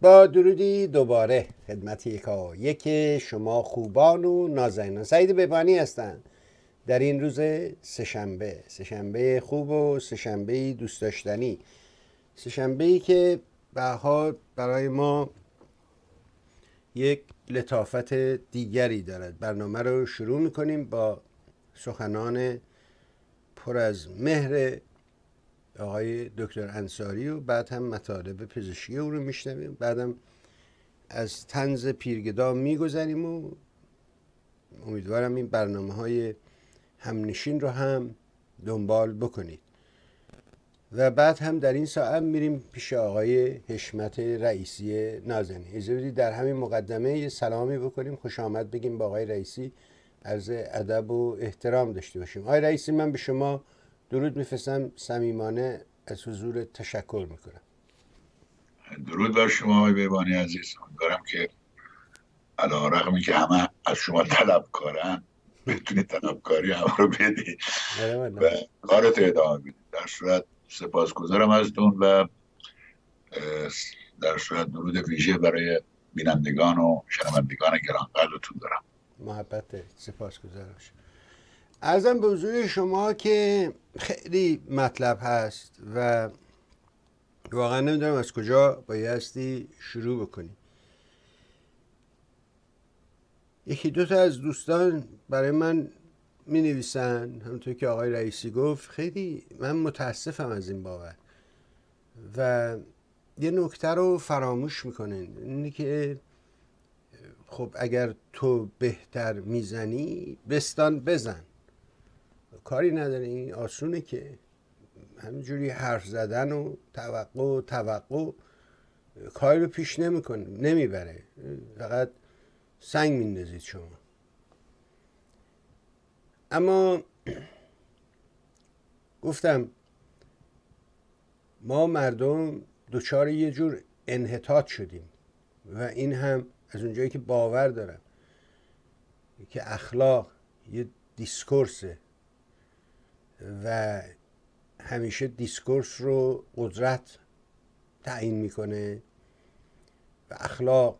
با درودی دوباره خدمت یکا یک شما خوبان و نازنینان سعید ببانی هستند در این روز سهشنبه سهشنبه خوب و سهشنبه دوست داشتنی. سهشنبه ای که بها برای ما یک لطافت دیگری دارد. برنامه رو شروع می‌کنیم با سخنان پر از مهر آقای دکتر انصاری و بعد هم مطالب پزشکی او رو میشنویم. بعدم از تنز پیرگدا میگذریم و امیدوارم این برنامه های همنشین رو هم دنبال بکنید. و بعد هم در این ساعت میریم پیش آقای حشمت رئیسی نازنین. اجازه در همین مقدمه یه سلامی بکنیم. خوش آمد بگیم با آقای رئیسی عرض ادب و احترام داشته باشیم. آقای رئیسی من به شما درود میفرستم صمیمانه از حضور تشکر می‌کنم. درود بر شما آقای بیبانی عزیز. امیدوارم که علا رقمی که همه از شما طلب کارن بتونی طلبکاری همه رو بدی. آره، و کارت ادامه بدی در صورت سپاسگزارم ازتون و در صورت درود ویژه برای بینندگان و شنوندگان گرانقدرتون دارم. محبت سپاس گذارم ارزم به حضور شما که خیلی مطلب هست و واقعا نمی‌دونم از کجا بایستی شروع بکنی. یکی دو تا از دوستان برای من می نویسن همونطور که آقای رئیسی گفت. خیلی من متاسفم از این بابت و یه نکته رو فراموش می‌کنین. اینه که خب اگر تو بهتر می‌زنی بستان بزن. کاری نداره. این آسونه که همینجوری حرف زدن و توقع و توقع کاری رو پیش نمی‌کنه نمی‌بره. فقط سنگ میندازید شما. اما گفتم ما مردم دچار یه جور انحطاط شدیم و این هم از اونجایی که باور دارم که اخلاق یه discourse ه. و همیشه discourse رو قدرت تعیین می‌کنه و اخلاق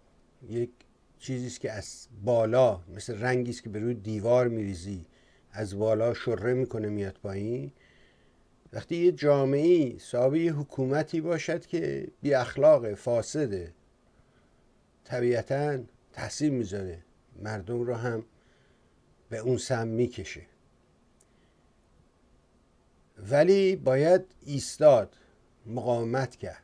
یک چیزی است که از بالا مثل رنگی است که به روی دیوار میریزی از بالا شره می‌کنه میاد پایین. وقتی یه جامعه صاحب یه حکومتی باشد که بی اخلاق فاسده طبیعتا تاثیر می‌ذاره مردم رو هم به اون سم می‌کشه. ولی باید ایستاد مقاومت کرد.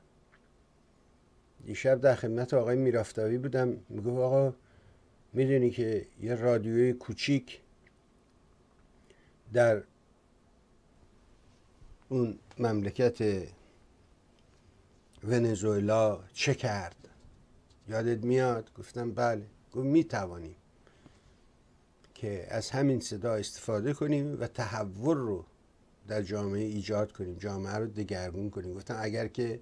دیشب در خدمت آقای میرافتاوی بودم می‌گفت آقا می‌دونی که یه رادیوی کوچیک در اون مملکت ونزوئلا چه کرد؟ یادت میاد؟ گفتم بله. گفت می‌توانیم که از همین صدا استفاده کنیم و تحول رو در جامعه ایجاد کنیم جامعه رو دگرگون کنیم. گفتم اگر که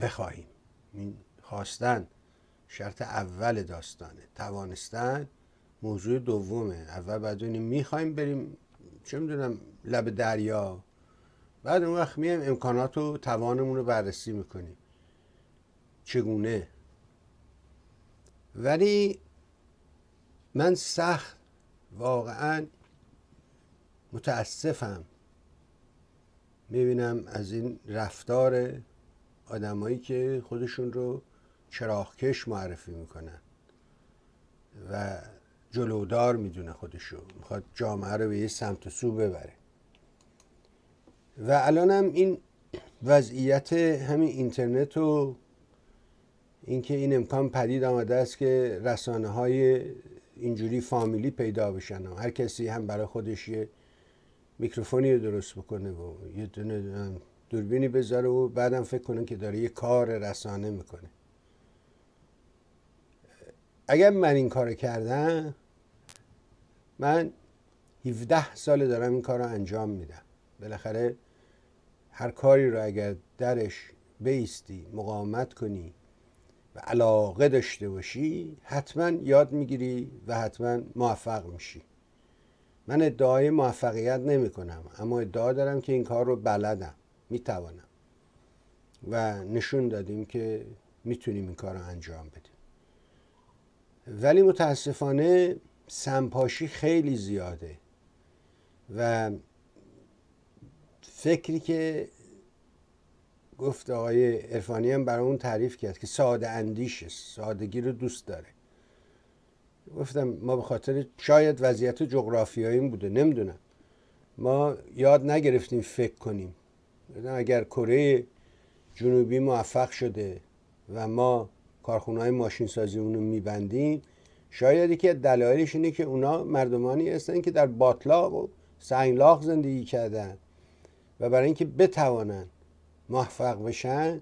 بخواهیم. این خواستن شرط اول داستانه. توانستن موضوع دومه. اول بعد می‌خوایم بریم چه می‌دونم لب دریا. بعد اون وقت میایم امکانات و توانمون رو بررسی می‌کنیم. چگونه؟ ولی من سخت واقعا متاسفم می‌بینم از این رفتار آدمایی که خودشون رو چراغکش معرفی می‌کنن و جلودار می‌دونه خودشو. می‌خواد جامعه رو به یه سمت و سو ببره. و الان هم این وضعیت همین اینترنت و اینکه این امکان پدید آمده است که رسانه های اینجوری فامیلی پیدا بشن هر کسی هم برای خودش یه میکروفونی رو درست بکنه و یه دونه دوربینی بذاره و بعدم فکر کنه که داره یه کار رسانه می‌کنه. اگر من این کار کردم من 17 سال دارم این کار رو انجام میدم. بالاخره هر کاری رو اگر درش بیستی مقاومت کنی و علاقه داشته باشی حتما یاد می‌گیری و حتما موفق میشی. من ادعای موفقیت نمی کنم اما ادعا دارم که این کار رو بلدم می‌توانم و نشون دادیم که می‌تونیم این کار رو انجام بدیم. ولی متاسفانه سمپاشی خیلی زیاده. و فکری که گفت آقای ارفانی هم برای اون تعریف کرد که ساده اندیشه سادگی رو دوست داره. گفتم ما به خاطر شاید وضعیت جغرافیایی بوده نمی‌دونم. ما یاد نگرفتیم فکر کنیم. اگر کره جنوبی موفق شده و ما کارخونه های ماشین سازی اونو میبندیم شاید یکی دلایلش اینه که اونا مردمانی هستن که در باطلاق و سنگلاق زندگی کردن و برای اینکه بتوانن موفق بشن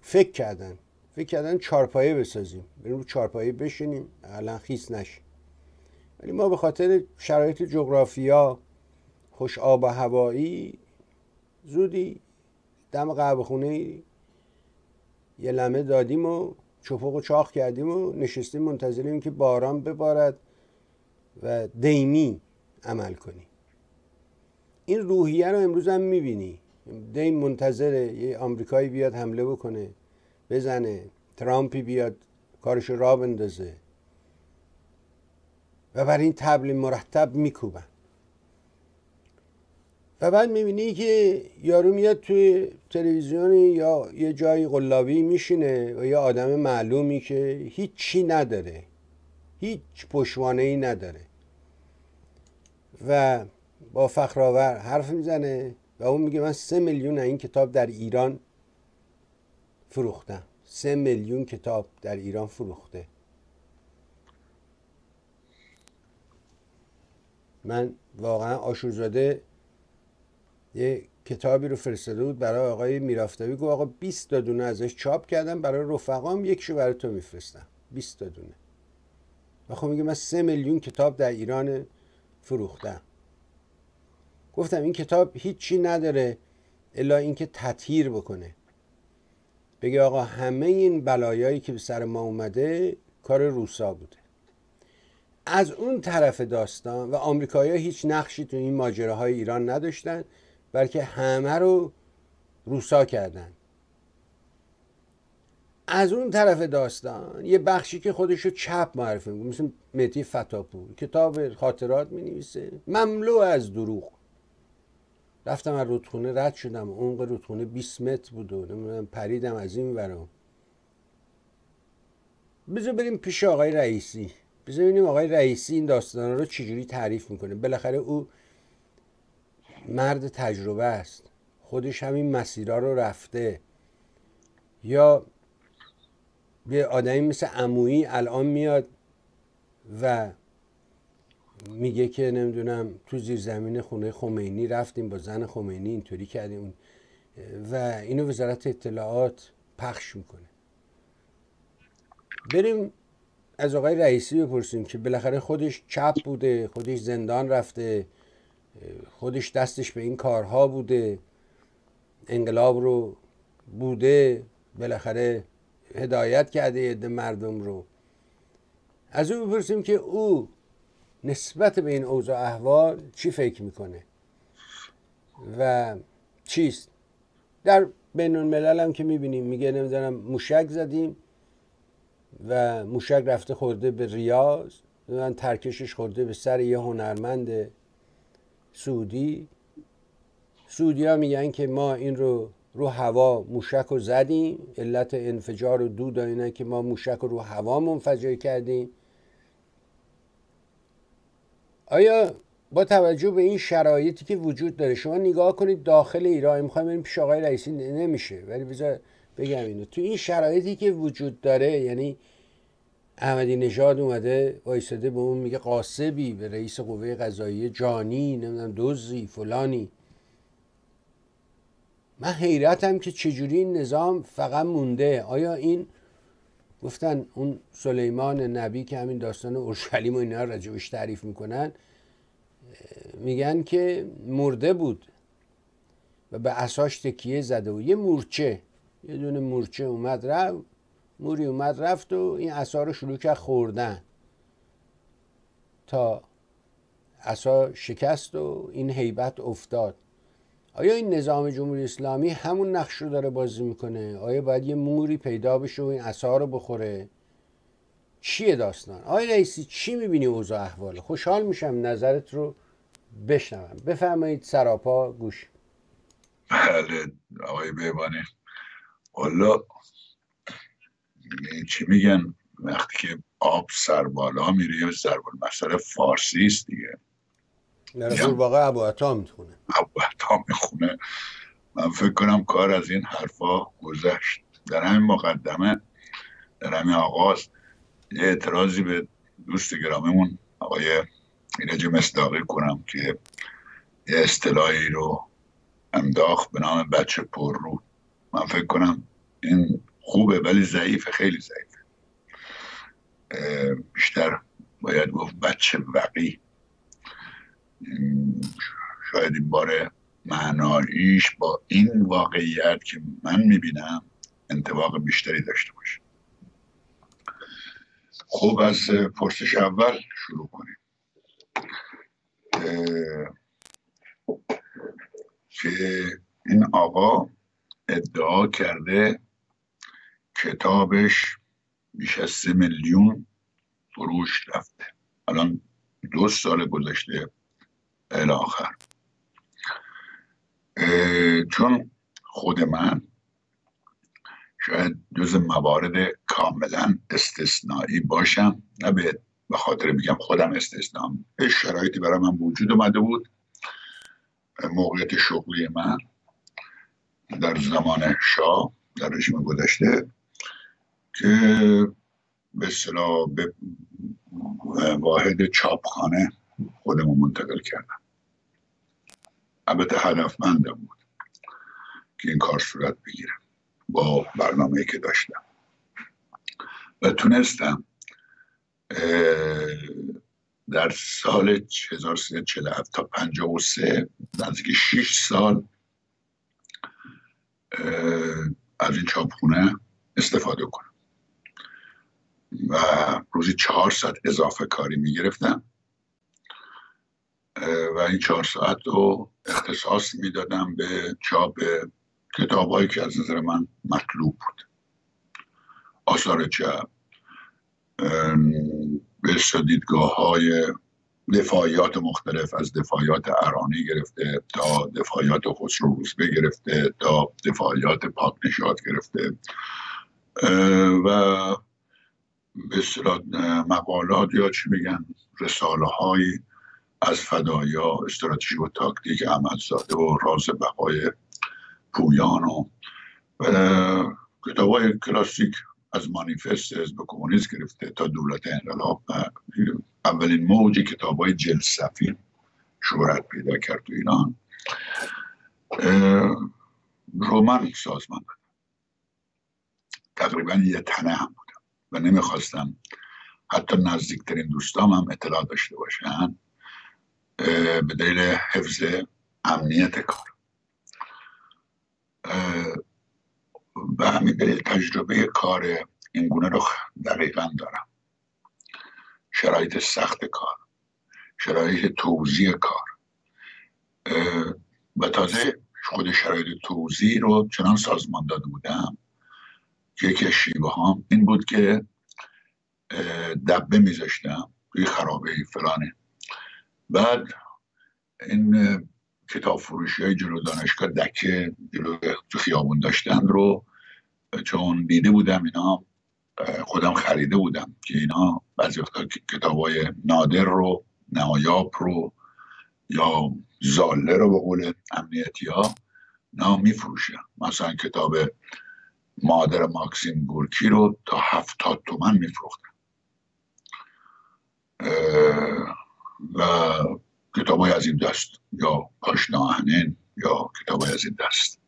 فکر کردن. فکر کردن چارپایه بسازیم. بریم رو چارپایه بشینیم. الان خیس نشیم ولی ما به خاطر شرایط جغرافیا خوش آب و هوایی زودی دم قهوه خونه یه لمه دادیم و چپق و چاخ کردیم و نشستیم منتظریم که باران ببارد و دیمی عمل کنیم. این روحیه رو امروز هم می‌بینی. دیم منتظر یه آمریکایی بیاد حمله بکنه. بزنه. ترامپی بیاد کارش را بندازه. و بر این تبل مرتب میکوبن. و بعد می‌بینی که یارو میاد توی تلویزیونی یا یه جایی قلابی میشینه و یه آدم معلومی که هیچی نداره. هیچ پشوانه ای نداره. و با فخرآور حرف می‌زنه و اون میگه من سه میلیون این کتاب در ایران فروختم. سه میلیون کتاب در ایران فروخته. من واقعا آشورزاده یه کتابی رو فرستاده بود برای آقای میرافتوی گفت آقا 20 تا دونه ازش چاپ کردم برای رفقام یکشو برای تو میفرستم. 20 تا دونه. و خب میگه من سه میلیون کتاب در ایران فروختم. گفتم این کتاب هیچی نداره الا اینکه تطهیر بکنه. بگه آقا همه این بلایایی که به سر ما اومده کار روسا بوده. از اون طرف داستان و آمریکایی‌ها هیچ نقشی تو این ماجراهای ایران نداشتن بلکه همه رو روسا کردن. از اون طرف داستان یه بخشی که خودشو چپ معرفی می‌کنه مثل متی فتاپور کتاب خاطرات می نویسه مملو از دروغ. رفتم از رودخونه رد شدم. عمق رودخونه 20 متر بود و نمی‌دونم پریدم از این ورم بذار بریم پیش آقای رئیسی. بذار ببینیم آقای رئیسی این داستان رو چجوری تعریف می‌کنه. بالاخره او مرد تجربه است. خودش همین مسیرها رو رفته. یا یه آدمی مثل عمویی الان میاد و میگه که نمی‌دونم تو زیر زمین خونه خمینی رفتیم با زن خمینی اینطوری کردیم. و اینو وزارت اطلاعات پخش می‌کنه. بریم از آقای رئیسی بپرسیم که بالاخره خودش چپ بوده خودش زندان رفته خودش دستش به این کارها بوده انقلاب رو بوده بالاخره هدایت کرده عده مردم رو. از او بپرسیم که او نسبت به این اوضاع احوال چی فکر می‌کنه؟ و چیست؟ در بین الملل هم که می‌بینیم میگه نمی‌دونم موشک زدیم و موشک رفته خورده به ریاض من ترکشش خورده به سر یه هنرمند سعودی. سعودی ها میگن که ما این رو رو هوا موشک رو زدیم علت انفجار و دود اینه که ما موشک رو رو هوا منفجر کردیم. آیا با توجه به این شرایطی که وجود داره شما نگاه کنید داخل ایران می‌خوایم بریم پیش آقای رئیسی نمیشه. ولی بذار بگم اینو. تو این شرایطی که وجود داره یعنی احمدی نژاد اومده وایساده به اون میگه قاسبی به رئیس قوه قضایی جانی نمی‌دونم دوزی فلانی. من حیرتم که چجوری این نظام فقط مونده. آیا این گفتن اون سلیمان نبی که همین داستان اورشلیم و اینا راجبش تعریف می‌کنن میگن که مرده بود و به اساش تکیه زده و یه مورچه یه دونه مورچه اومد رفت موری اومد رفت و این اصا رو شروع کرد خوردن تا اصا شکست و این حیبت افتاد. آیا این نظام جمهوری اسلامی همون نقش رو داره بازی می‌کنه؟ آیا باید یه موری پیدا بشه و این اثار رو بخوره؟ چیه داستان؟ آقای رئیسی چی می‌بینی اوضاع احواله خوشحال میشم نظرت رو بشنوم. بفرمایید سراپا گوش. بله آقای بیبانی والا چی میگن؟ وقتی که آب سر بالا میره یا ضرب المثل فارسی است دیگه. در واقع ابو عطا می‌خونه. ابو عطا می‌خونه. من فکر کنم کار از این حرفا گذشت. در همین مقدمه در همین آغاز یه اعتراضی به دوست گرامیمون آقای ایرج مصداقی کنم که یه اصطلاحی رو انداخت به نام بچه پر رو. من فکر کنم این خوبه ولی ضعیفه خیلی ضعیفه. بیشتر باید گفت بچه وقی شاید این بار معناییش با این واقعیت که من می‌بینم انتباق بیشتری داشته باشه. خوب از پرسش اول شروع کنیم. که این آقا ادعا کرده کتابش بیش از سه میلیون فروش رفته. الان دو سال گذشته الاخر چون خود من شاید جز موارد کاملا استثنایی باشم نه به خاطر میگم خودم استثنام شرایطی برای من وجود اومده بود. موقعیت شغلی من در زمان شاه در رژیم گذشته که به اصطلاح به واحد چاپخانه خودمون منتقل کردم. البته هدفمندم بود که این کار صورت بگیره با برنامه که داشتم. و تونستم در سال 1347 تا 53 نزدیک 6 سال از این چاپخونه استفاده کنم. و روزی چهار ساعت اضافه کاری می‌گرفتم. و این چهار ساعت رو اختصاص می‌دادم به چاپ کتابهایی که از نظر من مطلوب بود. آثار چپ به دیدگاه های دفاعیات مختلف از دفاعیات ارانی گرفته تا دفاعیات خسرو روزبه گرفته تا دفاعیات پاک نشاد گرفته. و به مقالات یا چی میگن رساله های از فدایا استراتژی و تاکتیک عملزاده و راز بقای پویان و کتاب های کلاسیک از مانیفست حزب کمونیست گرفته تا دولت انقلاب اولین موج کتاب های جل سفیر شهرت پیدا کرد تو ایران. رومن سازمان دادم تقریبا یه تنه هم بودم و نمی‌خواستم حتی نزدیکترین دوستام هم اطلاع داشته باشن. به دلیل حفظ امنیت کار. به همین دلیل تجربه کار این گونه رو دقیقا دارم. شرایط سخت کار شرایط توضیح کار. و تازه خود شرایط توضیح رو چنان سازمان داده بودم که یکی شیبه هم این بود که دبه میذاشتم توی خرابه فلانه بعد این کتاب فروشی های جلو دانشگاه دکه جلو خیابون داشتن رو چون دیده بودم اینا خودم خریده بودم که اینا بعضی وقتا کتاب های نادر رو نایاب رو یا زاله رو به قول امنیتی ها نه میفروشن. مثلا کتاب مادر ماکسیم گورکی رو تا هفتاد تومن میفروختن. و کتاب های از این دست یا پاشناهنین یا کتاب های از این دست.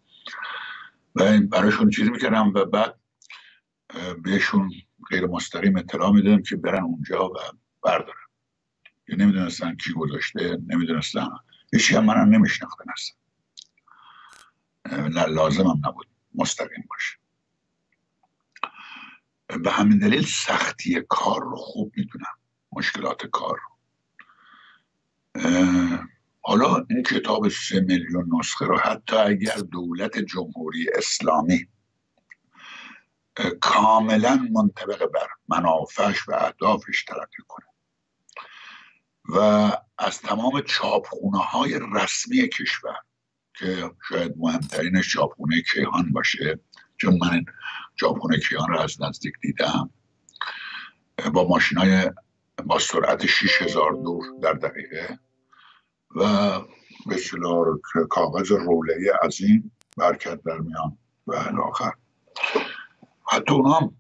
و برایشون چیزی می‌کردم و بعد بهشون غیر مستقیم اطلاع می‌دادم که برن اونجا و بردارن. که نمی‌دونستن کی گذاشته نمی‌دونستن. هیچی هم منم نمیشناختن اصلا. نه لازم هم نبود مستقیم باشه. به همین دلیل سختی کار رو خوب می‌دونم. مشکلات کار رو. حالا این کتاب سه میلیون نسخه رو حتی اگر دولت جمهوری اسلامی کاملا منطبق بر منافعش و اهدافش ترقی کنه و از تمام چاپخونه های رسمی کشور که شاید مهمترینش چاپخونه کیهان باشه چون من چاپخونه کیهان رو از نزدیک دیدم با ماشین های با سرعت 6000 دور در دقیقه. و به کاغذ روله عظیم برکت در میان و الاخر حتی اونا هم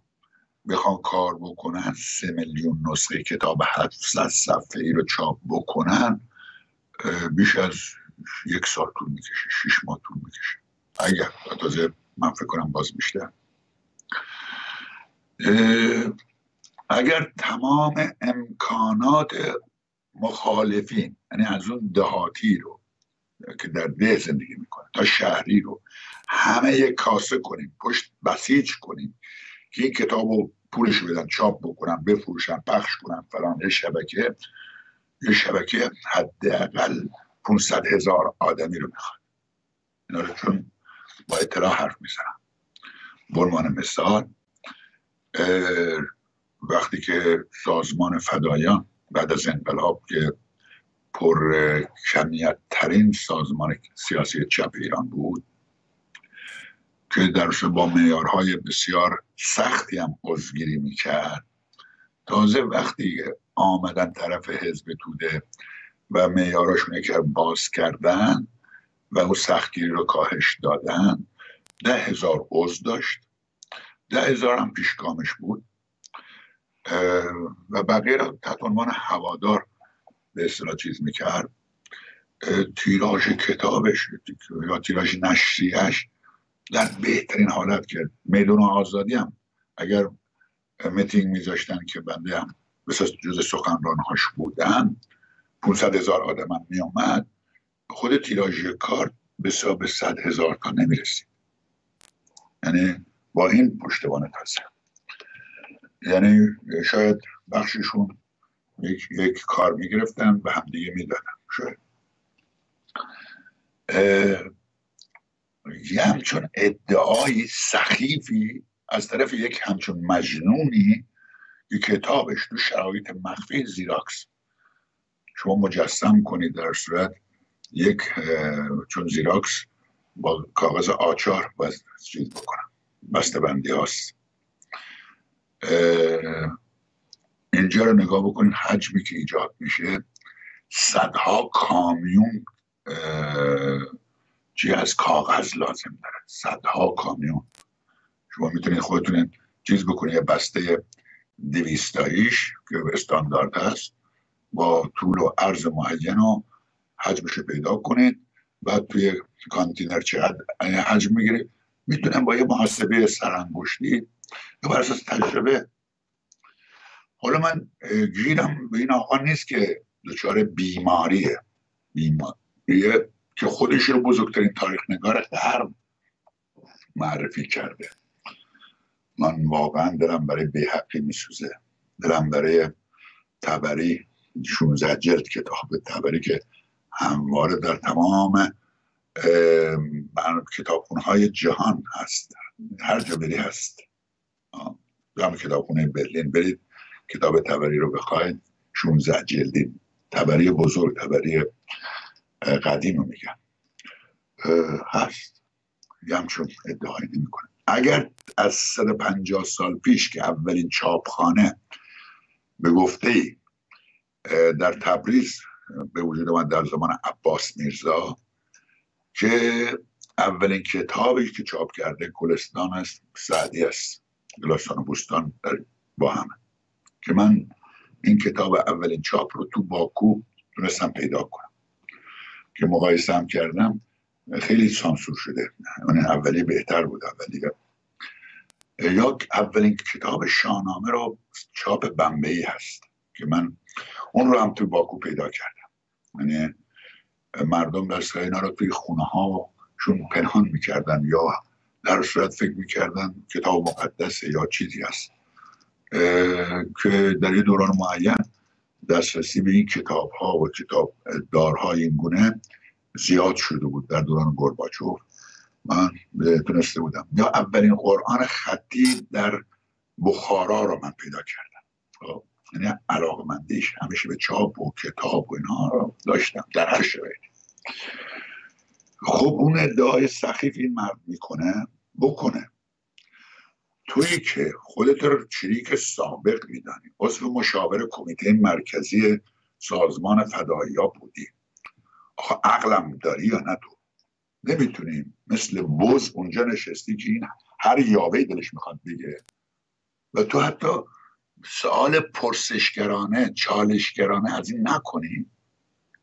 بخوان کار بکنن سه میلیون نسخه کتاب 700 صفحه ای رو چاپ بکنن بیش از یک سال طول می‌کشه شیش ماه طول می‌کشه. اگر تازه من فکر کنم باز بیشتر. اگر تمام امکانات مخالفین. یعنی از اون دهاتی رو که در ده زندگی می‌کنه تا شهری رو. همه یک کاسه کنیم پشت بسیج کنیم که این کتاب رو پولش بدن چاپ بکنن بفروشن پخش کنن فلان. یه شبکه یه شبکه حداقل 500 هزار آدمی رو می‌خواد. اینا رو چون با اطلاع حرف می‌زنم برمان مثال وقتی که سازمان فدایان بعد از انقلاب که پر کمیت ترین سازمان سیاسی چپ ایران بود که در با معیارهای بسیار سختی هم عضوگیری می‌کرد. تازه وقتی آمدن طرف حزب توده و معیاراشون که باز کردن و او سختگیری رو کاهش دادن ده هزار عضو داشت. ده هزار هم پیشگامش بود. و بقیه رو تحت عنوان هوادار به اصطلاح چیز می‌کرد. تیراژ کتابش یا تیراژ نشریش در بهترین حالت که میدون آزادی هم اگر میتینگ میذاشتن که بنده هم مثل جز سخنرانهاش بودن 500 هزار آدم هم میامد خود تیراژ کار به صد هزار تا نمی‌رسید. یعنی با این پشتوانه تازه یعنی شاید بخششون یک, یک کار می‌گرفتن به همدیگه می‌دادن شاید. یه همچون ادعای سخیفی از طرف یک همچون مجنونی که کتابش تو شرایط مخفی زیراکس. شما مجسم کنید در صورت یک چون زیراکس با کاغذ آچار چیز بکنم. بسته بندی هاست. اینجا رو نگاه بکنید حجمی که ایجاد میشه صدها کامیون چی از کاغذ لازم داره. صدها کامیون. شما می‌تونید خودتون چیز بکنید یه بسته دویستاییش که استاندارد هست با طول و عرض معین و حجمش پیدا کنید. بعد توی کانتینر چقدر حجم می‌گیره می‌تونم با یه محاسبه سرانگشتی یا بر اساس تجربه. حالا من گیرم به این آقا نیست که دچار بیماریه. بیماریه که خودش رو بزرگترین تاریخ نگار غرب معرفی کرده. من واقعا دلم برای بیحقی میسوزه. دلم برای تبری 16 جلد کتاب تبری که همواره در تمام کتابخونه های جهان هست. هر جا بری هست. هم کتابخونه برلین. برید کتاب تبری رو بخواید. 16 جلدی. تبری بزرگ تبری قدیم رو میگن. هست. همچون ادعایی نمی کنه اگر از 150 سال پیش که اولین چاپخانه به گفته ای در تبریز به وجود من در زمان عباس میرزا که اولین کتابی که چاپ کرده گلستان است سعدی است. گلستان و بوستان با همه. که من این کتاب اولین چاپ رو تو باکو تونستم پیدا کنم. که مقایسه هم کردم خیلی سانسور شده. اون اولی بهتر بود اولی یا اولین کتاب شاهنامه رو چاپ بمبئی هست که من اون رو هم تو باکو پیدا کردم. یعنی مردم در اینا رو توی خونه ها شون پنهان می‌کردن یا در صورت فکر می‌کردن کتاب مقدسه یا چیزی هست. که در یه دوران معین دسترسی به این کتاب ها و کتاب دارهای این گونه زیاد شده بود در دوران گرباچوف من تونسته بودم. یا اولین قرآن خطی در بخارا رو من پیدا کردم. خب، یعنی علاقمندیش همیشه به چاپ و کتاب و اینها رو داشتم در هر شرایطی خب اون ادعای سخیف این مرد می‌کنه بکنه. تویی که خودت رو شریک سابق میدانی. عضو مشاور کمیته مرکزی سازمان فدایی ها بودی. آخه عقلم داری یا نه تو؟ نمی‌تونیم مثل بز اونجا نشستی که این هر یاوه دلش می‌خواد بگه. و تو حتی سوال پرسشگرانه چالشگرانه از این نکنی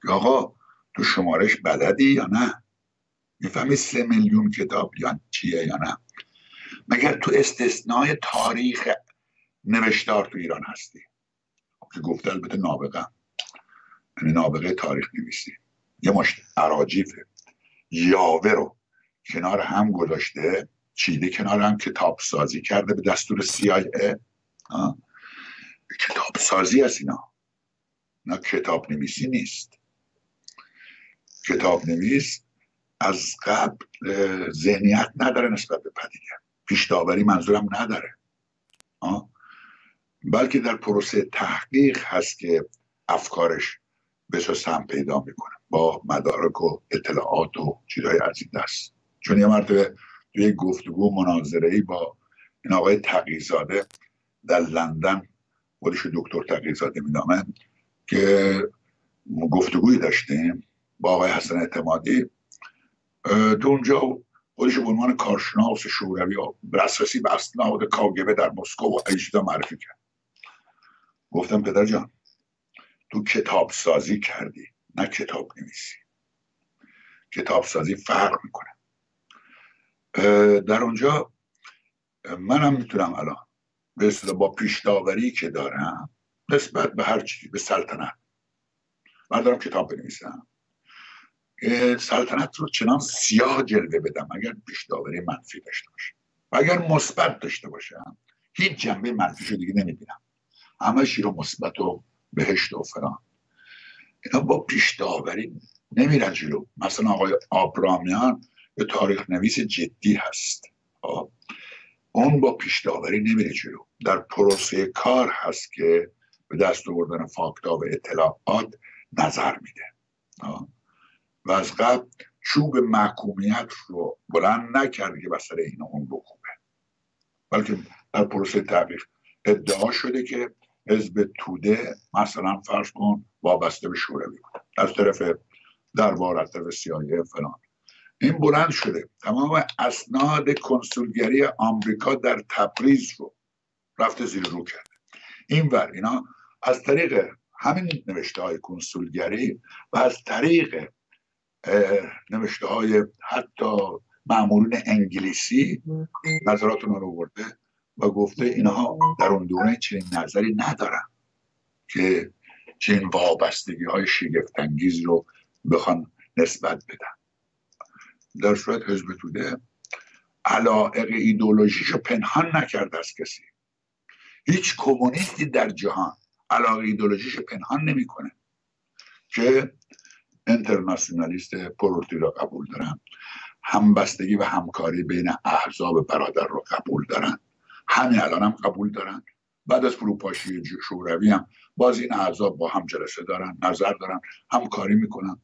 آقا تو شمارش بلدی یا نه؟ می‌فهمی سه میلیون کتاب یا چیه یا نه. مگر تو استثنای تاریخ نوشتار تو ایران هستی؟ که گفته البته نابغه. یعنی نابغه تاریخ نویسی. یه مشت عراجیفه یاوه رو کنار هم گذاشته چیده کنار هم کتاب سازی کرده به دستور CIA کتاب سازی هست اینا. نه کتاب نویسی نیست. کتاب نویس از قبل ذهنیت نداره نسبت به پدیده. پیش داوری منظورم نداره. بلکه در پروسه تحقیق هست که افکارش به سم پیدا می‌کنه. با مدارک و اطلاعات و چیزهای از این دست. چون یه مرتبه توی گفتگو مناظره ای با این آقای تقیزاده در لندن خودش دکتر تقیزاده مینامه که گفتگویی داشتیم با آقای حسن اعتمادی. تو اونجا خودش به عنوان کارشناس شوروی دسترسی به اسناد کاگبه در مسکو و اجدا معرفی کرد. گفتم پدر جان تو کتاب سازی کردی نه کتاب نویسی. کتاب سازی فرق می‌کنه. در اونجا منم می‌تونم الان به با پیش داوری که دارم نسبت به هر چیزی به سلطنت من دارم کتاب بنویسم. سلطنت رو چنان سیاه جلوه بدم اگر پیش داوری منفی داشته باشه و اگر مثبت داشته باشم هیچ جنبه منفی رو دیگه نمی‌بینم همه رو مثبت و بهشت و فران اینا با پیش داوری نمیرن جلو مثلا آقای آبرامیان به تاریخ نویس جدی هست خب؟ اون با پیش داوری نمیره جلو در پروسه کار هست که به دست آوردن فاکتا و اطلاعات نظر میده خب؟ و از قبل چوب محکومیت رو بلند نکرده که بسر این اون بکوبه. بلکه در پروسه تحقیق ادعا شده که حزب توده مثلا فرض کن وابسته به شوروی از طرف دربار از طرف سیایه فلان. این بلند شده. تمام اسناد کنسولگری آمریکا در تبریز رو رفته زیر رو کرده. این ور اینا از طریق همین نوشته های کنسولگری و از طریق نوشته های حتی معمولین انگلیسی نظراتون رو برده و گفته اینها در اون دوره چنین نظری ندارن که چنین وابستگی های شگفتانگیز رو بخوان نسبت بدن. در صورت حزب توده علائق ایدولوژیشو پنهان نکرده از کسی. هیچ کمونیستی در جهان علاقه ایدولوژیشو پنهان نمی‌کنه که انترناسیونالیست پروتی را قبول دارن. همبستگی و همکاری بین احزاب برادر رو قبول دارن. همین الان هم قبول دارن. بعد از فروپاشی شوروی هم باز این احزاب با هم جلسه دارن نظر دارن همکاری می‌کنن.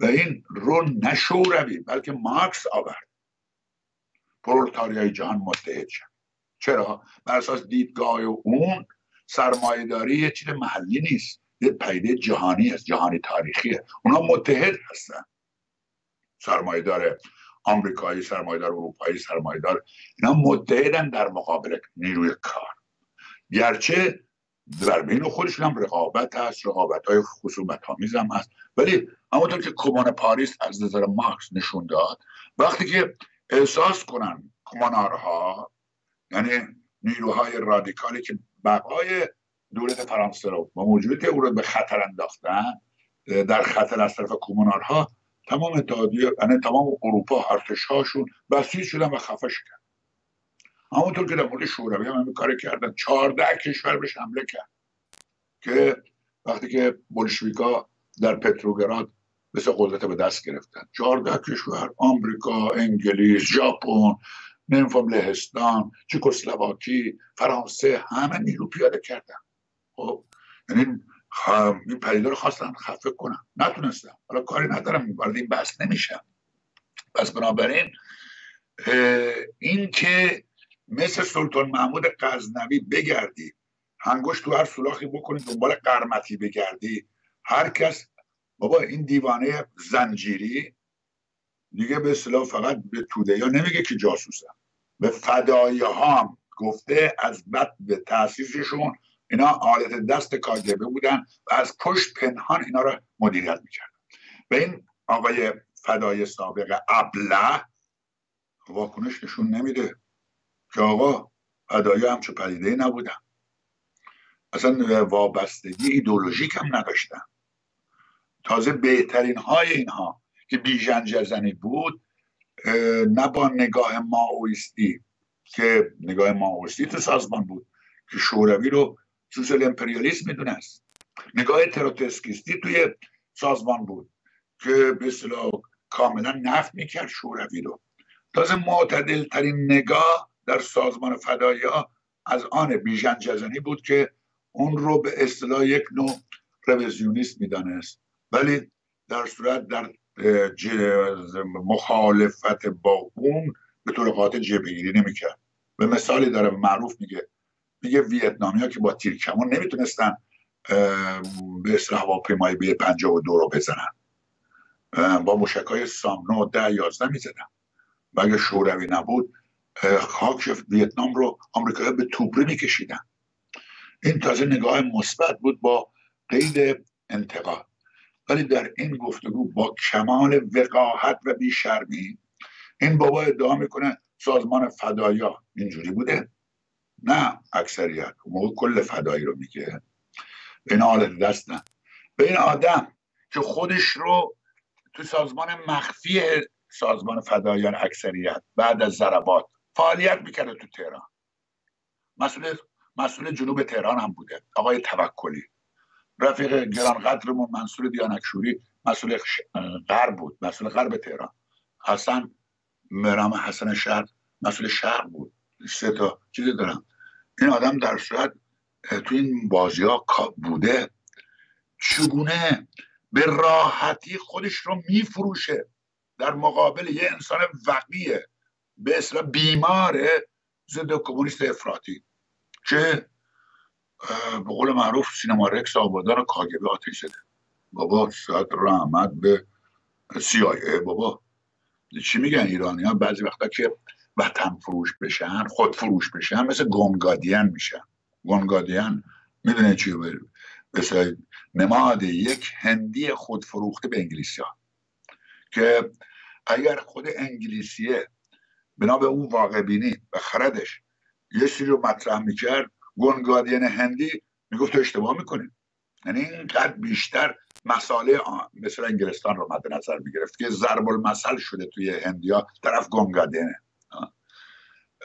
و این رو نه شوروی بلکه مارکس آورد. پرولتاریای جهان متحد شد. چرا؟ بر اساس دیدگاه اون سرمایهداری یه چیز محلی نیست. یه پیده جهانی است جهانی تاریخیه اونا متحد هستن. سرمایه داره آمریکایی سرمایه دار اروپایی سرمایه دار اینا متحدن در مقابل نیروی کار. گرچه در بین خودشون هم رقابت هست رقابت های خصومت آمیز هم هست. ولی همونطور که کمان پاریس از نظر مارکس نشون داد وقتی که احساس کنن کمانارها یعنی نیروهای رادیکالی که بقای دولت فرانسه رو. با موجودیت او رو به خطر انداختن در خطر از طرف کمونارها تمام اتحادیه یعنی تمام اروپا ارتش هاشون بسیج شدن و خفه شدن همونطور که در مورد شوروی هم کار کردن. چهارده کشور بهش حمله کرد. که وقتی که بلشویکا در پتروگراد مثل قدرت به دست گرفتن. چهارده کشور آمریکا انگلیس ژاپن نمیفهم لهستان چکسلواکی فرانسه همه نیرو پیاده کردن. خب یعنی این پدیده رو خواستن خفه کنن نتونستم. حالا کاری ندارم. وارد این بحث نمیشم. پس بنابراین این که مثل سلطان محمود غزنوی بگردی هنگوش تو هر سولاخی بکنی دنبال قرمتی بگردی هر کس بابا این دیوانه زنجیری دیگه به اصطلاح فقط به توده. یا نمیگه که جاسوسم. به فدایی هم گفته از بد به تاسیسشون اینا آلت دست کاگبه بودن و از پشت پنهان اینا رو مدیریت می‌کردن. و این آقای فدای سابق ابله واکنش نشون نمیده. که آقا فدایی همچه پدیده نبودن. اصلا وابستگی ایدولوژیک هم نداشتن. تازه بهترین های اینها که بیژن جزنی بود نه با نگاه ماویستی که نگاه ماویستی تو سازمان بود که شوروی رو سوسیال امپریالیسم می‌دونست نگاه تروتسکیستی توی سازمان بود که به اصطلاح کاملا نفت می‌کرد شوروی رو. تازه معتدل ترین نگاه در سازمان فدایی از آن بیژن جزنی بود که اون رو به اصطلاح یک نوع رویزیونیست می‌دانست. ولی در صورت در مخالفت با اون به طور قاطع جبهگیری نمی‌کرد. به مثالی داره معروف میگه میگه ویتنامی ها که با تیر کمون نمی‌تونستن به اصطلاح هواپیمای به 52 رو بزنن. با مشک های سامنو ده یازده می‌زدن. و اگه شوروی نبود خاک ویتنام رو آمریکایی به توبره میکشیدن. این تازه نگاه مثبت بود با قید انتقاد ولی در این گفتگو با کمال وقاحت و بیشرمی این بابا ادعا می‌کنه سازمان فدایا اینجوری بوده. نه اکثریت. موقع کل فدایی رو میگه. این حالت دستن. به این آدم که خودش رو تو سازمان مخفی سازمان فدایان اکثریت بعد از ضربات فعالیت می‌کرده تو تهران. مسئول مسئول جنوب تهران هم بوده. آقای توکلی. رفیق گرانقدرمون منصور دیانکشوری مسئول غرب بود مسئول غرب تهران. حسن مرام حسن شهر مسئول شهر بود. سه تا چیزی دارم. این آدم در صورت تو این بازی ها بوده. چگونه به راحتی خودش رو میفروشه؟ در مقابل یه انسان وقیه. به اصلا بیماره ضد کمونیست افراطی. که به قول معروف سینما رکس آبادان کاگبه آتش زده. بابا ساعت رحمت به سیایه بابا. چی میگن ایرانی ها بعضی وقتا که وطن فروش بشن خود فروش بشن مثل گونگادیان میشن. گونگادیان می‌دونه چی مثل نماد یک هندی خود فروخته به انگلیسی ها. که اگر خود انگلیسیه بنا به اون واقع بینی و خردش یه سری رو مطرح می‌کرد گونگادین هندی می‌گفت تو اشتباه می‌کنیم. یعنی اینقدر بیشتر مساله مثل انگلستان رو مد نظر می‌گرفت که ضرب المثل شده توی هندیا طرف گونگادینه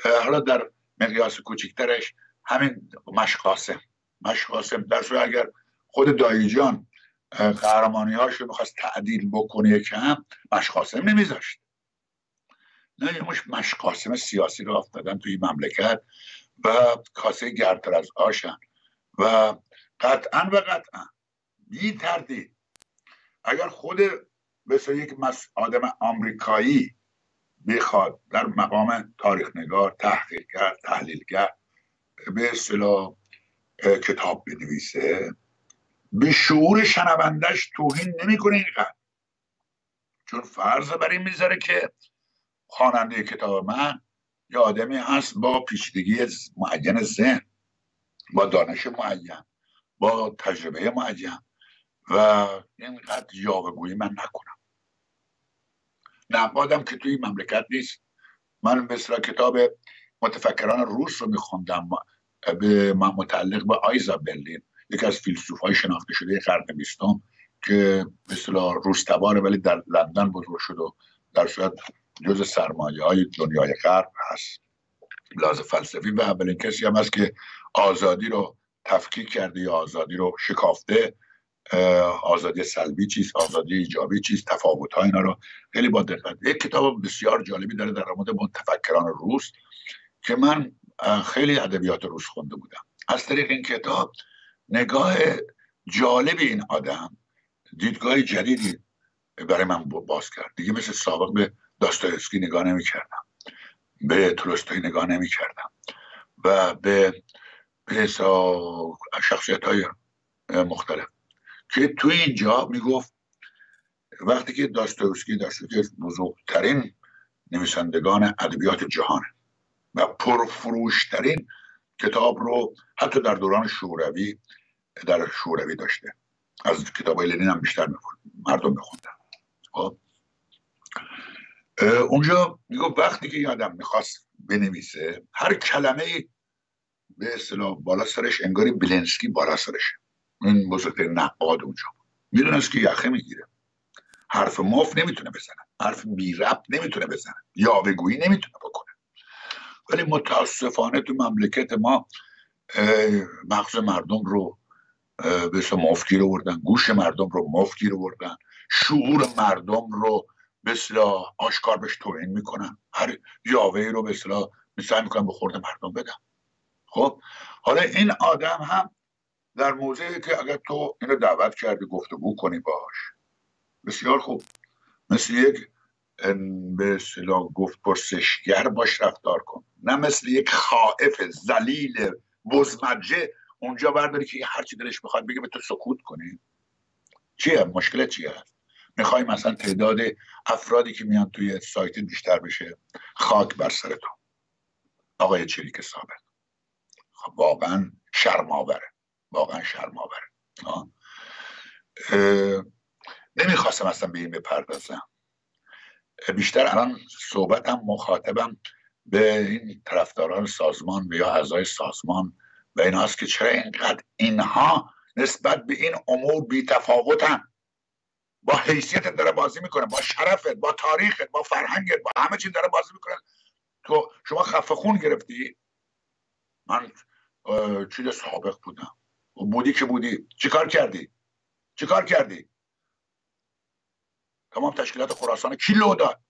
حالا در مقیاس کوچکترش همین مشقاسم مشقاسم در صورت اگر خود دایجان قهرمانی هاش رو می‌خواست تعدیل بکنه کم مشقاسم نمیذاشت. نه یه مش مشقاسم سیاسی رو افتادن توی مملکت و کاسه گرتر از آشن. و قطعا و قطعا بی تردید اگر خود مثل یک آدم آمریکایی بخواد در مقام تاریخ نگار تحقیقگر تحلیلگر به اصطلاح کتاب بنویسه. به شعور شنوندش توهین نمی‌کنه اینقدر چون فرض بر این می‌ذاره که خواننده کتاب من یه آدمی هست با پیچیدگی معین ذهن با دانش معین با تجربه معین و اینقدر یاوهگویی من نکنم. نقادم که توی مملکت نیست. من مثلا کتاب متفکران روس رو میخوندم به من متعلق به آیزا برلین یکی از فیلسوف های شناخته شده قرن بیستم که مثلا روس تباره ولی در لندن بزرگ شد و در صورت جز سرمایه های دنیای غرب هست. لحاظ فلسفی و اولین کسی هم هست که آزادی رو تفکیک کرده یا آزادی رو شکافته آزادی سلبی چیست آزادی ایجابی چیست تفاوت ها اینا رو. خیلی با دقت. یک کتاب بسیار جالبی داره در مورد متفکران روس که من خیلی ادبیات روس خونده بودم. از طریق این کتاب نگاه جالب این آدم دیدگاه جدیدی برای من باز کرد. دیگه مثل سابق به داستایوسکی نگاه نمی کردم. به تولستوی نگاه نمی کردم. و به به شخصیت های مختلف. که توی اینجا می‌گفت وقتی که داستایوسکی داستایوسکی بزرگترین نویسندگان ادبیات جهانه و پرفروشترین کتاب رو حتی در دوران شوروی در شوروی داشته. از کتاب های لنین هم بیشتر مردم میخوندن. خب؟ اونجا میگو وقتی که یادم می‌خواست بنویسه هر کلمه به اصطلاح بالا سرش انگاری بلنسکی بالا سرشه. این بزرگترین نقاد اونجا می‌دونست که یخه می‌گیره. حرف مف نمی‌تونه بزنه. حرف بی رب نمی‌تونه بزنه. یاوهگویی نمی‌تونه بکنه. ولی متاسفانه تو مملکت ما مغز مردم رو به مفتی رو بردن. گوش مردم رو مفتی رو بردن. شعور مردم رو به آشکار بهش توهین می‌کنن. هر یاوه رو به اصطلاح می‌کنن به خورد مردم بدن. خب؟ حالا این آدم هم در موضعی که اگر تو اینو دعوت کردی گفتگو کنی باش بسیار خوب. مثل یک به اصطلاح گفت پرسشگر باش رفتار کن. نه مثل یک خائف زلیل بزمجه اونجا برداری که هر چی دلش بخواد بگه به تو سکوت کنی. چیه؟ مشکل چیه؟ هست می‌خوای مثلا تعداد افرادی که میان توی سایت بیشتر بشه خاک بر سر تو. آقای چریک ثابت. خب واقعا شرماوره واقعا شرماوره نمی‌خواستم اصلا به این بپردازم. بیشتر الان صحبتم مخاطبم به این طرفداران سازمان و یا اعضای سازمان و این هاست که چرا اینقدر اینها نسبت به این امور بی تفاوتن با حیثیت داره بازی می‌کنه با شرفت با تاریخت با فرهنگت با همه چی داره بازی می‌کنه. تو شما خفه خون گرفتی؟ من چیز سابق بودم. بودی که بودی چیکار کردی چیکار کردی تمام تشکیلات خراسان کی لو داد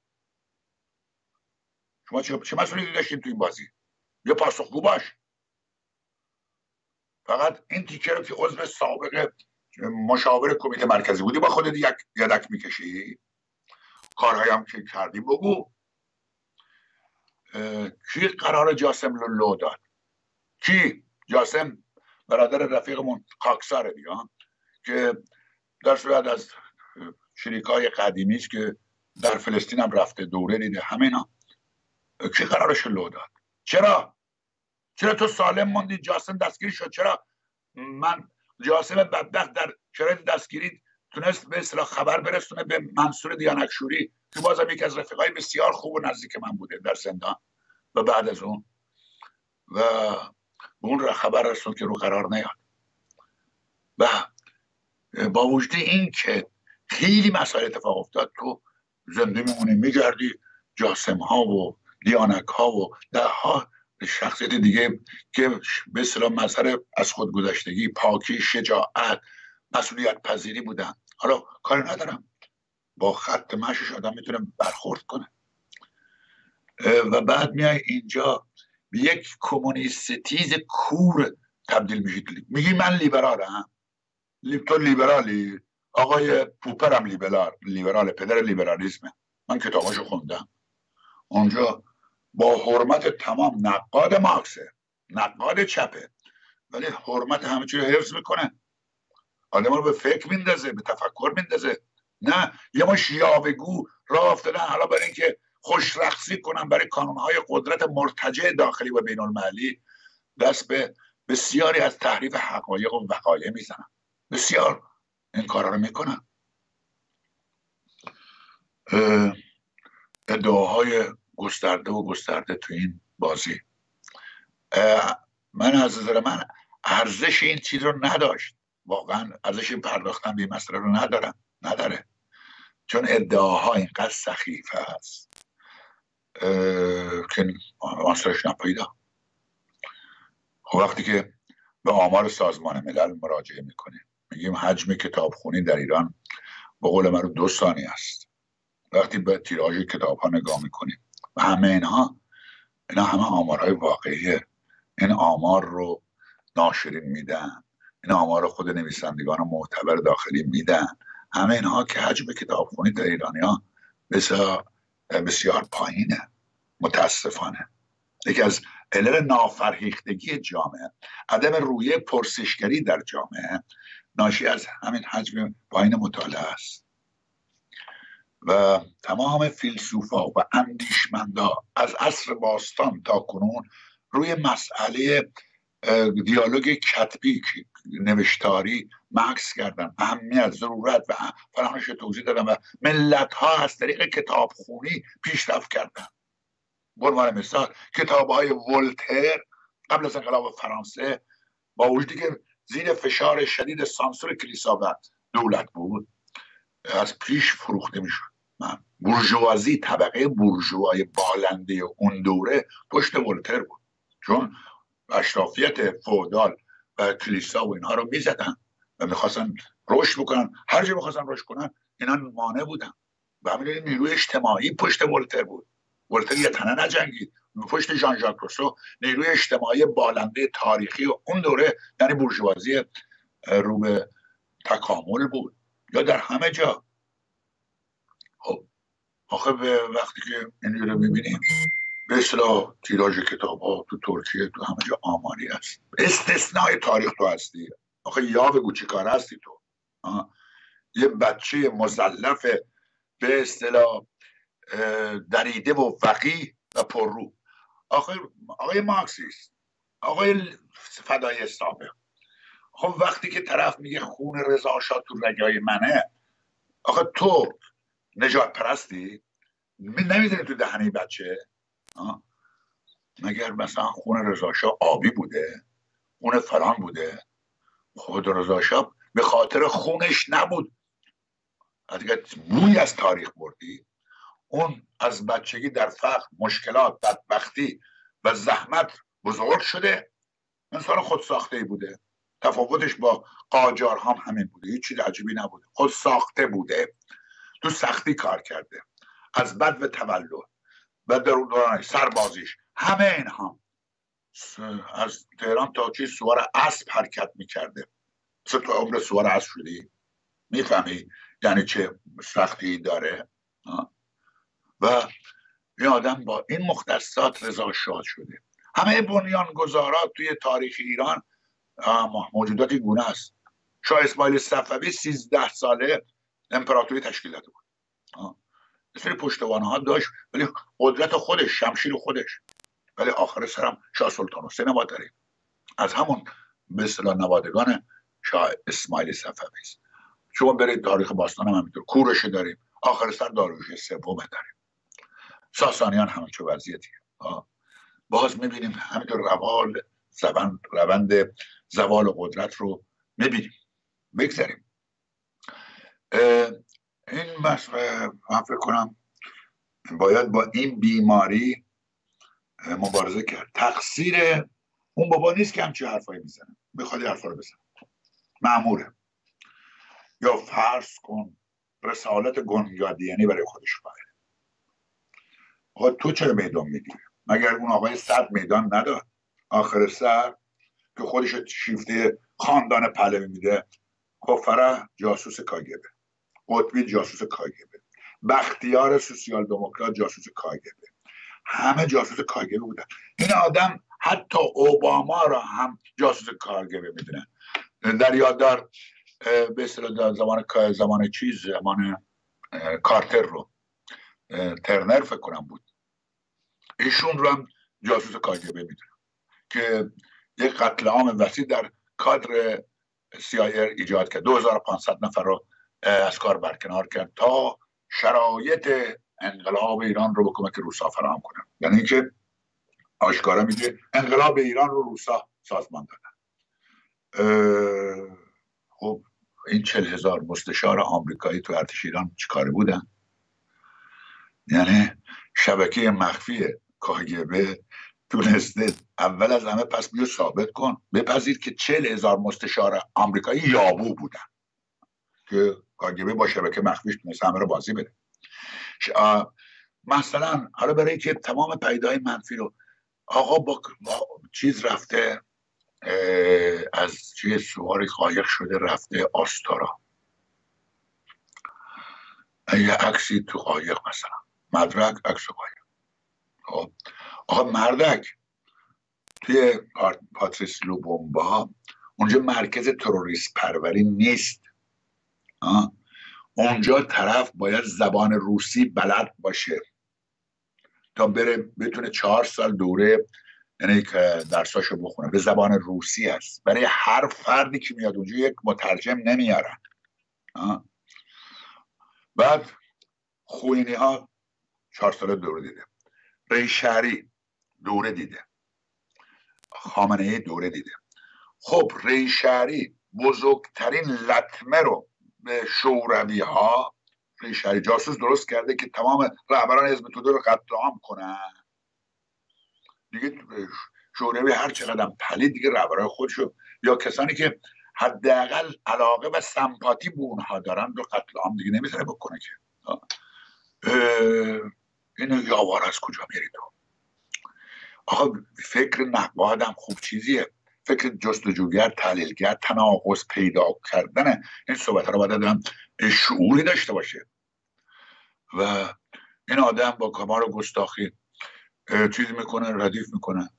شما چه مسئولیتی داشتیم تو این بازی یه پاسخگو باش فقط این تیکه رو که عضو سابق مشاور کمیته مرکزی بودی با خودت یک یدک می‌کشی کارهایم که کردی بگو کی قرار جاسم لو داد کی جاسم برادر رفیقمون خاکسار دیگه که در صورت از شریکای قدیمی است که در فلسطین هم رفته دوره دیده همینا کی قرارش لو داد؟ چرا؟ چرا تو سالم موندی؟ جاسم دستگیری شد. چرا من جاسم بدبخت در شرایط دستگیری تونست به اصطلاح خبر برسونه به منصور دیانکشوری؟ که بازم یکی از رفیقای بسیار خوب و نزدیک من بوده در زندان و بعد از اون. و اون را خبر رسون که رو قرار نیاد. و با وجود این که خیلی مسائل اتفاق افتاد تو زنده میمونی میگردی جاسم ها و دیانک ها و ده ها شخصیت دیگه که به اصطلاح مظهر از خودگذشتگی پاکی شجاعت مسئولیت پذیری بودن. حالا کار ندارم. با خط مشش آدم می‌تونه برخورد کنه. و بعد میای اینجا یک کمونیستیز کور تبدیل میشید. میگی من لیبرالم. تو لیبرالی؟ آقای پوپرم لیبرال لیبرال پدر لیبرالیسمه. من کتاباشو خوندم. اونجا با حرمت تمام نقاد مارکسه. نقاد چپه. ولی حرمت همه چی رو حفظ می‌کنه. آدم رو به فکر میندازه به تفکر میندازه. نه یه ما شیاوگو راه افتادن حالا برای اینکه خوش رخصی کنن برای کانونهای قدرت مرتجع داخلی و بین المللی دست به بسیاری از تحریف حقایق و وقایع می‌زنن بسیار. این کارا رو می‌کنن ادعاهای گسترده و گسترده تو این بازی. من از نظر من ارزش این چیز رو نداشت. واقعا ارزش پرداختن به این مسئله رو ندارم. نداره. چون ادعاها اینقدر سخیفه هست که آنسرش نپیدا خب وقتی که به آمار سازمان ملل مراجعه می‌کنیم میگیم حجم کتابخونی در ایران به قول من رو دو ثانی است. وقتی به تیراژ کتاب ها نگاه می‌کنیم و همه اینها اینا همه آمارهای واقعیه. این آمار رو ناشرین میدن این آمار رو خود نویسندگان معتبر داخلی میدن. همه اینها که حجم کتابخونی در ایرانیا بسیار بسیار پایینه. متاسفانه. یکی از علل نافرهیختگی جامعه. عدم رویه پرسشگری در جامعه ناشی از همین حجم پایین مطالعه است. و تمام فیلسوفا و اندیشمندا از عصر باستان تا کنون روی مسئله دیالوگ کتبی نوشتاری مکس کردن اهمیت ضرورت و فرهانش توضیح دادن و ملت ها از طریق کتابخونی پیشرفت کردن. عنوان مثال کتاب های ولتر قبل از انقلاب فرانسه با وجودی که زیر فشار شدید سانسور کلیسا و دولت بود از پیش فروخته می‌شد. بورژوازی طبقه بورژوای بالنده اون دوره پشت ولتر بود. چون اشرافیت فودال کلیسا و اینها رو می‌زدن و می‌خواستن رشد بکنن. هر جا می‌خواستن رشد کنن اینا مانع بودن. و همین نیروی اجتماعی پشت ولتر بود. ولتر یه تنه نجنگید. پشت ژان ژاک روسو نیروی اجتماعی بالنده تاریخی و اون دوره یعنی بورژوازی رو به تکامل بود. یا در همه جا. خب آخه به وقتی که این رو می‌بینیم. به اصلاح تیراژ کتاب ها تو ترکیه تو همه جا آماری هست. استثنای تاریخ تو هستی. آخه یا بگو چی کار هستی تو؟ یه بچه مزلف به اصطلاح دریده و وقی و پررو آخه آقای مارکسیست آقای فدای سابق خب وقتی که طرف میگه خون رضا تو رگای منه آخه تو نجات پرستی؟ نمی‌دونی تو دهنه بچه؟ مگر مثلا خون رضاشا آبی بوده؟ خون فلان بوده؟ خود رضاشا به خاطر خونش نبود. اگر بوی از تاریخ بردی. اون از بچگی در فقر مشکلات بدبختی و زحمت بزرگ شده. انسان خود ساخته بوده. تفاوتش با قاجار هم همین بوده. هیچ چیز عجیبی نبوده. خود ساخته بوده. تو سختی کار کرده. از بد و تولد. و در دوران سربازیش. همه اینها. از تهران تا چی؟ سوار اسب حرکت می‌کرده. تو تو عمر سوار اسب شدی. می‌فهمی یعنی چه سختی داره؟ و این آدم با این مختصات رضا شاد شده. همه بنیانگذارات توی تاریخ ایران موجوداتی گونه است. شاه اسماعیل صفوی سیزده ساله امپراتوری تشکیل داده بود سری پشتوانه ها داشت ولی قدرت خودش شمشیر خودش. ولی آخر سرم شاه سلطان حسین داریم از همون به اصطلاح نوادگان شاه اسماعیل صفوی است. شما برید تاریخ باستان هم همینطور. کورش داریم. آخر سر داریوش سوم داریم. ساسانیان همه چه وضعیتیه. باز می‌بینیم همینطور روال زبان روند زوال قدرت رو می‌بینیم. بگذاریم. این مسئله من فکر کنم باید با این بیماری مبارزه کرد. تقصیر اون بابا نیست که همچی حرفایی می‌زنه. بخواد حرفا رو بزنه. معموره یا فرض کن رسالت گنگادیانی برای خودش باید آقا تو چرا میدان میدی مگر اون آقای صد میدان نداد؟ آخر سر که خودش شیفته خاندان پهلوی میده. فرح جاسوس کاگبه قطبی جاسوس کاگبه. بختیار سوسیال دموکرات جاسوس کاگبه. همه جاسوس کاگبه بودن. این آدم حتی اوباما را هم جاسوس کاگبه می‌دونن. در یاددار به اصطلاح زمان زمان چیز زمان کارتر رو. ترنر فکر کنم بود. ایشون رو هم جاسوس کاگبه می‌دونن. که یک قتل عام وسیع در کادر سیایر ایجاد کرد. 2500 نفر رو از کار برکنار کرد تا شرایط انقلاب ایران رو به کمک روسا فراهم کنن یعنی اینکه آشکارا میگه انقلاب ایران رو روسا سازمان دادن. خب این چل هزار مستشار آمریکایی تو ارتش ایران چیکاره بودن؟ یعنی شبکه مخفی کاگبه تونسته اول از همه پس بیو ثابت کن بپذیر که چل هزار مستشار آمریکایی یابو بودن. که کاگبه با شبکه مخفیش تونسته همه رو بازی بده. مثلا حالا برای که تمام پیدای منفی رو آقا با, چیز رفته از چیه سواری قایق شده رفته آستارا. یه عکسی تو قایق مثلا. مدرک عکس قایق. خب. آقا مردک. توی پاتریس لوبومبا اونجا مرکز تروریست پروری نیست. اونجا طرف باید زبان روسی بلد باشه. تا بره بتونه چهار سال دوره یعنی که درساشو بخونه. به زبان روسی است برای هر فردی که میاد اونجا یک مترجم نمیارن. بعد خوینی ها چهار سال دوره دیده. ریشری دوره دیده. خامنه دوره دیده. خب ریشری بزرگترین لطمه رو شوروی ها ریشری جاسوس درست کرده که تمام رهبران حزب توده رو قتل عام کنن. دیگه شوروی هر چقدر پلید دیگه رهبران خودشو یا کسانی که حداقل علاقه و سمپاتی به اونها دارن رو قتل عام دیگه نمی‌تونه بکنه که. اینو یاوار از کجا میری تو؟ آقا فکر نقادم خوب چیزیه. فکر جستجوگر تحلیلگر تناقض پیدا کردن این صحبت رو باید آدم شعوری داشته باشه. و این آدم با کمار گستاخی چیز می‌کنه ردیف می‌کنه.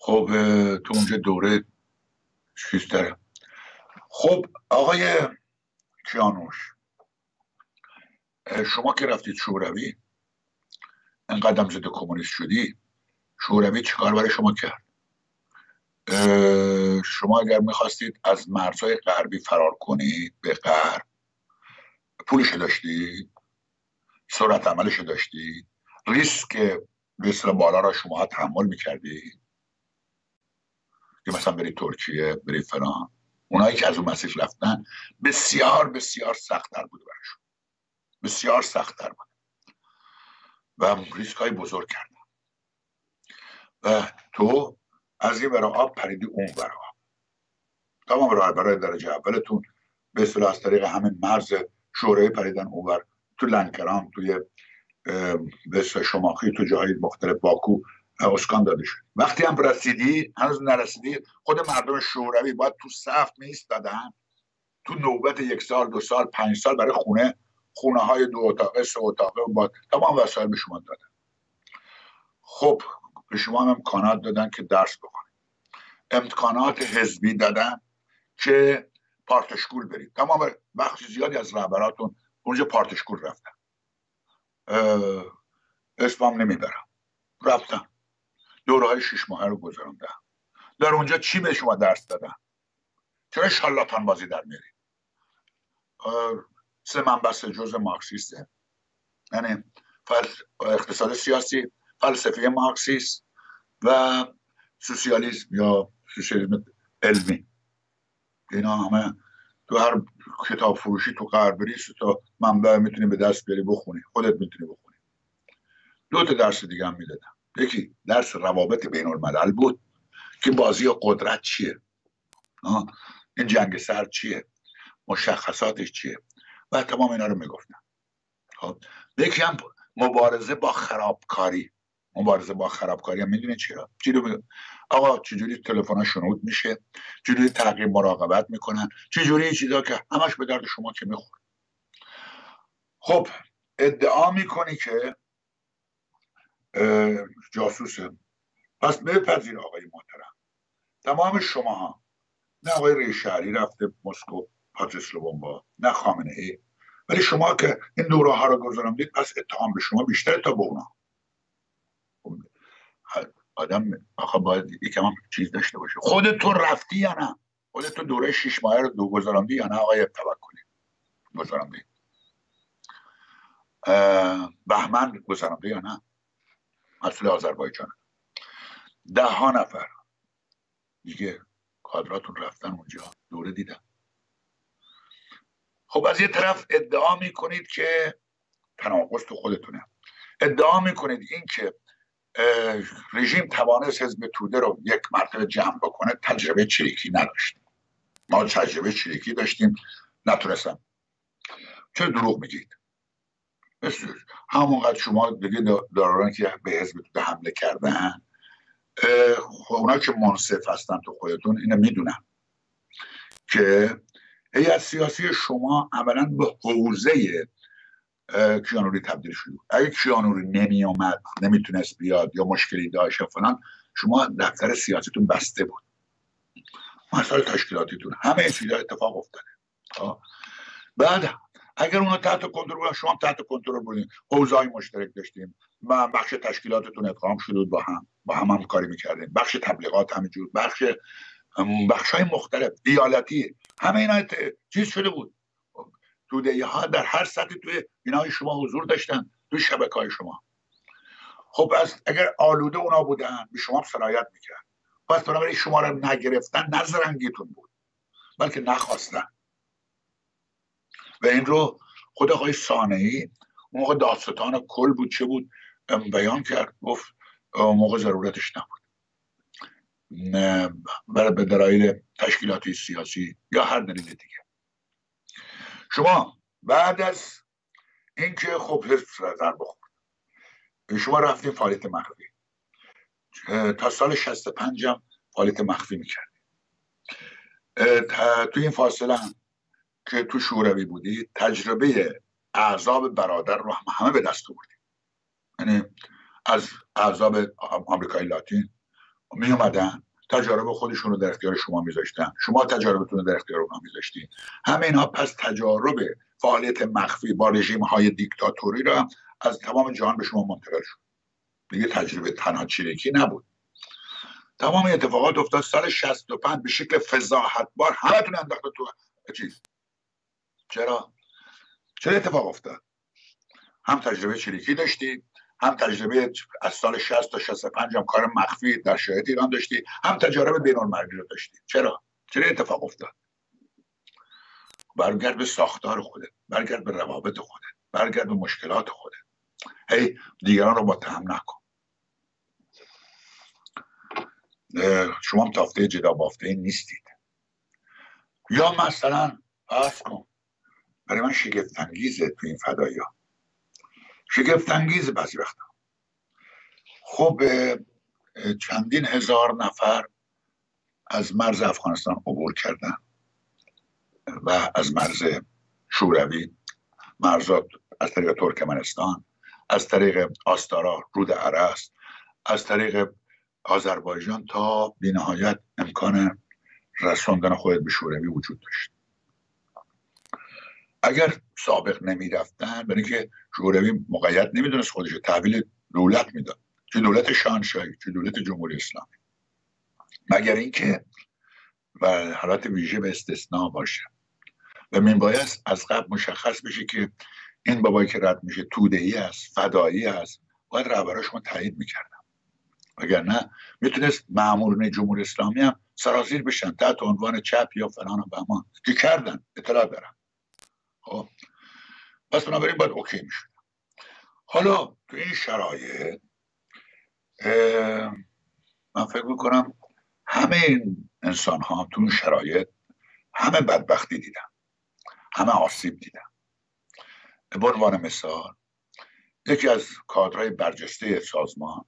خب تو اونجا دوره چیز داره. خب آقای کیانوش شما که رفتید شوروی قدم زده کمونیست شدی شوروی چیکار برای شما کرد؟ شما اگر می‌خواستید از مرزهای غربی فرار کنید به غرب پولش داشتید؟ سرعت عملش داشتید؟ ریسک ریسک بالا را شما تحمل می‌کردید؟ که مثلا برید ترکیه برید فران اونایی که از اون مسیح رفتن بسیار بسیار سختتر بود براشون. بسیار سختتر بود. و ریسک های بزرگ کردن. و تو از این برای آب پریدی اون برای آب. تمام راه برای درجه اولتون به اصطلاح از طریق همین مرز شوره پریدن اونور تو لنکرام توی به شماخی تو جاهای مختلف باکو اسکان داده شد. وقتی هم رسیدی هنوز نرسیدی خود مردم شوروی باید تو صف میستادن تو نوبت یک سال دو سال پنج سال برای خونه خونه های دو اتاقه سه اتاقه با تمام وسایل به شما دادن. خب به شما هم امکانات دادن که درس بخونید امکانات حزبی دادن که پارتشکول برید. تمام وقتی زیادی از رهبراتون اونجا پارتشکول رفتن. اسمم نمی‌برم. رفتم دوره های شیش ماه رو گذراندم در اونجا چی به شما درس دادن؟ چرا شالاتان بازی در میرید؟ سه منبست جز مارکسیسته. یعنی اقتصاد سیاسی فلسفه مارکسیست و سوسیالیسم یا سوسیالیسم علمی. اینا همه تو هر کتاب فروشی تو غرب بری تا منبع می‌تونی به دست بیاری بخونی خودت می‌تونی بخونی. دو تا درس دیگه هم می‌دادم. یکی درس روابط بین الملل بود که بازی قدرت چیه؟ این جنگ سر چیه؟ مشخصاتش چیه؟ و تمام اینا رو می‌گفتم. خب؟ یکی هم مبارزه با خرابکاری. مبارزه با خرابکاری هم می‌دونی چرا؟ چی آقا چجوری تلفن شنود میشه؟ چجوری تغییر مراقبت می‌کنن؟ چجوری چیزا که همش به درد شما که میخور خب ادعا می‌کنی که جاسوسه. پس بپذیر آقای محترم. تمام شما ها نه آقای ریشهری رفته مسکو پاتریس با نه خامنه ای. ولی شما که این دوره ها رو گذارمدید پس اتهام به شما بیشتر تا به اونا. آدم آخه باید یکم هم چیز داشته باشه. خودت تو رفتی یا نه؟ خودت تو دوره شیش ماه رو دو گذارمدی یا نه؟ آقای توکلی گذارمدی بهمن گذارمدی یا نه؟ مسئول آذربایجان. ده ها نفر. دیگه کادراتون رفتن اونجا. دوره دیدن. خب از یه طرف ادعا می‌کنید که تناقض تو خودتونه. ادعا می‌کنید این که رژیم توانست حزب توده رو یک مرتبه جمع بکنه. تجربه چریکی نداشت. ما تجربه چریکی داشتیم. نتونستم. چه دروغ میگید؟ همونقدر شما دیگه داران که به حزب توده حمله کردن خب اونا که منصف هستن تو خودتون اینو می‌دونن که هیئت سیاسی شما عملا به حوزه کیانوری تبدیل شده اگه کیانوری نمی آمد نمی‌تونست بیاد یا مشکلی داشت فلان شما دفتر سیاستتون بسته بود. مسائل تشکیلاتیتون همه چیزا اتفاق افتاده. خب. بعد اگر اونا تحت کنترل بودن شما تحت کنترل بودین. حوزه مشترک داشتیم. بخش تشکیلاتتون ادغام شده با هم با هم هم کاری می‌کردیم بخش تبلیغات همینجور. بخش بخش های مختلف دیالتی همه اینا چیز شده بود. توده ها در هر سطح توی بینای شما حضور داشتن توی شبکه های شما. خب از اگر آلوده اونا بودن به شما سرایت می‌کرد. پس بنابراین شما رو نگرفتن نزرنگیتون بود بلکه نخواستن. و این رو خود آقای سانهی موقع داستان کل بود چه بود؟ بیان کرد گفت موقع ضرورتش نبود. برای به دلایل تشکیلاتی سیاسی یا هر دلیل دیگه. شما بعد از اینکه خب حزب نظر بخورد شما رفتیم فعالیت مخفی. تا سال 65 هم فعالیت مخفی می‌کردیم تو این فاصله که تو شوروی بودی تجربه اعذاب برادر رو همه به دست آوردیم یعنی از اعذاب آمریکای لاتین می اومدن تجارب خودشون رو در اختیار شما میذاشتن. شما تجاربتون رو در اختیار اونها میذاشتین. همه اینها پس تجارب فعالیت مخفی با رژیم های دیکتاتوری را از تمام جهان به شما منتقل شد. دیگه تجربه تنها چیرکی نبود. تمام اتفاقات افتاد. سال 65 به شکل فضاحت بار همتون انداخته تو چیز. چرا؟ چرا اتفاق افتاد؟ هم تجربه چریکی داشتی هم تجربه از سال 60 تا 65 هم کار مخفی در شرایط ایران داشتی هم تجارب بین المللی رو داشتی. چرا؟ چرا اتفاق افتاد؟ برگرد به ساختار خودت برگرد به روابط خودت برگرد به مشکلات خودت. هی دیگران رو متهم نکن. شما تافته جدا بافته نیستید. یا مثلا فرض کن برای من شگفت انگیزه تو این فدایی ها شگفت انگیز بعضی وقتا. خب چندین هزار نفر از مرز افغانستان عبور کردن و از مرز شوروی مرزات از طریق ترکمنستان از طریق آستارا رود عرس از طریق آذربایجان تا بینهایت امکان رساندن خود به شوروی وجود داشت. اگر سابق نمی‌رفتن برای اینکه شوروی مقید نمی‌دونست خودش تحویل دولت می‌داد. چه دولت شاهنشاهی چه دولت جمهوری اسلامی. مگر اینکه و حالات ویژه به استثناء باشه. و من باید از قبل مشخص بشه که این بابایی که رد میشه ای است فدایی است باید ما تایید می‌کردم. اگر نه می‌تونست معمولین جمهوری اسلامی هم سرازیر بشن تحت عنوان چپ یا فلان و بهمان که کردن؟ اطلاع دارم. خب. پس بنابراین باید اوکی می‌شد. حالا تو این شرایط من فکر می‌کنم همه این انسان ها تو این شرایط همه بدبختی دیدن. همه آسیب دیدن. به عنوان مثال یکی از کادرهای برجسته سازمان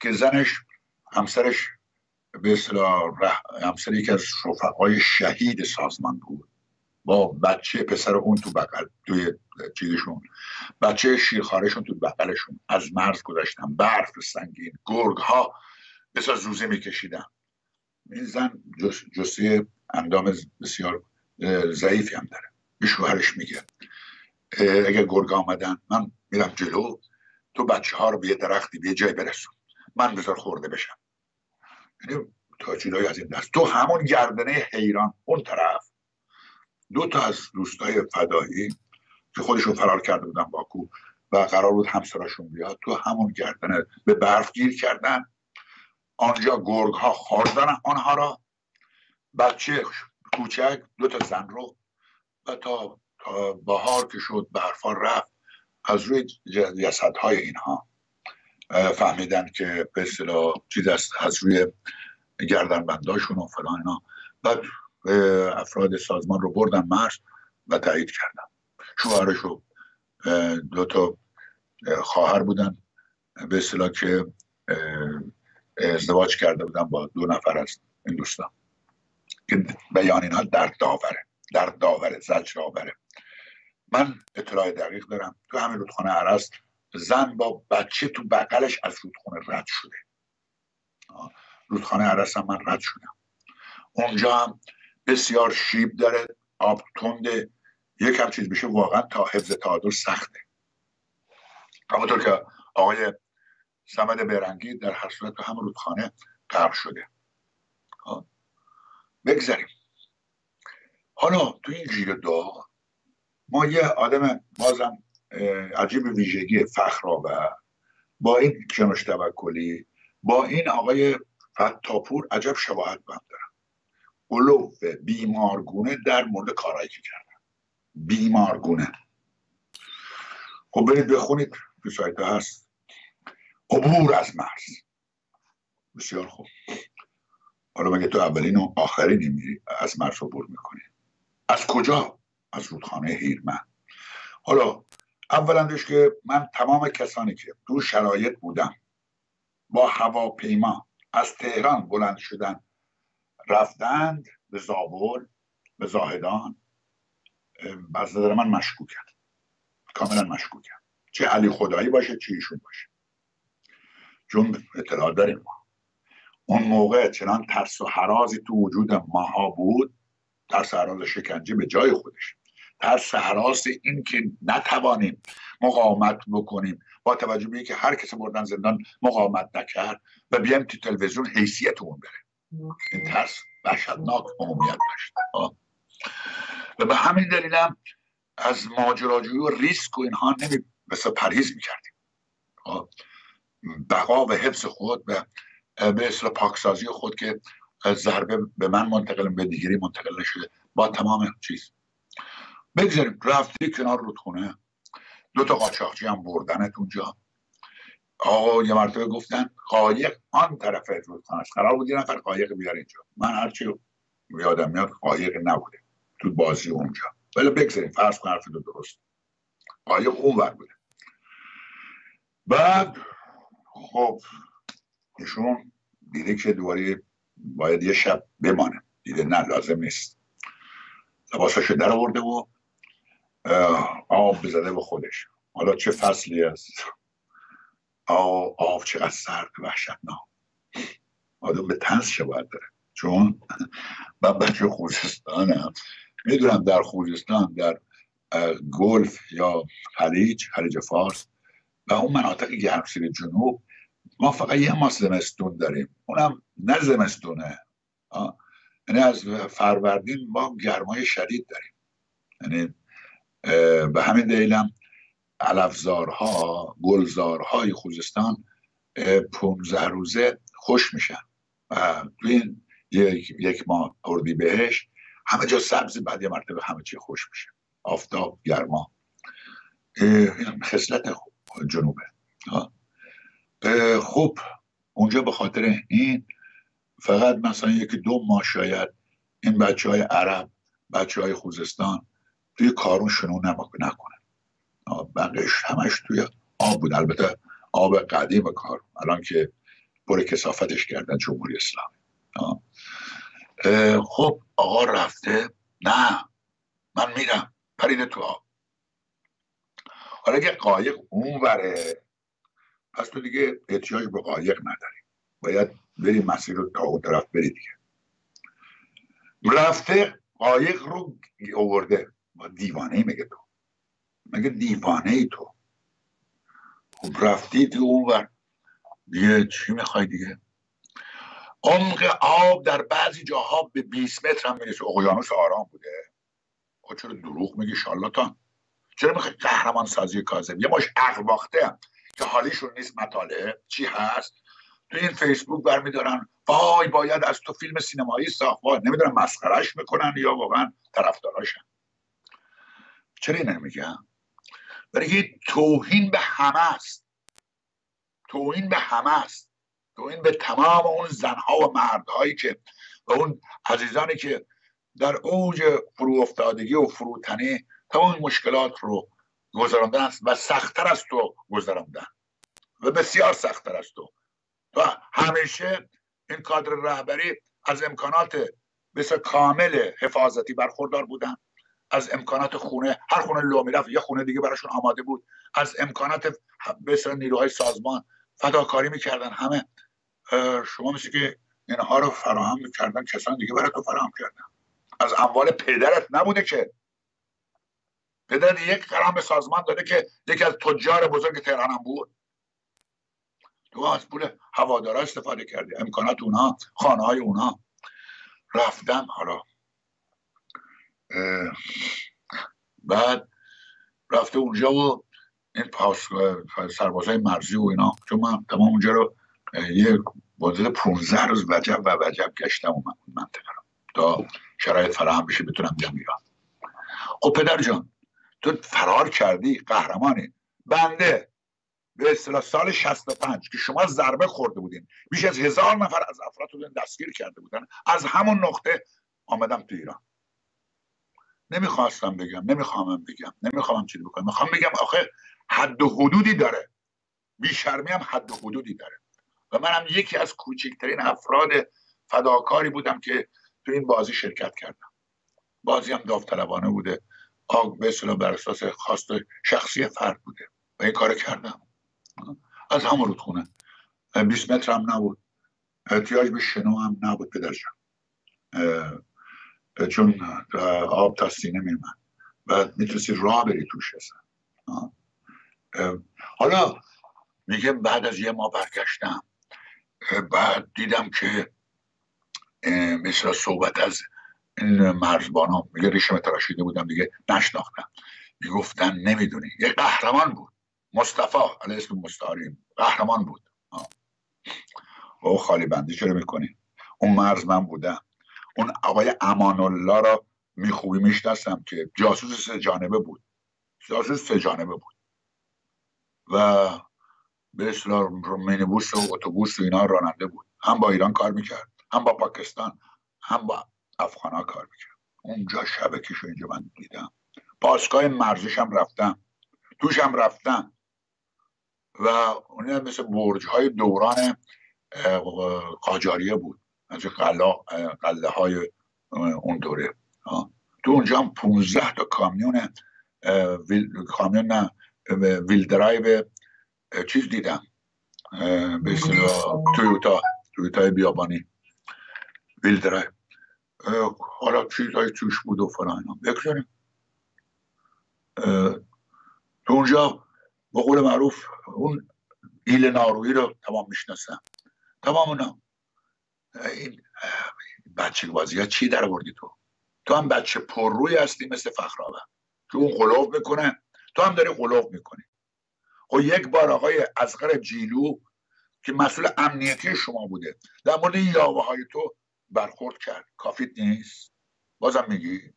که زنش همسرش به اصطلاح همسر یکی از رفقای شهید سازمان بود. با بچه پسر اون تو بغل توی چیزشون. بچه شیرخارشون تو بغلشون. از مرز گذاشتن برف سنگین گرگ ها بسیار زوزه میکشیدن این زن جسه اندام بسیار ضعیفی هم داره. به شوهرش میگه اگر گرگ آمدن من میرم جلو تو بچه ها رو به یه درختی به یه جای برسون. من بذار خورده بشم. یعنی تا از این دست. تو همون گردنه حیران. اون طرف. دو تا از دوستای فدایی که خودشون فرار کرده بودن باکو و قرار بود همسراشون بیاد تو همون گردنه به برف گیر کردن. آنجا گرگ ها خوردن آنها را. بچه کوچک دو تا زن رو و تا, بهار که شد برفا رفت از روی های اینها. فهمیدن که به اصطلاح چیز است از روی گردن بنداشون و فلان اینا. بعد افراد سازمان رو بردن مرز و تایید کردن شوهرشو دو تا خواهر بودن. به اصطلاح که ازدواج کرده بودن با دو نفر از این دوستان. که بیان اینها در داوره. در داوره زجر آوره. من اطلاع دقیق دارم. تو همین رودخانه عرست زن با بچه تو بغلش از رودخانه رد شده. رودخانه عرست هم من رد شدم. اونجا هم بسیار شیب داره آب تنده یک چیز بشه واقعا تا حفظ تعادل سخته. همونطور که آقای سمد برنگی در هر صورت هم رودخانه غرق شده. بگذاریم. حالا تو این جیر داغ ما یه آدم بازم عجیب ویژگی فخرآور با این کنش توکلی با این آقای فتاپور عجب شباهت با هم قلوف بیمارگونه در مورد کارهایی که کردن. بیمارگونه. خب برید بخونید تو سایت هست. عبور از مرز. بسیار خوب. حالا مگه تو اولین و آخرین میری از مرز عبور می‌کنی؟ از کجا؟ از رودخانه هیرمن. حالا اولندش که من تمام کسانی که تو شرایط بودم با هواپیما از تهران بلند شدن رفتند به زابل به زاهدان. از نظر من مشکوکن. کاملا مشکوکن. چه علی خدایی باشه چه ایشون باشه. چون اطلاع داریم ما. اون موقع چنان ترس و حرازی تو وجود ماها بود ترس حراز شکنجه به جای خودش. ترس حراس این که نتوانیم مقاومت بکنیم. با توجه به که هر کسی بردن زندان مقاومت نکرد و بیایم تو تلویزیون حیثیت اون بره. این ترس وحشتناک عمومیت داشت. و به همین دلیلم از ماجراجویی و ریسک و اینها نمی مثل پرهیز می‌کردیم بقا و حفظ خود به به اصلا پاکسازی خود که ضربه به من منتقل به دیگری منتقل نشده. با تمام چیز. بگذاریم. رفتی کنار رودخونه. دو تا قاچاقچی هم بردنت اونجا. آقا یه مرتبه گفتن قایق آن طرف رودخانه قرار بود یه نفر قایق بیار اینجا. من هرچی یادم میاد قایق نبوده. تو بازی اونجا. ولی بگذاریم فرض کن حرف دو درست. قایق اون ور بوده. بعد خب ایشون دیده که دوباره باید یه شب بمانه. دیده نه لازم نیست. لباساشو در آورده و آب بزده به خودش. حالا چه فصلی است آب, آب چقدر سرد وحشتناک. آدم به تنس باید داره چون من بچه خوزستانم. می‌دونم در خوزستان در گلف یا خلیج خلیج فارس و اون مناطق گرمسیر جنوب ما فقط یه ماه زمستون داریم. اونم نه زمستونه. یعنی از فروردین ما گرمای شدید داریم. یعنی به همین دلیلم علفزارها گلزارهای خوزستان پونزه روزه خوش میشن. و این یک, یک ماه اردی بهش همه جا سبزی بعد یه مرتبه همه چی خوش میشه. آفتاب گرما. خصلت جنوبه. خب اونجا به خاطر این فقط مثلا یکی دو ماه شاید این بچه های عرب بچه های خوزستان توی کارون شنو نکنن. بقیش همش توی آب بود. البته آب قدیم کار الان که پر کسافتش کردن جمهوری اسلامی. خب آقا رفته. نه من میرم. پریده تو آب. حالا اگه قایق اون وره پس تو دیگه احتیاج به قایق نداری. باید بری مسیر رو تا اون طرف بری دیگه. رفته قایق رو آورده. با دیوانه ای میگه تو. مگه دیوانه ای تو؟ خب رفتی تو اون ور. دیگه چی می‌خوای دیگه؟ عمق آب در بعضی جاها به 20 متر هم می‌رسه. اقیانوس آرام بوده. خب چرا دروغ میگی شالاتان چرا می‌خوای قهرمان سازی کاظم یه ماش عقل باخته که حالیشون نیست مطالعه. چی هست؟ تو این فیسبوک برمیدارن. وای باید از تو فیلم سینمایی ساخت وای نمی‌دونم مسخرش می‌کنن یا واقعا طرفداراشن. چرا نمیگم؟ برای توهین به همه است. توهین به همه است. توهین به تمام اون زنها و مردهایی که و اون عزیزانی که در اوج فرو افتادگی و فروتنی تمام مشکلات رو گذراندن است و سختتر از تو گذراندن. و بسیار سختتر از تو. و همیشه این کادر رهبری از امکانات بسیار کامل حفاظتی برخوردار بودن. از امکانات خونه هر خونه لو می‌رفت یه خونه دیگه براشون آماده بود. از امکانات بسیار نیروهای سازمان فداکاری می‌کردن همه. شما مثل که اینها رو فراهم می‌کردن کسان دیگه برای تو فراهم کردن. از اموال پدرت نبوده که. پدرت یک قرام به سازمان داده که یکی از تجار بزرگ تهران هم بود. تو از پول هوادارا استفاده کردی. امکانات اونها خانه های اونها. رفتم حالا بعد رفته اونجا و این پاس سربازای مرزی و اینا. چون من تمام اونجا رو یه مدت 15 روز وجب و وجب گشتم اون منطقه رو. تا شرایط فراهم بشه بتونم بیام ایران. خب پدر جان تو فرار کردی قهرمانی. بنده به اصطلاح سال 65 که شما ضربه خورده بودین بیش از هزار نفر از افراد دستگیر کرده بودن. از همون نقطه آمدم تو ایران. نمی‌خواستم بگم نمیخوامم بگم نمی‌خوام چیزی بکنم. می‌خوام بگم آخه حد و حدودی داره. بیشرمی هم حد و حدودی داره. و منم یکی از کوچکترین افراد فداکاری بودم که تو این بازی شرکت کردم. بازی هم داوطلبانه بوده. آگ به اصطلاح بر اساس خواست شخصی فرد بوده. و این کار کردم. از همون رودخونه. 20 متر هم نبود. احتیاج به شنو هم نبود پدر چون آب تا سینه میمن و می‌تونستی راه بری توش هستن حالا میگه بعد از یه ماه برگشتم. بعد دیدم که مثل صحبت از این مرزبان میگه ریشم تراشیده بودم دیگه نشناختم. می‌گفتن نمی‌دونی. یه قهرمان بود. مصطفی علیه اسم مستعاریم قهرمان بود. او خالی بندی چرا می‌کنی؟ اون مرز من بودم. اون آقای امان الله را میخوبی می‌شناسم که جاسوس سه جانبه بود. جاسوس سه جانبه بود. و به اصطلاح مینیبوس و اتوبوس و اینا راننده بود. هم با ایران کار می‌کرد هم با پاکستان هم با افغان کار می‌کرد. اونجا شبکیشو اینجا من دیدم. پاسگاه مرزش هم رفتم. توش هم رفتم. و اون مثل برج های دوران قاجاریه بود. از قله های اون دوره. تو اونجا هم 15 تا کامیون کامیون نه ویل درایو چیز دیدم. به اصطلاح تویوتا تویوتا بیابانی. ویل درایو حالا چیزهای توش بود و فلان بگذاریم. تو اونجا به قول معروف اون ایل نارویی رو تمام می‌شناسم. تمام اونا. این بچه بازی ها چی در بردی تو؟ تو هم بچه پرروی هستی مثل فخرآور. تو اون قلوب می‌کنه تو هم داری قلوب می‌کنی. خب یک بار آقای ازغر جیلو که مسئول امنیتی شما بوده در مورد یاوه های تو برخورد کرد. کافیت نیست؟ بازم میگی؟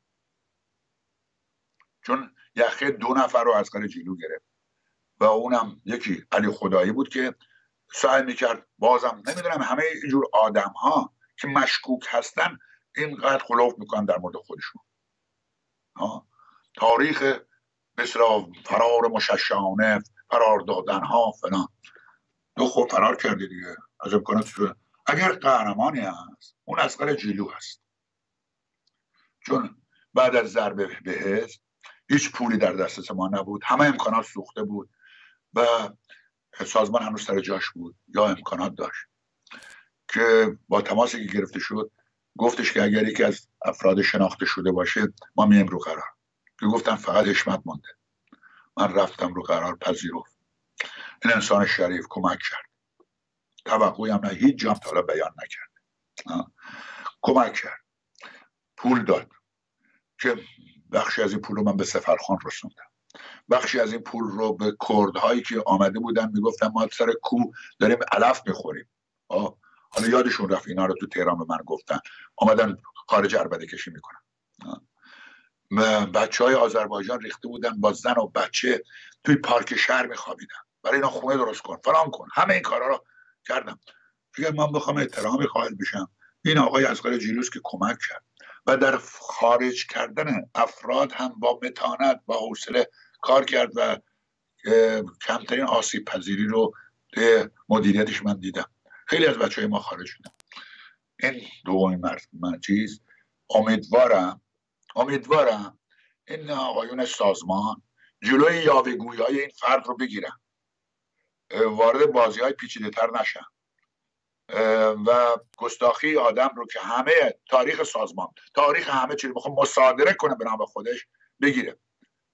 چون یخه دو نفر رو از جیلو گرفت و اونم یکی علی خدایی بود که سعی می‌کرد. بازم نمی‌دونم همه اینجور آدم ها که مشکوک هستن اینقدر خلاف می‌کنن در مورد خودشون. ها. تاریخ بسرا فرار مششانه فرار دادن ها فلان. دو خود فرار کرده دیگه. از اگر قهرمانی هست اون اسقر جیلو هست. چون بعد از ضربه به هیچ پولی در دسترس ما نبود. همه امکانات سوخته بود و سازمان هنوز سر جاش بود. یا امکانات داشت. که با تماسی که گرفته شد گفتش که اگر یکی از افراد شناخته شده باشه ما میم رو قرار. که گفتن فقط حشمت مونده. من رفتم رو قرار پذیرفت. این انسان شریف کمک کرد. توقعی هم نه هیچ جام تا بیان نکرد. کمک کرد. پول داد. که بخشی از این پول رو من به سفرخان رسوندم. بخشی از این پول رو به کردهایی که آمده بودن می‌گفتن ما سر کو داریم علف می‌خوریم. حالا یادشون رفت اینا رو تو تهران به من گفتن. آمدن خارج عربده کشی می‌کنن. بچه های آذربایجان ریخته بودن با زن و بچه توی پارک شهر میخوابیدن. برای اینا خونه درست کن فلان کن. همه این کارا رو کردم. اگر من بخوام احترامی قائل بشم. این آقای از جیروس که کمک کرد. و در خارج کردن افراد هم با متانت با حوصله کار کرد و کمترین آسیب پذیری رو مدیریتش من دیدم. خیلی از بچه های ما خارج شدن. این دومین من چیز. امیدوارم امیدوارم این آقایون سازمان جلوی یاوگوی های این فرد رو بگیرن. وارد بازی های پیچیده تر نشن. و گستاخی آدم رو که همه تاریخ سازمان تاریخ همه چیز بخوام مصادره کنه به نام خودش بگیره.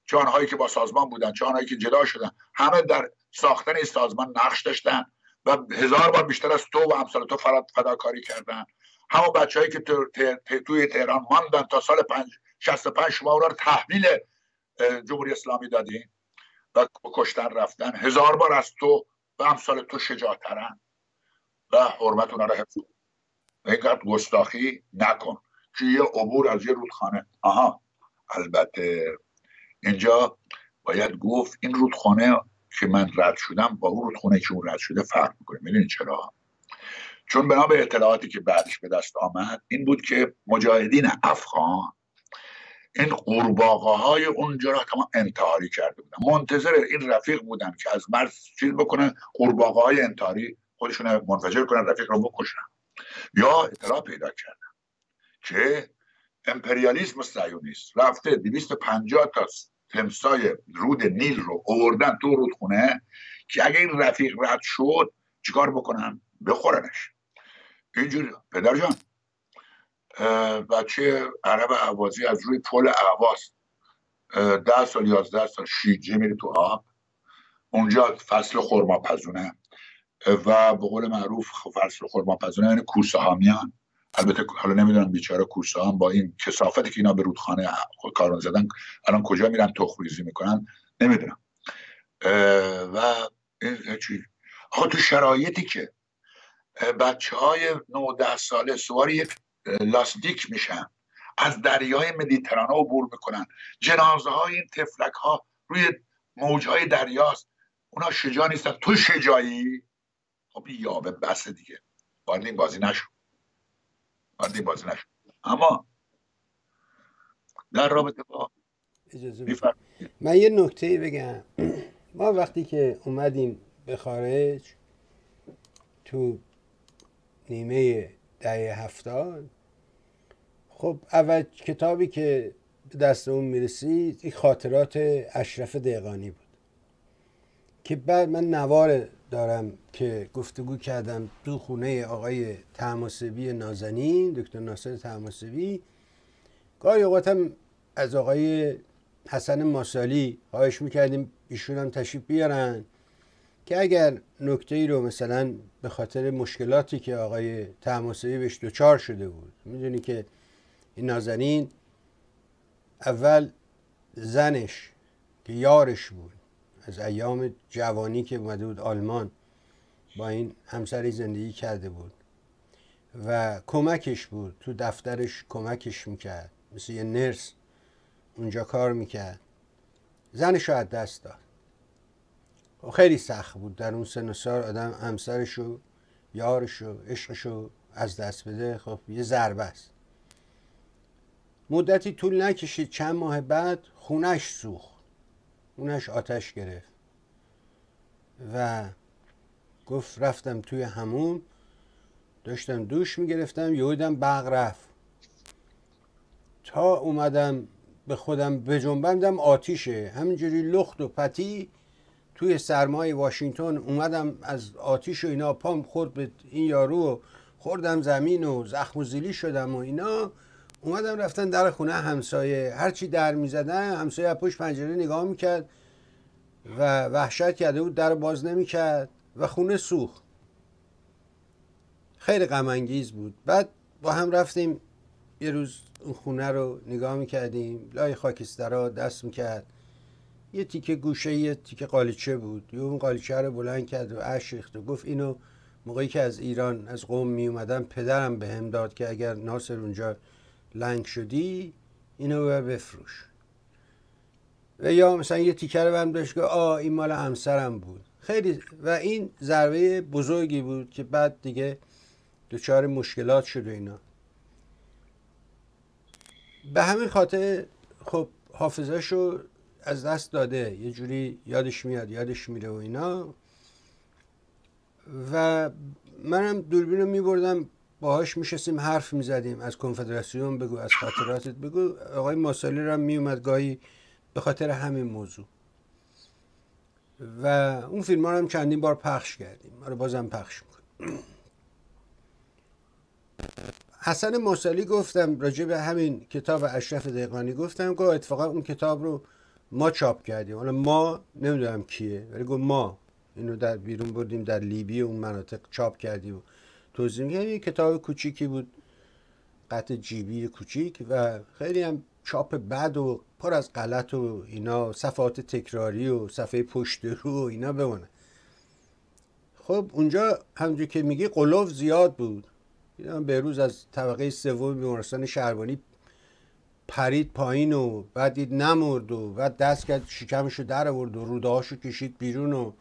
چه هایی که با سازمان بودن چه هایی که جدا شدن همه در ساختن این سازمان نقش داشتن و هزار بار بیشتر از تو و امثال تو فداکاری کردن. همون بچههایی که توی تهران ماندن تا سال 65 شما رو تحویل جمهوری اسلامی دادین و کشتن رفتن. هزار بار از تو و امثال تو شجاعترن. و حرمت اونا رو حفظ کن. اینقدر گستاخی نکن. که یه عبور از یه رودخانه. آها. البته اینجا باید گفت این رودخانه که من رد شدم با اون رودخانه که اون رد شده فرق می‌کنه. می‌دونید چرا؟ چون بنا به اطلاعاتی که بعدش به دست آمد این بود که مجاهدین افغان این قورباغه های اونجا را تمام انتحاری کرده بودن. منتظر این رفیق بودن که از مرز چیز بکنن قورباغه های انتحاری خودشون منفجر کنن رفیق رو بکشن. یا اطلاع پیدا کردن که امپریالیسم سیونیست رفته 250 تا تمسای رود نیل رو اووردن تو رودخونه که اگه این رفیق رد شد چیکار بکنن؟ بخورنش. اینجوری پدر جان بچه عرب عوازی از روی پل اعواز ده سال یازده سال شیجه میره تو آب. اونجا فصل خورما پزونه. و به قول معروف فصل خورما پزونه یعنی کوسه ها میان البته حالا نمی‌دونم بیچاره کوسه هم با این کسافتی که اینا به رودخانه کارون زدن الان کجا میرن تخریزی می‌کنن؟ نمی‌دونم. و آقا تو شرایطی که بچه های 9 ساله سوار یک لاستیک میشن از دریای مدیترانه عبور می‌کنن. جنازه های این تفلک ها روی موج های دریاست. اونا شجاع نیستن. تو شجاعی؟ خب یابه بس دیگه. وارد این بازی نشو وارد این بازی نشو اما در رابطه با اجازه من یه نکته بگم. ما وقتی که اومدیم به خارج تو نیمه دهه هفتاد خب اول کتابی که به دست اون می‌رسید این خاطرات اشرف دقانی بود. که بعد من نوار دارم که گفتگو کردم تو خونه آقای تماسبی نازنین دکتر ناصر تماسبی. گاهی اوقاتم از آقای حسن ماسالی خواهش می‌کردیم ایشون هم تشریف بیارن که اگر نکته ای رو مثلا به خاطر مشکلاتی که آقای تماسبی بهش دچار شده بود می‌دونی که این نازنین اول زنش که یارش بود. از ایام جوانی که اومده بود آلمان با این همسری زندگی کرده بود و کمکش بود تو دفترش کمکش می‌کرد مثل یه نرس اونجا کار می‌کرد. رو از دست داد. خب خیلی سخت بود. در اون سن و سال آدم همسرش رو یارش عشقش رو از دست بده. خب یه ضربه است. مدتی طول نکشید. چند ماه بعد خونش سوخت. خونش آتش گرفت و گفت رفتم توی همون داشتم دوش می‌گرفتم یهودم برق رفت. تا اومدم به خودم بجنبندم آتیشه. همینجوری لخت و پتی توی سرمای واشنگتن اومدم از آتیش و اینا پام خورد به این یارو خوردم زمین و زخم و زیلی شدم و اینا. اومدم رفتن در خونه همسایه. هرچی در می‌زدن همسایه پشت پنجره نگاه می‌کرد و وحشت کرده بود در باز نمی‌کرد و خونه سوخت. خیلی غم بود. بعد با هم رفتیم یه روز اون خونه رو نگاه می‌کردیم. لای خاکسترا دست می‌کرد. یه تیکه گوشه یه تیکه قالیچه بود. یه اون قالیچه رو بلند کرد و اش ریخت و گفت اینو موقعی که از ایران از قوم می اومدم پدرم به هم داد که اگر ناصر اونجا لنگ شدی اینو بر بفروش. و یا مثلا یه تیکه رو برم داشت که آ این مال همسرم بود. خیلی و این ضربه بزرگی بود که بعد دیگه دچار مشکلات شد و اینا. به همین خاطر خب حافظهشو از دست داده. یه جوری یادش میاد یادش میره و اینا. و منم دوربین رو میبردم باهاش میشستیم حرف می‌زدیم. از کنفدراسیون بگو از خاطراتت بگو. آقای ماسالی رو میومد گاهی به خاطر همین موضوع. و اون فیلم ها رو هم چندین بار پخش کردیم. آره بازم پخش می‌کنیم حسن ماسالی گفتم راجع به همین کتاب اشرف دقانی گفتم که اتفاقا اون کتاب رو ما چاپ کردیم. حالا ما نمی‌دونم کیه ولی گفت ما اینو در بیرون بردیم در لیبی اون مناطق چاپ کردیم. توضیح میگم یه کتاب کوچیکی بود قطع جیبی کوچیک و خیلی هم چاپ بد و پر از غلط و اینا صفحات تکراری و صفحه پشت رو و اینا بمونه. خب اونجا همونجور که میگی قلوف زیاد بود. به روز از طبقه سوم بیمارستان شهربانی پرید پایین و بعد دید نمرد و بعد دست کرد شکمشو در آورد و روده کشید بیرون و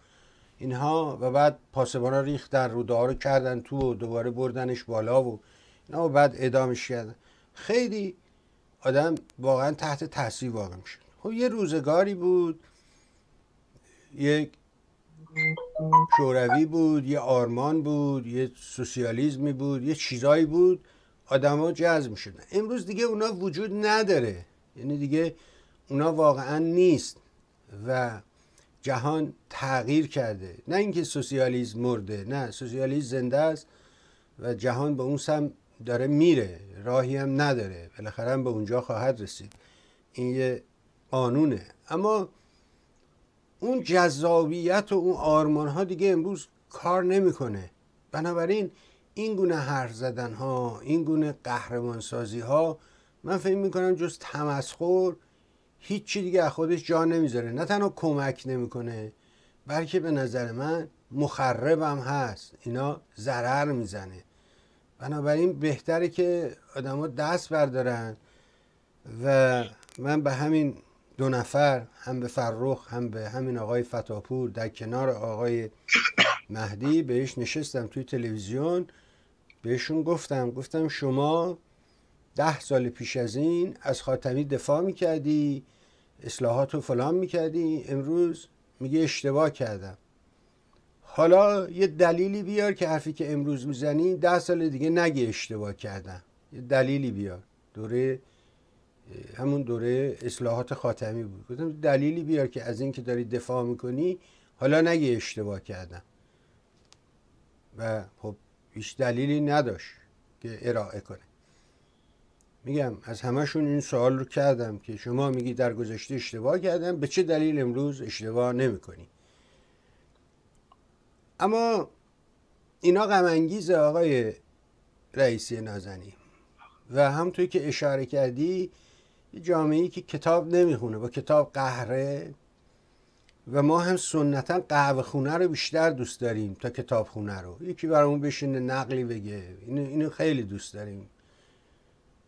اینها و بعد پاسبانا ریختن روده ها رو کردن تو و دوباره بردنش بالا و اینا و بعد ادامش کردن خیلی آدم واقعا تحت تاثیر واقع میشه خب یه روزگاری بود یک شوروی بود یه آرمان بود یه سوسیالیزمی بود یه چیزایی بود آدما جذب شدن امروز دیگه اونا وجود نداره. یعنی دیگه اونا واقعا نیست. و جهان تغییر کرده. نه اینکه سوسیالیسم مرده نه. سوسیالیسم زنده است و جهان به اون سم داره میره. راهی هم نداره. بالاخره هم به اونجا خواهد رسید. این یه قانونه. اما اون جذابیت و اون آرمان ها دیگه امروز کار نمی‌کنه. بنابراین این گونه حرف زدن ها این گونه قهرمان سازی ها من فکر می‌کنم جز تمسخر هیچی دیگه از خودش جا نمی‌ذاره. نه تنها کمک نمی‌کنه بلکه به نظر من مخربم هست. اینا ضرر می‌زنه. بنابراین بهتره که آدما دست بردارن و من به همین دو نفر هم به فرخ هم به همین آقای فتاپور در کنار آقای مهدی بهش نشستم توی تلویزیون. بهشون گفتم گفتم شما ده سال پیش از این از خاتمی دفاع می‌کردی اصلاحات و فلان می‌کردی. امروز میگه اشتباه کردم. حالا یه دلیلی بیار که حرفی که امروز می‌زنی ده سال دیگه نگه اشتباه کردم. یه دلیلی بیار. دوره همون دوره اصلاحات خاتمی بود. گفتم دلیلی بیار که از این که داری دفاع می‌کنی حالا نگه اشتباه کردم. و خب هیچ دلیلی نداشت که ارائه کنه. میگم از همشون این سوال رو کردم که شما میگی در گذشته اشتباه کردم به چه دلیل امروز اشتباه نمی‌کنی؟ اما اینا غم آقای رئیسی نازنی و همطور که اشاره کردی یه جامعه که کتاب نمی‌خونه با کتاب قهره و ما هم سنتا قهوه خونه رو بیشتر دوست داریم تا کتاب خونه رو. یکی برامون بشینه نقلی بگه اینو, اینو خیلی دوست داریم.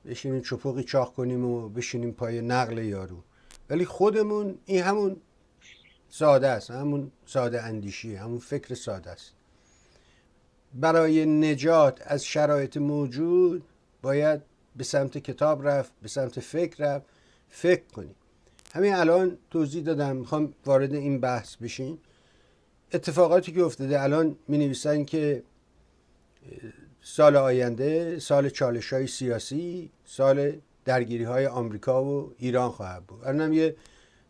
بشینیم چپقی چاق کنیم و بشینیم پای نقل یارو. ولی خودمون این همون ساده است همون ساده اندیشی همون فکر ساده است. برای نجات از شرایط موجود باید به سمت کتاب رفت به سمت فکر رفت فکر کنیم. همین الان توضیح دادم می‌خوام وارد این بحث بشین. اتفاقاتی که افتاده الان می نویسن که سال آینده سال چالش های سیاسی سال درگیری های آمریکا و ایران خواهد بود. الان یه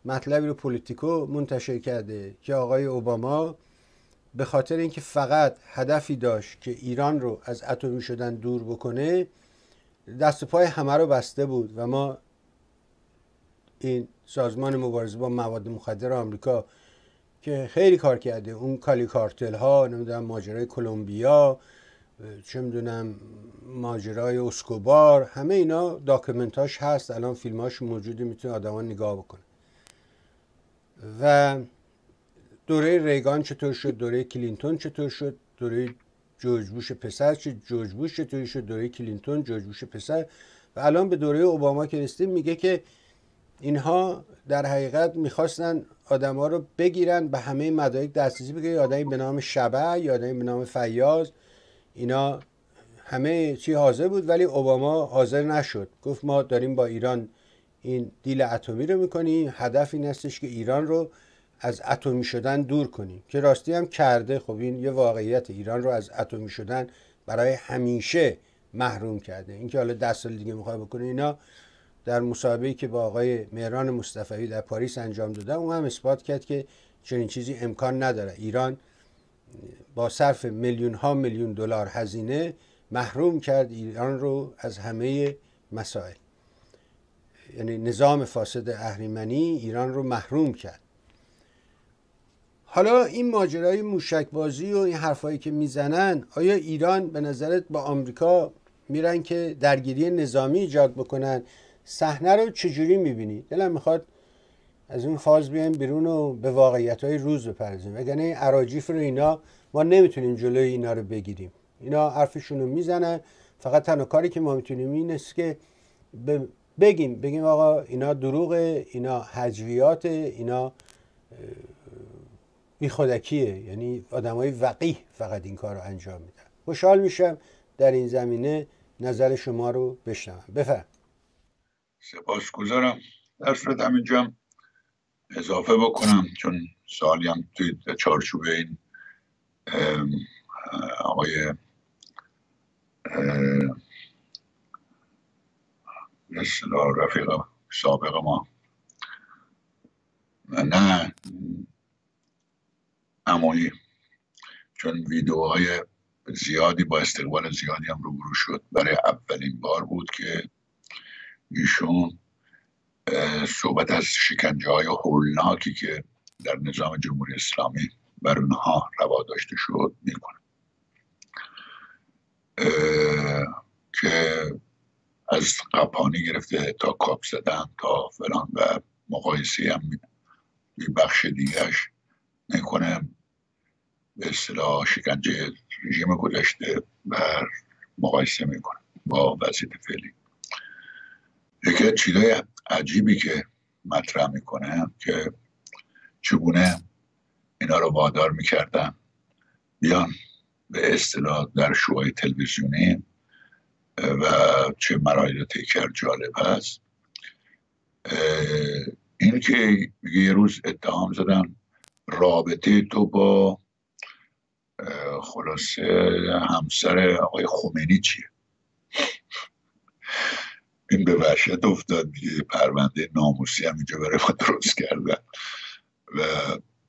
مطلبی رو پولیتیکو منتشر کرده که آقای اوباما به خاطر اینکه فقط هدفی داشت که ایران رو از اتمی شدن دور بکنه دست پای همه رو بسته بود و ما این سازمان مبارزه با مواد مخدر آمریکا که خیلی کار کرده اون کالی کارتل ها نمی‌دونم ماجرای کلمبیا چه می‌دونم ماجرای اسکوبار همه اینا داکومنتاش هست. الان فیلماش موجوده می‌تونه آدما نگاه بکنه. و دوره ریگان چطور شد؟ دوره کلینتون چطور شد؟ دوره جورج بوش پسر چه جورج بوش چطوری شد؟ دوره کلینتون جورج بوش پسر. و الان به دوره اوباما که رسیدیم میگه که اینها در حقیقت می‌خواستن آدم ها رو بگیرن به همه مدارک دسترسی بگیرن. آدمی به نام شبه یا آدمی به نام فیاض. اینا همه چی حاضر بود ولی اوباما حاضر نشد. گفت ما داریم با ایران این دیل اتمی رو می‌کنیم. هدف این هستش که ایران رو از اتمی شدن دور کنیم. که راستی هم کرده. خب این یه واقعیت ایران رو از اتمی شدن برای همیشه محروم کرده. اینکه حالا ده سال دیگه می‌خواد بکنه اینا در مصاحبه‌ای که با آقای مهران مصطفی در پاریس انجام داده اون هم اثبات کرد که چنین چیزی امکان نداره. ایران با صرف میلیون ها میلیون دلار هزینه محروم کرد ایران رو از همه مسائل. یعنی نظام فاسد اهریمنی ایران رو محروم کرد. حالا این ماجرای موشک بازی و این حرفایی که می‌زنن آیا ایران به نظرت با آمریکا میرن که درگیری نظامی ایجاد بکنن؟ صحنه رو چجوری می‌بینی؟ دلم می‌خواد از اون فاز بیایم بیرون و به واقعیت های روز بپردازیم. وگرنه عراجیف رو اینا ما نمی‌تونیم جلوی اینا رو بگیریم. اینا حرفشون رو می‌زنن. فقط تنها کاری که ما می‌تونیم این است که بگیم بگیم آقا اینا دروغه اینا حجویات اینا بیخودکیه. یعنی آدم های وقیه فقط این کار رو انجام میدن. خوشحال میشم در این زمینه نظر شما رو بشنوم. بفرم سپاسگزارم. در صورت همینجا اضافه بکنم چون سوالی هم توی چارچوب این آقای مثلا رفیق سابق ما. نه امایی چون ویدیوهای زیادی با استقبال زیادی هم روبرو شد. برای اولین بار بود که ایشون صحبت از شکنجه های هولناکی که در نظام جمهوری اسلامی بر اونها روا داشته شد می‌کنه که از قپانی گرفته تا کاپ زدن تا فلان و مقایسه هم بخش دیگرش می‌کنه. به اصطلاح شکنجه رژیم گذشته بر مقایسه می‌کنه با وضعیت فعلی. یکی از چیزای عجیبی که مطرح می‌کنه که چگونه اینا رو وادار می‌کردن. بیان به اصطلاح در شوهای تلویزیونی و چه مراحل تیکر جالب هست این که یه روز اتهام زدن رابطه تو با خلاصه همسر آقای خمینی چیه؟ این به وحشت افتاد دیگه. پرونده ناموسی هم اینجا برای ما درست کردن. و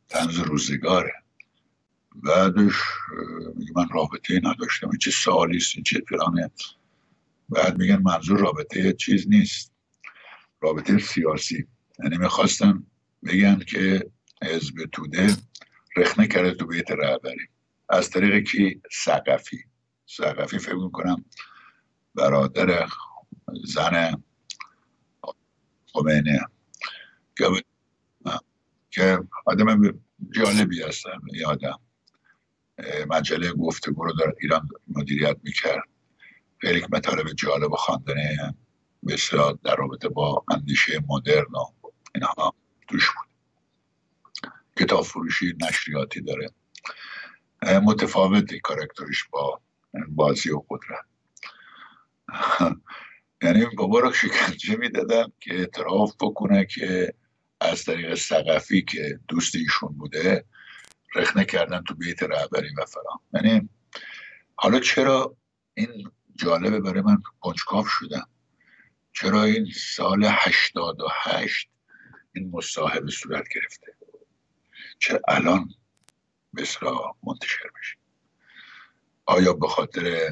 تنز روزگاره. بعدش میگه من رابطه نداشتم. این چه سوالی این چه فلانه بعد میگن منظور رابطه چیز نیست. رابطه سیاسی. یعنی می‌خواستن بگن که حزب توده رخنه کرده تو بیت رهبری. از طریق کی؟ سقفی. سقفی فکر می‌کنم برادر زن خمینی. که که آدم جالبی هستن این آدم. مجله گفتگو رو در ایران مدیریت می‌کرد. خیلی مطالب جالب و خواندنه بسیار در رابطه با اندیشه مدرن و اینها توش بود. کتاب فروشی نشریاتی داره. متفاوتی کارکترش با بازی و قدرت. یعنی بابا رو شکنجه می‌دادن که اعتراف بکنه که از طریق سقفی که دوست ایشون بوده رخنه کردن تو بیت رهبری و فلان. یعنی حالا چرا این جالبه برای من کنجکاف شدم. چرا این سال هشتاد و هشت این مصاحبه صورت گرفته؟ چرا الان بسرا منتشر میشه؟ آیا به خاطر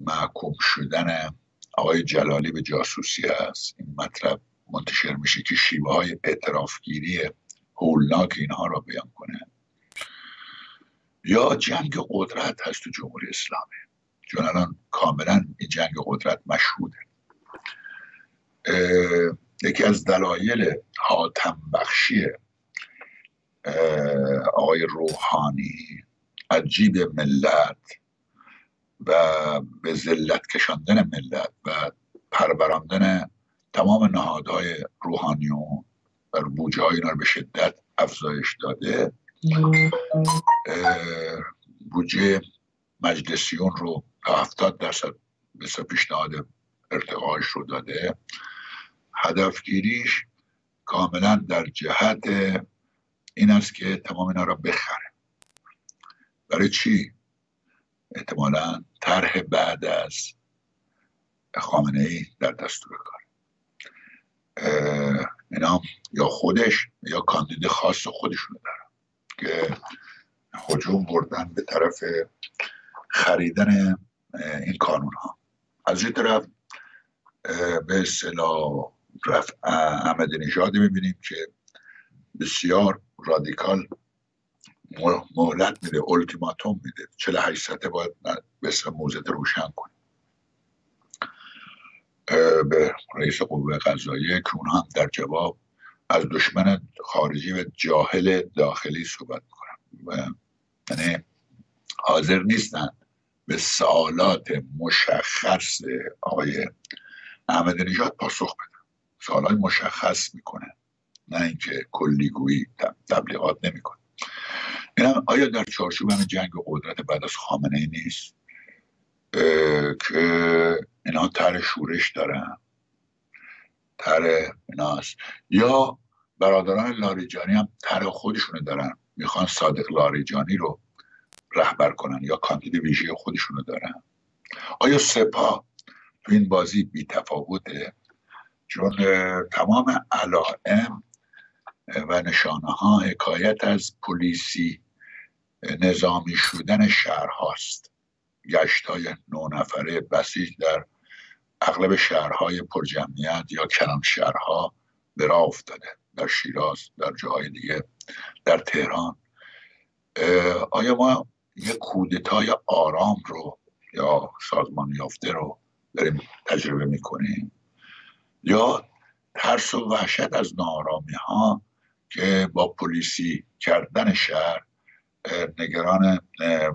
محکوم شدن آقای جلالی به جاسوسی است این مطلب منتشر میشه که شیوه های اعترافگیری هولناک اینها را بیان کنه. یا جنگ قدرت هست تو جمهوری اسلامی. چون الان کاملا این جنگ قدرت مشهوده. یکی از دلایل حاتم بخشی آقای روحانی عجیب ملت و به ذلت کشاندن ملت و پروراندن تمام نهادهای روحانیون و بوجه های اینا رو به شدت افزایش داده. بودجه مجلسیون رو تا هفتاد درصد مثل پیشنهاد ارتقاش رو داده. هدفگیریش کاملا در جهت این است که تمام اینا را بخره. برای چی؟ احتمالا طرح بعد از خامنه ای در دستور کار. اینا یا خودش یا کاندید خاص خودشون دارن که حجوم بردن به طرف خریدن این کانون ها از این طرف به اصطلاح رفع احمد نژاد می‌بینیم که بسیار رادیکال مهلت میده التیماتوم میده. 48 ساعته باید به موزت روشن کنیم به رئیس قوه قضاییه که اون هم در جواب از دشمن خارجی و جاهل داخلی صحبت می‌کنن یعنی حاضر نیستن به سوالات مشخص آقای احمد نژاد پاسخ بدن. سوالات مشخص می‌کنه نه اینکه کلیگویی تبلیغات نمی‌کنه این آیا در چارچوب همین جنگ قدرت بعد از خامنه ای نیست؟ که اینا تر شورش دارن. تر ایناست. یا برادران لاریجانی هم تر خودشونو دارن. می‌خوان صادق لاریجانی رو رهبر کنن یا کاندید ویژه خودشونو دارن. آیا سپاه تو این بازی بی تفاوته چون تمام علائم و نشانه ها حکایت از پلیسی نظامی شدن شهر هاست گشت های نو نفره بسیج در اغلب شهرهای پرجمعیت یا کلان شهرها به راه افتاده در شیراز در جاهای دیگه در تهران. آیا ما یک کودتای آرام رو یا سازمان یافته رو داریم تجربه می‌کنیم؟ یا ترس و وحشت از نارامی ها که با پلیسی کردن شهر نگران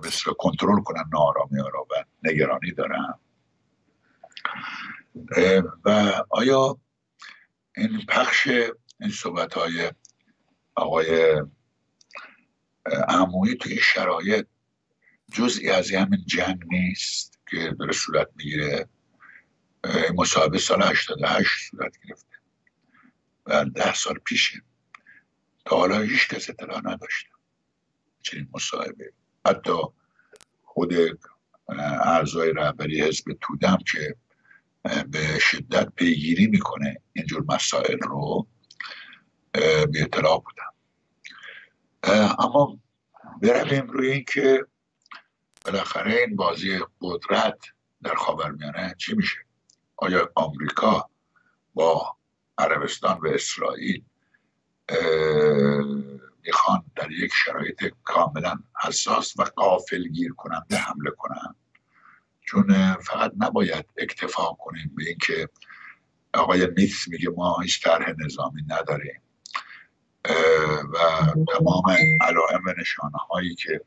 مثل کنترل کنن نارامی ها رو و نگرانی دارن. و آیا این پخش این صحبت های آقای عمویی تو این شرایط جزئی از همین جنگ نیست که داره صورت می‌گیره؟ مصاحبه سال 88 صورت گرفته و ده سال پیشه. تا حالا هیچ کس اطلاع نداشته. چنین مصاحبه. حتی خود اعضای رهبری حزب تودم که به شدت پیگیری می‌کنه اینجور مسائل رو به اطلاع بودم. اما برویم روی اینکه بالاخره این بازی قدرت در خاورمیانه چی میشه؟ آیا آمریکا با عربستان و اسرائیل می‌خوان در یک شرایط کاملا حساس و قافل گیر کننده حمله کنند چون فقط نباید اکتفا کنیم به اینکه آقای میکس میگه ما هیچ طرح نظامی نداریم. و تمام علائم و نشانه هایی که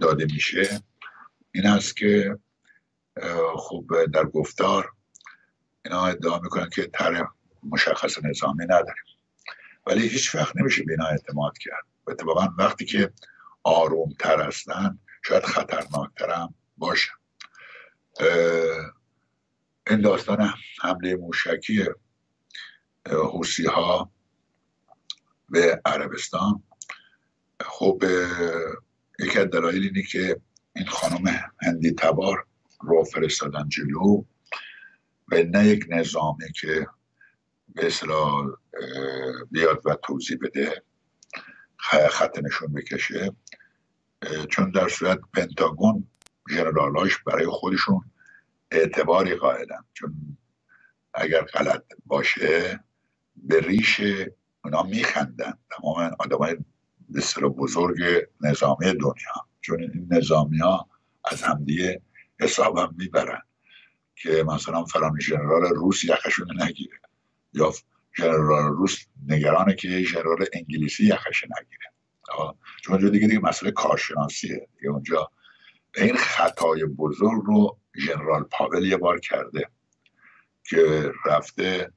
داده میشه این است که خب در گفتار اینا ادعا می‌کنن که طرح مشخص نظامی نداریم. ولی هیچ وقت نمیشه به اینا اعتماد کرد. اتفاقا وقتی که آروم تر هستن شاید خطرناکتر هم باشن این داستان حمله موشکی حوسی ها به عربستان. خب یکی از دلایل اینه که این خانم هندی تبار رو فرستادن جلو. و نه یک نظامی که اصطلاح بیاد و توضیح بده. خط نشون بکشه چون در صورت پنتاگون ژنرالاش برای خودشون اعتباری قائلن. چون اگر غلط باشه به ریش اونا میخندن. تمام آدمای بسیار بزرگ نظامی دنیا. چون این نظامی ها از همدیگه حساب هم می‌برن که مثلا فلان ژنرال روس یخشون نگیره. یا ژنرال روس نگرانه که ژنرال انگلیسی یخش نگیره. چون اونجا دیگه دیگه مسئله کارشناسیه. دیگه اونجا این خطای بزرگ رو ژنرال پاول یه بار کرده که رفته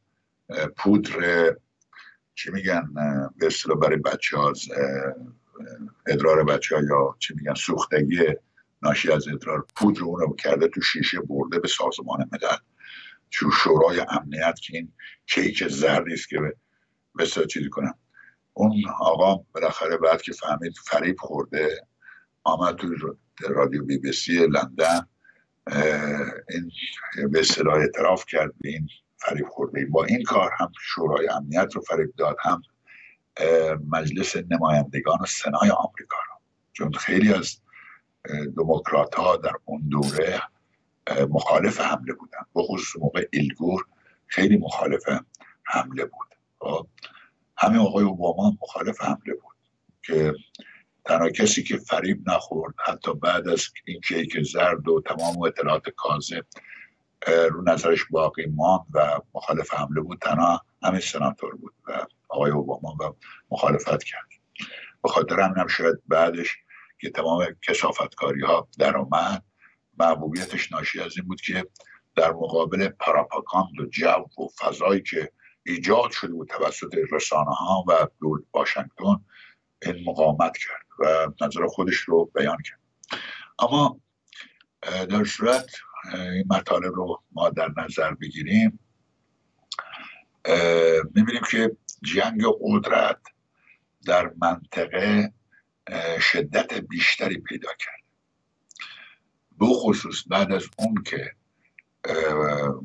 پودر چی میگن به اصطلاح برای بچه ها ادرار بچه ها یا چی میگن سوختگی ناشی از ادرار پودر اون رو کرده تو شیشه برده به سازمان ملل. تو شورای امنیت که این کیک زردی است که به چیزی کنم. اون آقا بالاخره بعد که فهمید فریب خورده آمد توی رادیو بی بی سی لندن این به اصطلاح اعتراف کرد به این فریب خورده. با این کار هم شورای امنیت رو فریب داد هم مجلس نمایندگان سنای آمریکا رو. چون خیلی از دموکرات ها در اون دوره مخالف حمله بودن. بخصوص موقع ایلگور خیلی مخالف حمله بود. خب، همه آقای اوباما مخالف حمله بود که تنها کسی که فریب نخورد حتی بعد از این کیک زرد و تمام اطلاعات کاذب رو نظرش باقی ماند و مخالف حمله بود تنها همین سناتور بود و آقای اوباما و مخالفت کرد. به خاطر همینم شاید بعدش که تمام کسافتکاری ها در آمد محبوبیتش ناشی از این بود که در مقابل پراپاگاند و جو و فضایی که ایجاد شده بود توسط رسانه ها و دول واشنگتن این مقاومت کرد و نظر خودش رو بیان کرد. اما در صورت این مطالب رو ما در نظر بگیریم می‌بینیم که جنگ قدرت در منطقه شدت بیشتری پیدا کرد. خصوص بعد از اون که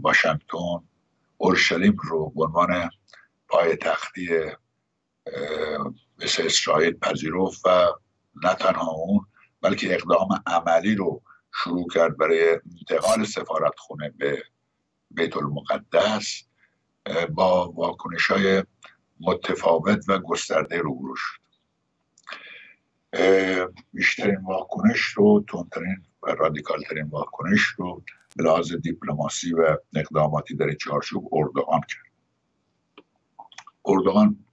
واشنگتن اورشلیم رو به عنوان پای تختی مثل اسرائیل پذیرفت و نه تنها اون بلکه اقدام عملی رو شروع کرد برای انتقال سفارت خونه به بیت المقدس با واکنش های متفاوت و گسترده روبرو شد. بیشترین واکنش رو تندترین و رادیکال ترین واکنش رو به لحاظ دیپلماسی و اقداماتی در چارچوب اردوغان کرد. اردوغان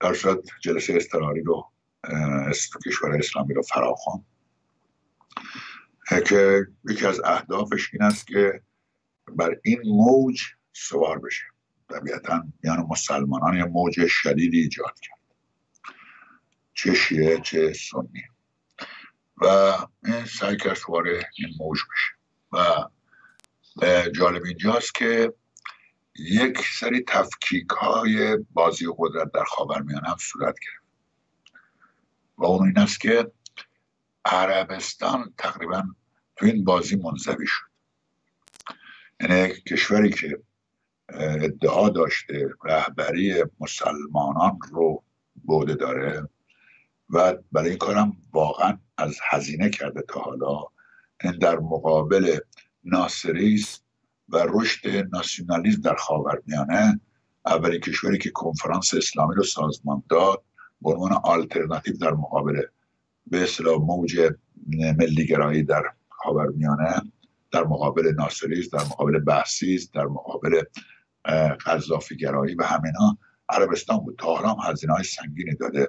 در صورت جلسه استراری رو کشور اسلامی رو فراخوان که یکی از اهدافش این است که بر این موج سوار بشه. طبیعتا میان مسلمانان یه موج شدیدی ایجاد کرد. چه شیعه چه سنی. و این سعی کرد سوار این موج بشه. و جالب اینجاست که یک سری تفکیک های بازی و قدرت در خاورمیانه هم صورت گرفت. و اون این است که عربستان تقریبا تو این بازی منزوی شد. یعنی کشوری که ادعا داشته رهبری مسلمانان رو بوده داره. و برای این کارم واقعا از هزینه کرده تا حالا. این در مقابل ناصریست و رشد ناسیونالیسم در خاورمیانه اولین کشوری که کنفرانس اسلامی رو سازمان داد به عنوان آلترناتیو در مقابل به اصطلاح موج ملیگرایی در خاورمیانه در مقابل ناصریز در مقابل بحثیز در مقابل قذافی گرایی و همینا عربستان بود. تا حالا هم هزینه های سنگینی داده.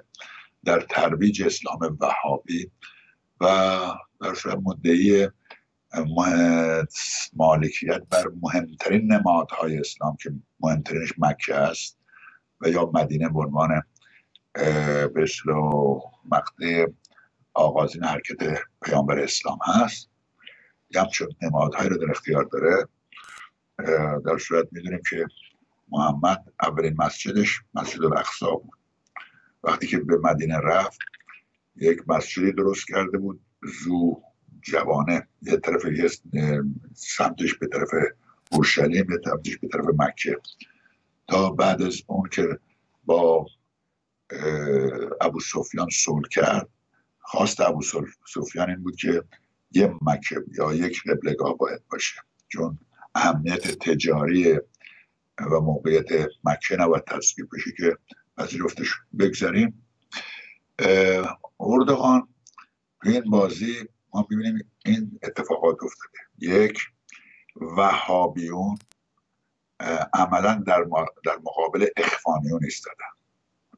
در ترویج اسلام وهابی و در صورت مدعی مالکیت بر مهمترین نمادهای اسلام که مهمترینش مکه است و یا مدینه به عنوان به مقطع آغازین حرکت پیامبر اسلام هست. یه همچون نمادهایی رو در اختیار داره. در صورت می‌دونیم که محمد اولین مسجدش مسجد الاقصا بود. وقتی که به مدینه رفت یک مسجدی درست کرده بود زو جوانه یه طرف یه سمتش به طرف اورشلیم یه طرفش به طرف مکه. تا بعد از اون که با ابو سفیان صلح کرد خواست ابو سفیان این بود که یه مکه یا یک قبلگاه باید باشه. چون اهمیت تجاری و موقعیت مکه نباید تصویب بشه که پذیرفتش بگذاریم. اردوغان این بازی ما ببینیم این اتفاقات افتاده. یک وهابیون عملا در, در مقابل اخوانیون ایستادن.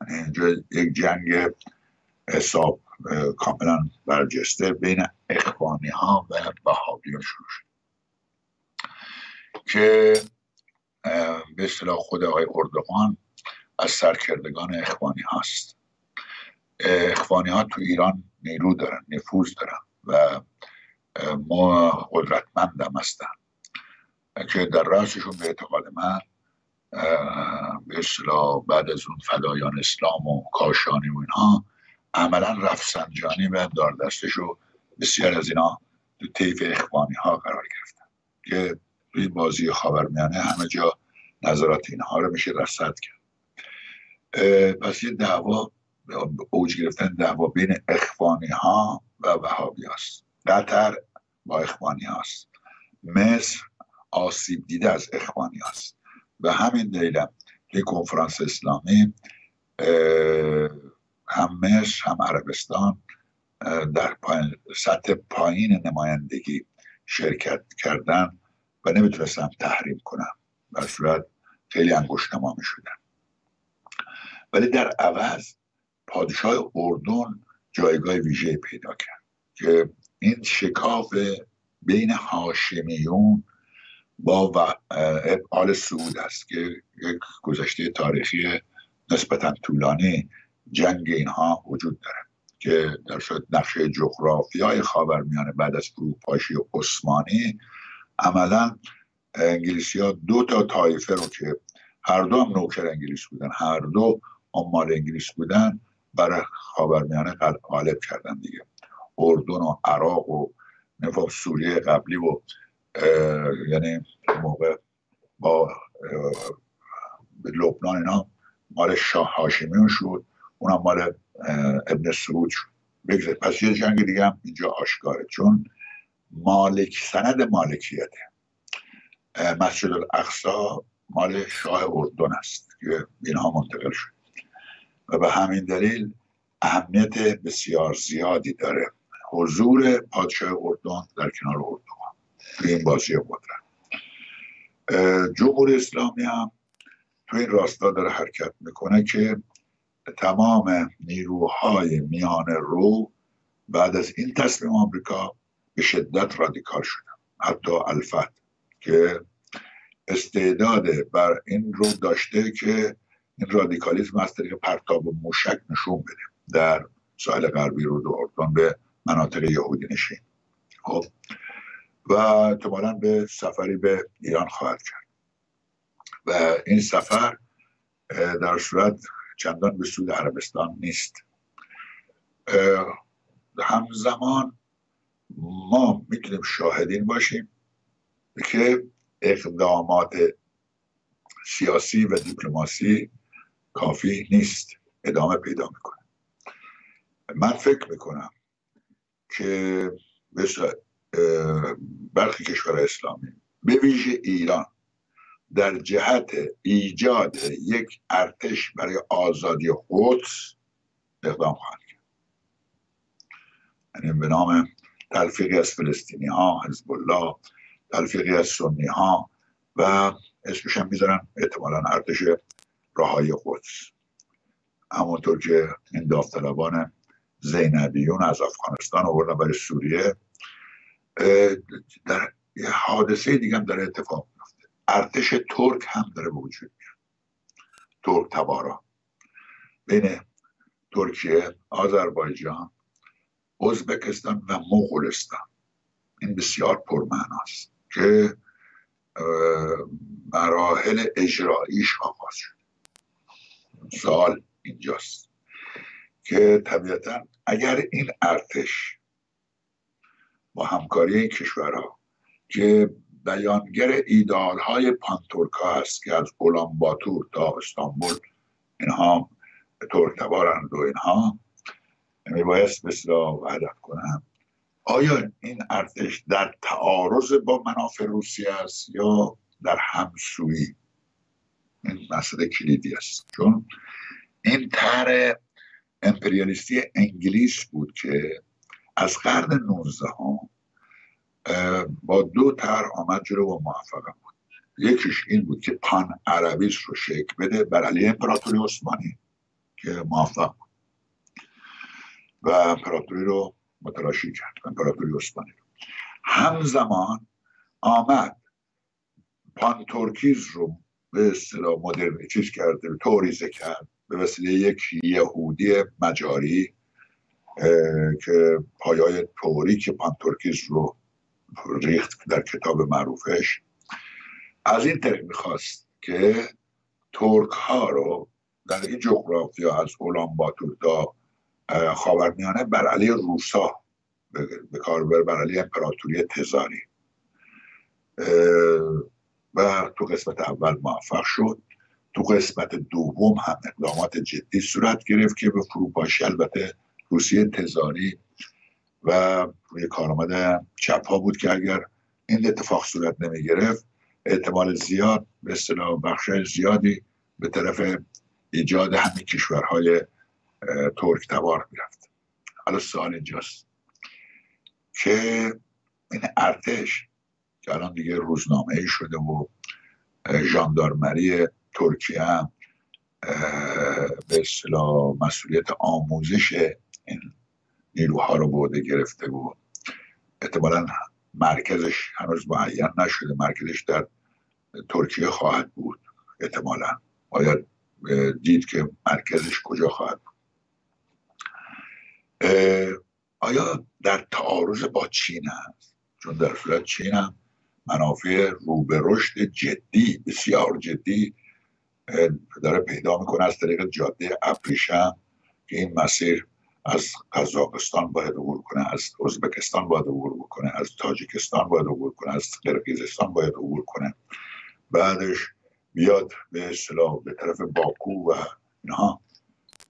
یعنی اینجا یک جنگ حساب کاملا برجسته بین اخوانی ها و وهابیون شروع شد. که به اصطلاح خود آقای اردوغان از سرکردگان اخوانی هست اخوانی ها تو ایران نیرو دارن نفوذ دارن و ما قدرتمند هستن. که در رأسشون به اعتقاد من به اصطلاح بعد از اون فدایان اسلام و کاشانی و اینها عملا رفسنجانی و داردستش رو بسیار از اینا تو طیف اخوانی ها قرار گرفتن. که توی بازی خاورمیانه همه جا نظرات اینها رو میشه رصد کرد. پس یه دعوا اوج گرفتن دعوا بین اخوانی ها و وهابی هست قطر با اخوانی هست مصر آسیب دیده از اخوانی هست و همین دلیلم که کنفرانس اسلامی هم مصر هم عربستان در پایین سطح پایین نمایندگی شرکت کردن و نمی‌تونستم تحریم کنم و صورت خیلی انگشت نما شدن ولی در عوض پادشاه اردن جایگاه ویژه پیدا کرد که این شکاف بین هاشمیون با آل سعود است که یک گذشته تاریخی نسبتا طولانی جنگ اینها وجود داره که در شد نقشه جغرافیای خاورمیانه بعد از فروپاشی عثمانی عملا انگلیسی ها دو تا طایفه رو که هر دو هم نوکر انگلیس بودن هر دو عمال انگلیس بودن برای خاورمیانه غالب کردن دیگه. اردن و عراق و نفاق سوریه قبلی و یعنی موقع با لبنان اینا مال شاه هاشمیون شد اونم مال ابن سعود شد. بگذار پس یه جنگ دیگه هم اینجا آشکاره. چون مالک سند مالکیته. مسجد الاقصا مال شاه اردن است که اینها منتقل شد. و به همین دلیل اهمیت بسیار زیادی داره. حضور پادشاه اردن در کنار اردوغان تو این بازی قدرت. جمهوری اسلامی هم تو این راستا داره حرکت می‌کنه که تمام نیروهای میان رو بعد از این تصمیم آمریکا به شدت رادیکال شدن. حتی الفت که استعداد بر این رو داشته که این رادیکالیزم از طریق پرتاب و موشک نشون بده. در ساحل غربی رود اردن به مناطق یهودی نشین. خب. و احتمالا به سفری به ایران خواهد کرد. و این سفر در صورت چندان به سود عربستان نیست. همزمان ما می‌تونیم شاهدین باشیم که اقدامات سیاسی و دیپلماسی کافی نیست. ادامه پیدا می‌کنه. من فکر می‌کنم که برخی کشور اسلامی به ویژه ایران در جهت ایجاد یک ارتش برای آزادی قدس اقدام خواهد کرد. یعنی به نام تلفیقی از فلسطینی ها حزب الله تلفیقی از سنی ها و اسمش هم می‌ذارن احتمالا ارتش راهای قدس. همونطور که این داوطلبان زینبیون از افغانستان آوردن برای سوریه در یه حادثه دیگه هم داره اتفاق میفته ارتش ترک هم داره به وجود میاد. ترک تبارا. بین ترکیه آذربایجان ازبکستان و مغولستان. این بسیار پرمعناست که مراحل اجراییش آغاز شد. سال اینجاست که طبیعتا اگر این ارتش با همکاری این کشورها که بیانگر ایدال های پانتورکا هست که از باتور تا استانبول اینها ترک تبارند و اینها میبایست مثلا هدف کنم. آیا این ارتش در تعارض با منافع روسیه است یا در همسویی؟ این مسئله کلیدی است. چون این طرح امپریالیستی انگلیس بود که از قرن 19 با دو تر آمد جلو و موفق بود. یکیش این بود که پان عربیس رو شکل بده بر علیه امپراتوری عثمانی که موفق بود. و امپراتوری رو متلاشی کرد امپراتوری عثمانی رو. همزمان آمد پان ترکیز رو به اصطلاح مدرنیتیز کرده توریزه کرد به وسیله یک یهودی مجاری که پایای توریک پانتورکیز رو ریخت در کتاب معروفش. از این طریق می‌خواست که ترک ها رو در این جغرافیا از اولان باتور تا خاورمیانه بر علیه روسا به کار بر علیه امپراتوری تزاری. و تو قسمت اول موفق شد. تو قسمت دوم هم اقدامات جدی صورت گرفت که به فروپاشی البته روسیه تزاری و روی کارآمد چپ ها بود که اگر این اتفاق صورت نمی گرفت احتمال زیاد به اصطلاح بخش زیادی به طرف ایجاد همین کشورهای ترک تبار می‌رفت. حالا سوال اینجاست که این ارتش که الان دیگه روزنامه ای شده و ژاندارمری ترکیه هم به اصطلاح مسئولیت آموزش این نیروها رو بوده گرفته بود احتمالا مرکزش هنوز معین نشده مرکزش در ترکیه خواهد بود احتمالا. باید دید که مرکزش کجا خواهد بود؟ آیا در تعارض با چین هست؟ چون در صورت چین هم منافع رو به رشد جدی بسیار جدی داره پیدا می‌کنه از طریق جاده ابریشم که این مسیر از قزاقستان باید عبور کنه از ازبکستان باید عبور بکنه از تاجیکستان باید عبور کنه از قرقیزستان باید عبور کنه. بعدش بیاد به اصطلاح به طرف باکو و اینها.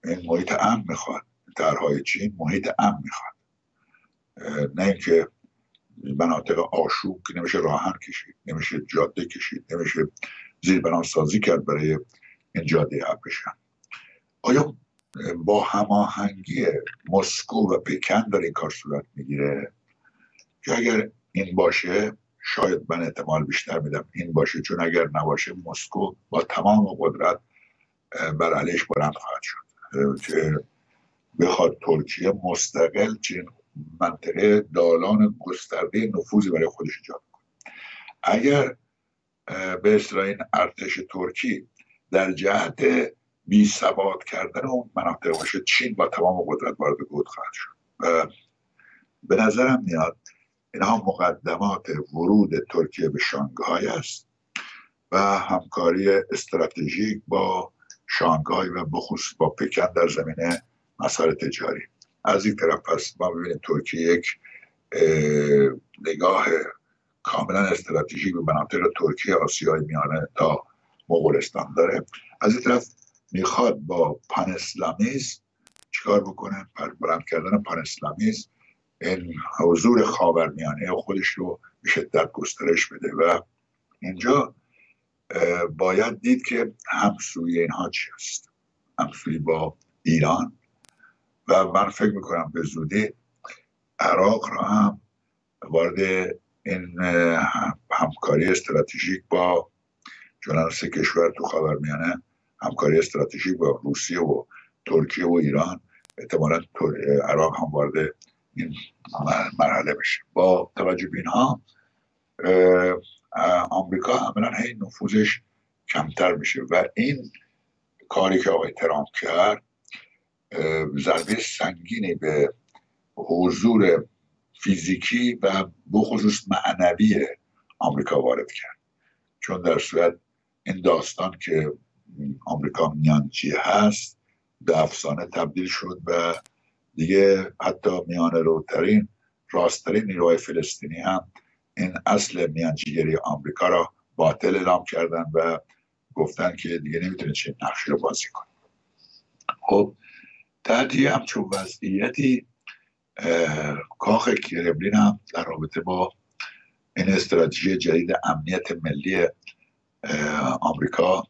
این محیط امن می‌خواد. طرحهای چین محیط امن می‌خواد. نه اینکه مناطق آشوب که نمیشه راهن کشید نمیشه جاده کشید نمیشه زیر سازی کرد برای این جاده ابریشم آیا با هماهنگی مسکو و پکن در این کار صورت می‌گیره؟ که اگر این باشه شاید من احتمال بیشتر میدم این باشه چون اگر نباشه مسکو با تمام قدرت بر علیش بلند خواهد شد. که بخواد ترکیه مستقل چین منطقه دالان گسترده نفوذی برای خودش ایجاد کنه اگر به این ارتش ترکی در جهت بی ثبات کردن اون مناطق باشه چین با تمام قدرت وارد گود خواهد شد. به نظرم میاد اینها مقدمات ورود ترکیه به شانگهای است و همکاری استراتژیک با شانگهای و بخصوص با پکن در زمینه مسائل تجاری. از این طرف پس ما ببینیم ترکیه یک نگاه کاملا استراتژیک به مناطق ترکیه آسیای میانه تا مغولستان داره. از این طرف می‌خواد با پان چیکار بکنه؟ بلند کردن پان این حضور خاورمیانه خودش رو به شدت گسترش بده و اینجا باید دید که همسوی اینها چی است همسوی با ایران. و من فکر می‌کنم به زودی عراق را هم وارد این همکاری استراتژیک با چون سه کشور تو خاورمیانه همکاری استراتژیک با روسیه و ترکیه و ایران احتمالا عراق هم وارد این مرحله بشه با توجه به اینها آمریکا عملا هی نفوذش کمتر میشه و این کاری که آقای ترامپ کرد ضربه سنگینی به حضور فیزیکی و بخصوص معنوی آمریکا وارد کرد. چون در صورت این داستان که آمریکا میانجی هست به افسانه تبدیل شد و دیگه حتی میانه روترین راستترین نیروهای فلسطینی هم این اصل میانجیگری آمریکا را باطل اعلام کردن و گفتن که دیگه نمی‌تونه چه نقشی رو بازی کنه. خب تحت یه همچون وضعیتی کاخ کرملین هم در رابطه با این استراتژی جدید امنیت ملی آمریکا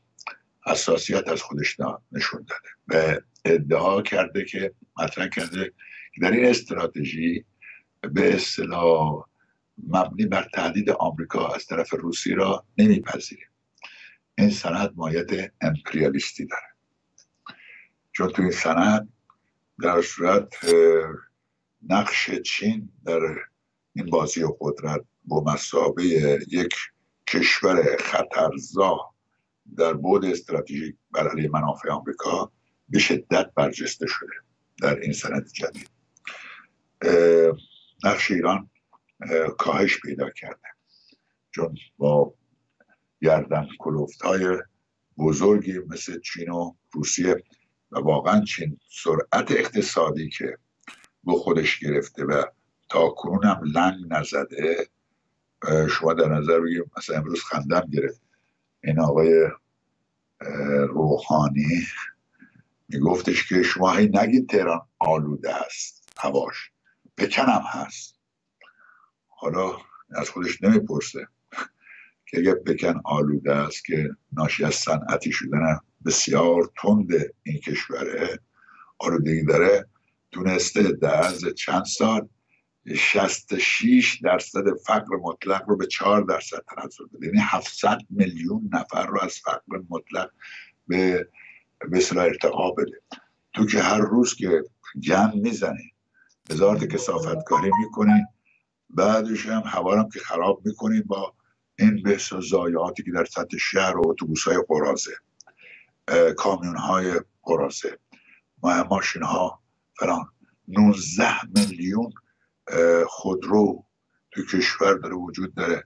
حساسیت از خودش نشون داده و ادعا کرده که مطرح کرده در این استراتژی به اصطلاح مبنی بر تهدید آمریکا از طرف روسی را نمیپذیریم. این سند مایت امپریالیستی داره. چون تو این سند در صورت نقش چین در این بازی قدرت با مسابه یک کشور خطرزا در بود استراتژیک بر علیه منافع آمریکا به شدت برجسته شده در این سند جدید. نقش ایران کاهش پیدا کرده چون با گردن کلوفت های بزرگی مثل چین و روسیه و واقعا چین سرعت اقتصادی که به خودش گرفته و تا کنون هم لنگ نزده شما در نظر بگیم مثلا امروز خندم گرفت. این آقای روحانی میگفتش که شما هی نگید تهران آلوده است هواش. پکن هم هست؟ حالا از خودش نمی‌پرسه که اگر پکن آلوده است که ناشی از صنعتی شدن بسیار تند این کشوره. آلودگی داره. تونسته در از چند سال 66 درصد فقر مطلق رو به 4 درصد تنزل بده. یعنی 700 میلیون نفر رو از فقر مطلق به به ارتقا بده. تو که هر روز که جمع می‌زنی وزارت کسافت کاری می‌کنی بعدش هم هوا که خراب می‌کنی با این بحث زایاتی که در سطح شهر و اتوبوس های قرازه کامیون های قرازه ماشین ها فلان. 19 میلیون خودرو تو کشور داره وجود داره.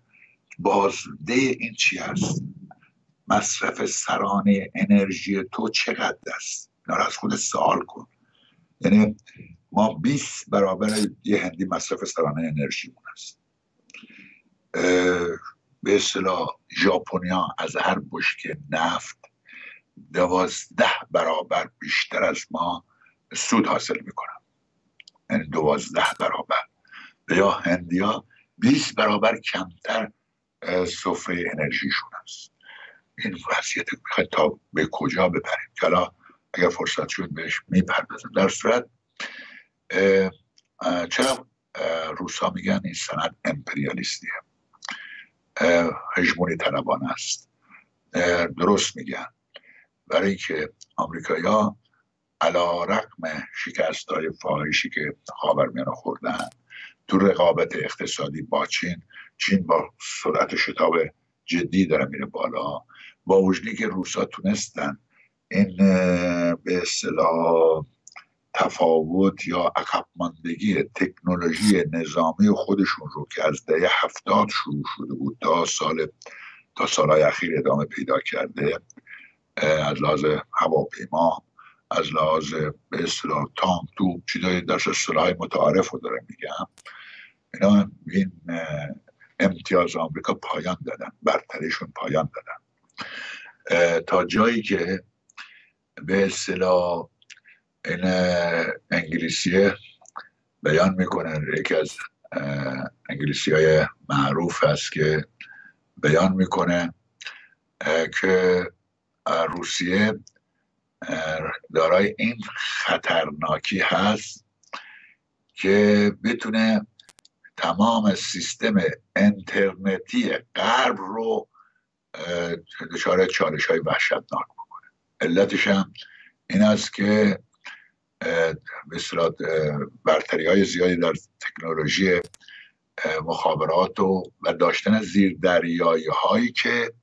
بازده این چی هست؟ مصرف سرانه انرژی تو چقدر است؟ اینا از خود سوال کن. یعنی ما 20 برابر یه هندی مصرف سرانه انرژی مون است به اصطلاح ژاپنیا از هر بشک نفت دوازده برابر بیشتر از ما سود حاصل می‌کنن. یعنی دوازده برابر. یا هندیا 20 برابر کمتر سفره انرژیشون است این وضعیت می‌خواید تا به کجا ببریم که اگر فرصت شد بهش می‌پردازم. در صورت چرا روسا میگن این سند امپریالیستیه؟ هژمونی طلبان است درست میگن. برای که آمریکایا علا رقم شکست های فاحشی که خاورمیانه خوردن تو رقابت اقتصادی با چین چین با سرعت شتاب جدی داره میره بالا. با وجودی که روسا تونستن این به اصطلاح تفاوت یا عقب ماندگی تکنولوژی نظامی خودشون رو که از دهه هفتاد شروع شده بود تا سال تا سالهای اخیر ادامه پیدا کرده از لحاظ هواپیما از لحاظ به اصطلاح تانک توپ چیزای در اصطلاح متعارف رو داره میگم. اینا این امتیاز آمریکا پایان دادن برتریشون پایان دادن. تا جایی که به اصطلاح این انگلیسیه بیان می‌کنن یکی از انگلیسی های معروف هست که بیان می‌کنه که روسیه دارای این خطرناکی هست که بتونه تمام سیستم انترنتی غرب رو دچار چالش های وحشتناک بکنه. علتش هم این است که مثل برتری های زیادی در تکنولوژی مخابرات و, و داشتن زیر دریایی هایی که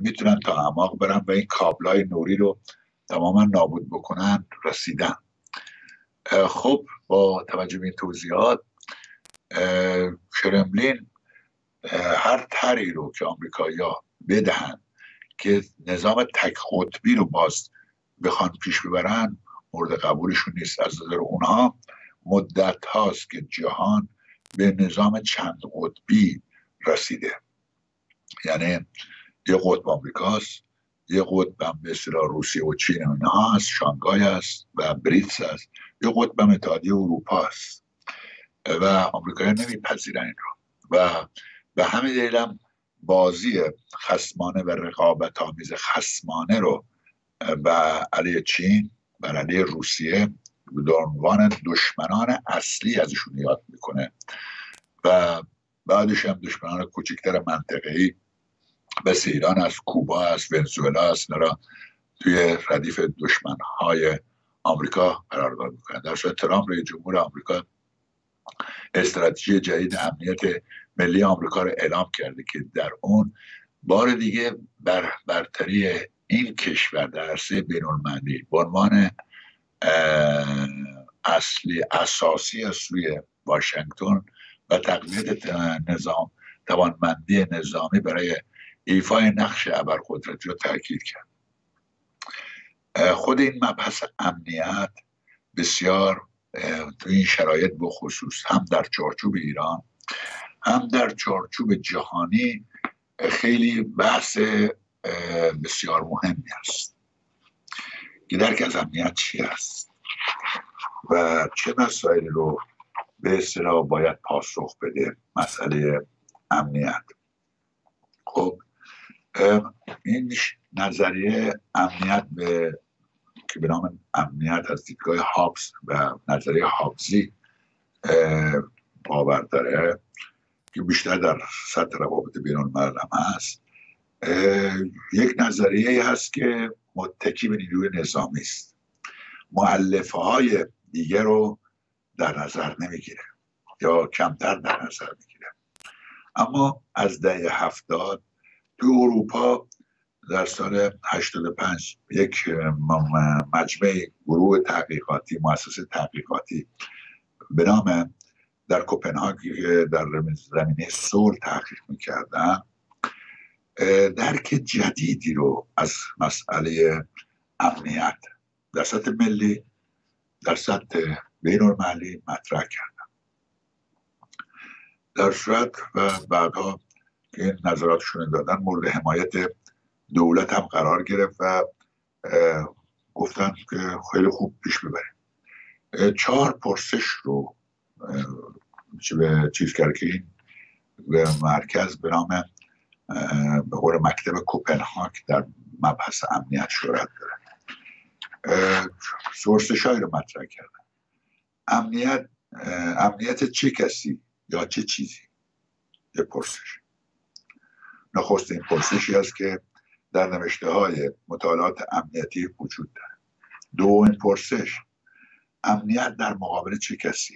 می‌تونن تا اعماق برن و این کابل های نوری رو تماما نابود بکنن رسیدن. خب با توجه به این توضیحات کرملین هر تری رو که آمریکایی‌ها بدهن که نظام تک قطبی رو باز بخوان پیش ببرن مورد قبولشون نیست. از نظر اونها مدت هاست که جهان به نظام چند قطبی رسیده. یعنی یه قطب آمریکاست یه قطب هم به روسیه و چین و اینها هست شانگای هست و بریتس هست یه قطب هم اتحادیه اروپا هست و آمریکایی نمیپذیرن این رو. و به همین دلیل هم بازی خسمانه و رقابت آمیز خسمانه رو به علیه چین بر علیه روسیه عنوان دشمنان اصلی ازشون یاد می‌کنه. و بعدش هم دشمنان کوچکتر منطقه‌ای مثل ایران است کوبا است ونزوئلا است. را توی ردیف دشمنهای آمریکا قرار می‌کنه در صورت ترامپ رئیس جمهور آمریکا استراتژی جدید امنیت ملی آمریکا رو اعلام کرده که در اون بار دیگه بر برتری این کشور در عرصه بین المللی به اصلی اساسی از سوی واشنگتن و تقویت نظام توانمندی نظامی برای ایفای نقش ابرقدرتی رو تاکید کرد. خود این مبحث امنیت بسیار تو این شرایط بخصوص هم در چارچوب ایران هم در چارچوب جهانی خیلی بحث بسیار مهمی است. که درک از امنیت چی است؟ و چه مسائلی رو به اصطلاح باید پاسخ بده مسئله امنیت؟ خب این نظریه امنیت به که به نام امنیت از دیدگاه هابز و نظریه هابزی باور داره که بیشتر در سطح روابط بین الملل هم هست. یک نظریه هست که متکی به نیروی نظامی است. معلفه های دیگر رو در نظر نمی‌گیره یا کمتر در نظر می‌گیره. اما از دهه هفتاد تو اروپا در سال 85 یک مجمع گروه تحقیقاتی مؤسسه تحقیقاتی به نام در کوپنهاگ در زمینه صلح تحقیق می‌کردن. درک جدیدی رو از مسئله امنیت در سطح ملی در سطح بین مطرح کردن. در صورت و بعدها که نظراتشون دادن مورد حمایت دولت هم قرار گرفت و گفتن که خیلی خوب پیش ببریم چهار پرسش رو به چیز کرد که این مرکز به نام به قول مکتب کوپنهاک در مبحث امنیت شهرت داره. سورسش رو مطرح کردن. امنیت امنیت چه کسی یا چه چیزی؟ یه پرسش. نخستین پرسشی است که در نوشته های مطالعات امنیتی وجود داره دومین پرسش امنیت در مقابل چه کسی؟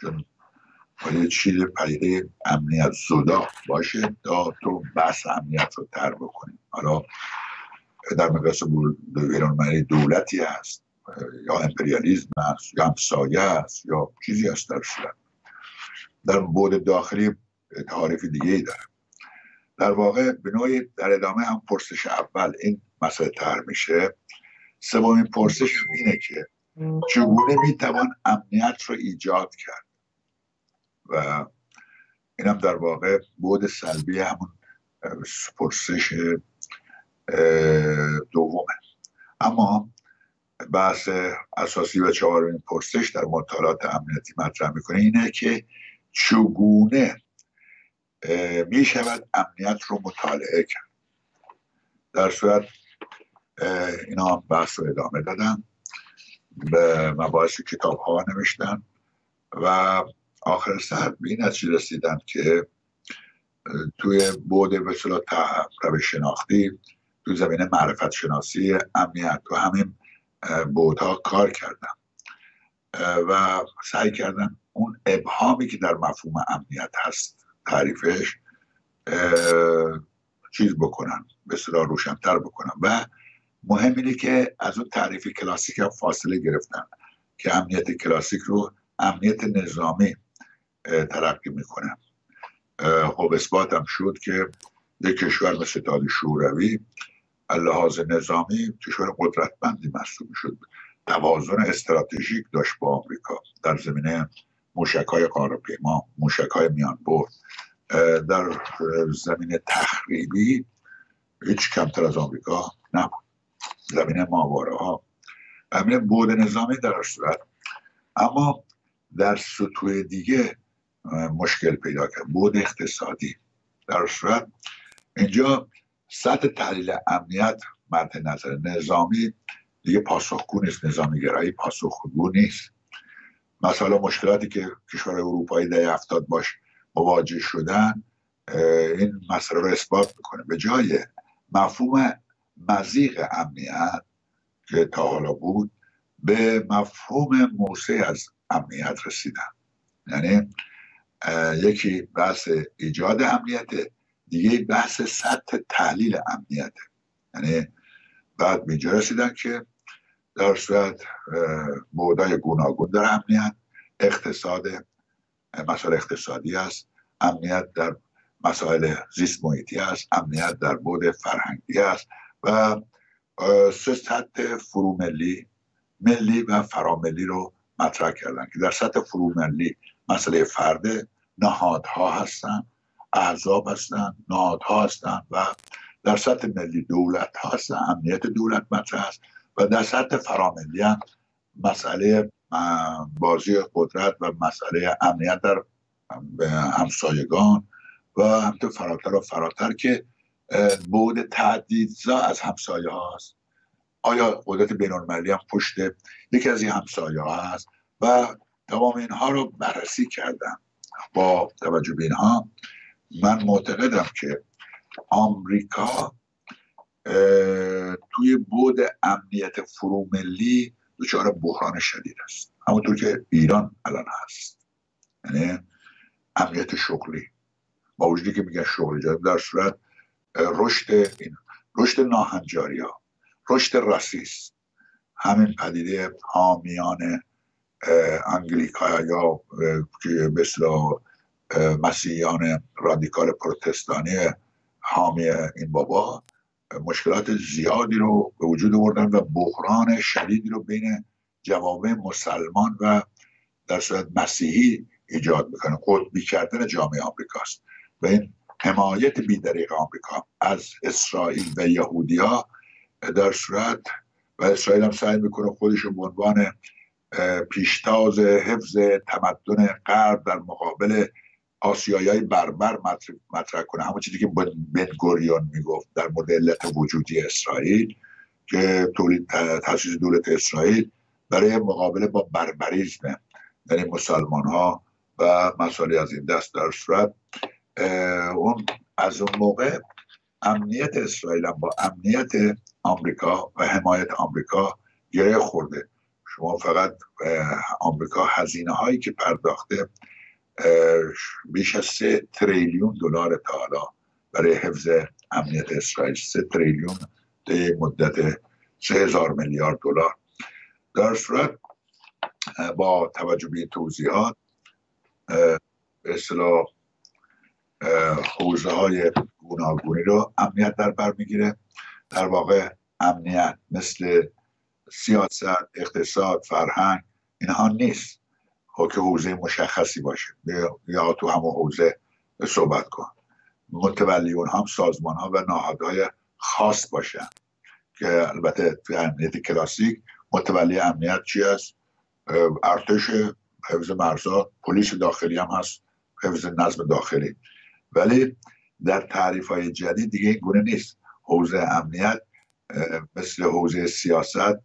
چون باید چیز پدیده امنیت زدا باشه تا تو بحث امنیت رو تر بکنیم حالا در مقیاس ایران دولتی هست یا امپریالیزم هست یا همسایه هست یا چیزی هست در صورت. در بود داخلی تعاریف دیگه ای داره در واقع به نوعی در ادامه هم پرسش اول این مسئله تر میشه. سومین پرسش اینه که چگونه می‌توان امنیت رو ایجاد کرد؟ و اینم در واقع بود سلبی همون پرسش دومه. اما بحث اساسی و چهارمین پرسش در مطالعات امنیتی مطرح می‌کنه اینه که چگونه می شود امنیت رو مطالعه کرد. در صورت اینا بحث رو ادامه دادن به مباحث کتاب ها نوشتن و آخر سر به این نتیجه رسیدن که توی بود به روش شناختی تو زمینه معرفت شناسی امنیت تو همین بودها کار کردن. و سعی کردن اون ابهامی که در مفهوم امنیت هست تعریفش چیز بکنن به صلاح روشنتر بکنن. و مهم اینه که از اون تعریف کلاسیک هم فاصله گرفتن که امنیت کلاسیک رو امنیت نظامی ترقی می‌کنه. خب اثبات هم شد که یک کشور مثل اتحاد شوروی لحاظ نظامی کشور قدرتمندی محسوب شد توازن استراتژیک داشت با آمریکا. در زمینه موشک های قارپیما موشک های میان برد در زمینه تخریبی هیچ کمتر از آمریکا نبود. زمینه ماواره ها زمینه بود نظامی در صورت. اما در سطوح دیگه مشکل پیدا کرد. بود اقتصادی. در صورت اینجا سطح تحلیل امنیت مد نظر نظامی دیگه پاسخگو نیست. نظامی گرایی پاسخگو نیست. مثلا مشکلاتی که کشور اروپایی ده هفتاد باش مواجه شدن این مسئله رو اثبات می‌کنه. به جای مفهوم مزیق امنیت که تا حالا بود به مفهوم موسع از امنیت رسیدن. یعنی یکی بحث ایجاد امنیت دیگه بحث سطح تحلیل امنیت. یعنی بعد به رسیدن که در صورت بودای گوناگون در امنیت اقتصاد مسائل اقتصادی است امنیت در مسائل زیست محیطی است امنیت در بود فرهنگی است و سه سطح فروملی ملی و فراملی رو مطرح کردن که در سطح فروملی مسئله فرد نهادها هستن احزاب هستن نهادها هستن و در سطح ملی دولت هستن امنیت دولت مطرح است. و در سطح فراملی هم مسئله بازی قدرت و مسئله امنیت در همسایگان و همینطور فراتر و فراتر که بود تعدیدزا از همسایه هاست آیا قدرت بین هم پشت یکی از این همسایه ها هست؟ و تمام اینها رو بررسی کردم با توجه به اینها. من معتقدم که آمریکا توی بود امنیت فروملی دچار بحران شدید است. همونطور که ایران الان هست. یعنی امنیت شغلی. با وجودی که میگن شغلی در صورت رشد این رشد ناهنجاری ها رشد راسیست همین پدیده حامیان انگلیکا یا مثل مسیحیان رادیکال پروتستانی حامی این بابا مشکلات زیادی رو به وجود آوردن و بحران شدیدی رو بین جوامع مسلمان و در صورت مسیحی ایجاد می‌کنه. قطبی کردن جامعه آمریکاست. و این حمایت بیدریق آمریکا از اسرائیل و یهودیا در صورت و اسرائیل هم سعی می‌کنه خودش به عنوان پیشتاز حفظ تمدن غرب در مقابل آسیایی های بربر مطرح, کنه. همون چیزی که بن گوریون می‌گفت در مورد علت وجودی اسرائیل که تولید تاسیس دولت اسرائیل برای مقابله با بربریزم یعنی مسلمان ها و مسائلی از این دست در صورت اون از اون موقع امنیت اسرائیل با امنیت آمریکا و حمایت آمریکا گره خورده. شما فقط آمریکا هزینه هایی که پرداخته بیش از سه تریلیون دلار تا حالا برای حفظ امنیت اسرائیل. سه تریلیون به مدت سه هزار میلیارد دلار. در صورت با توجه به توضیحات به اصطلاح حوزه های گوناگونی رو امنیت در بر می‌گیره. در واقع امنیت مثل سیاست اقتصاد فرهنگ اینها نیست. که حوزه مشخصی باشه. یا تو همون حوزه صحبت کن. متولیون هم سازمان ها و نهادهای خاص باشن. که البته توی امنیت کلاسیک متولی امنیت چی است ارتش حفظ مرزا پلیس داخلی هم هست حفظ نظم داخلی. ولی در تعریف های جدید دیگه این گونه نیست. حوزه امنیت مثل حوزه سیاست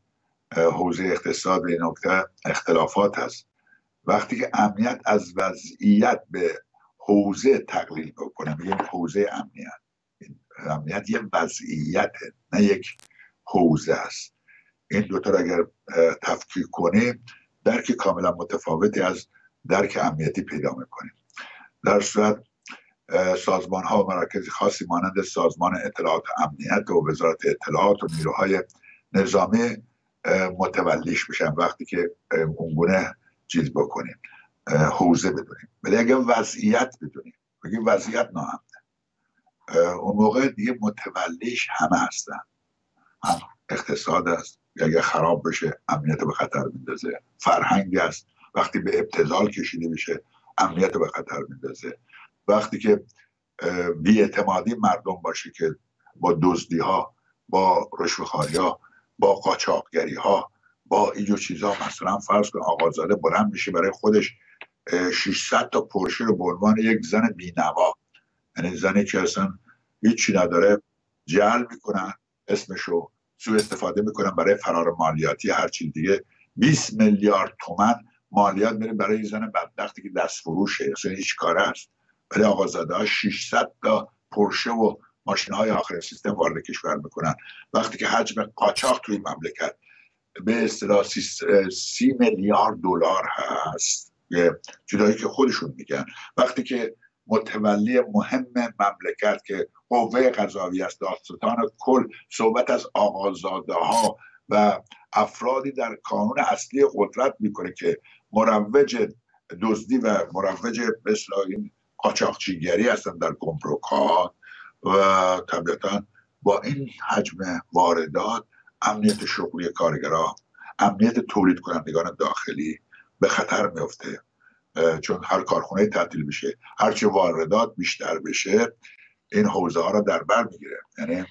حوزه اقتصاد به نکته اختلافات هست. وقتی که امنیت از وضعیت به حوزه تقلیل بکنه میگیم حوزه امنیت. امنیت یه وضعیت نه یک حوزه است. این دوتا رو اگر تفکیک کنیم درک کاملا متفاوتی از درک امنیتی پیدا می‌کنیم در صورت سازمان ها و مراکز خاصی مانند سازمان اطلاعات امنیت و وزارت اطلاعات و نیروهای نظامی متولیش بشن وقتی که اونگونه چیز بکنیم حوزه بدونیم. ولی اگر وضعیت بدونیم بگیم وضعیت ناامنه. اون موقع دیگه متولیش همه هستن. هم اقتصاد است اگر خراب بشه امنیت به خطر میندازه. فرهنگ است وقتی به ابتزال کشیده بشه امنیت به خطر میندازه. وقتی که بیاعتمادی مردم باشه که با دزدی ها با رشوهخواری ها با قاچاقگری ها با اینجور چیزها مثلا فرض کن آقازاده بلند میشه برای خودش 600 تا پرشه رو به عنوان یک زن بینوا. یعنی زنی که اصلا هیچی نداره جل می‌کنن اسمشو سو استفاده می‌کنن برای فرار مالیاتی هر چیز دیگه. 20 میلیارد تومن مالیات میره برای زن بدبختی که دست فروشه. اصلا هیچ کاره است ولی آقازاده ها 600 تا پرشه و ماشین های آخر سیستم وارد کشور می‌کنن. وقتی که حجم قاچاق توی مملکت به اصطلاح سی, میلیارد دلار هست. جدایی که خودشون میگن. وقتی که متولی مهم مملکت که قوه قضاوی است داستان کل صحبت از آقازاده ها و افرادی در کانون اصلی قدرت می‌کنه که مروج دزدی و مروج مثل این قاچاقچیگری هستن در گمرکات و طبیعتا با این حجم واردات امنیت شغلی کارگران امنیت تولید کنندگان داخلی به خطر میفته چون هر کارخونه تعطیل بشه هرچه واردات بیشتر بشه این حوزه ها را در بر می‌گیره. یعنی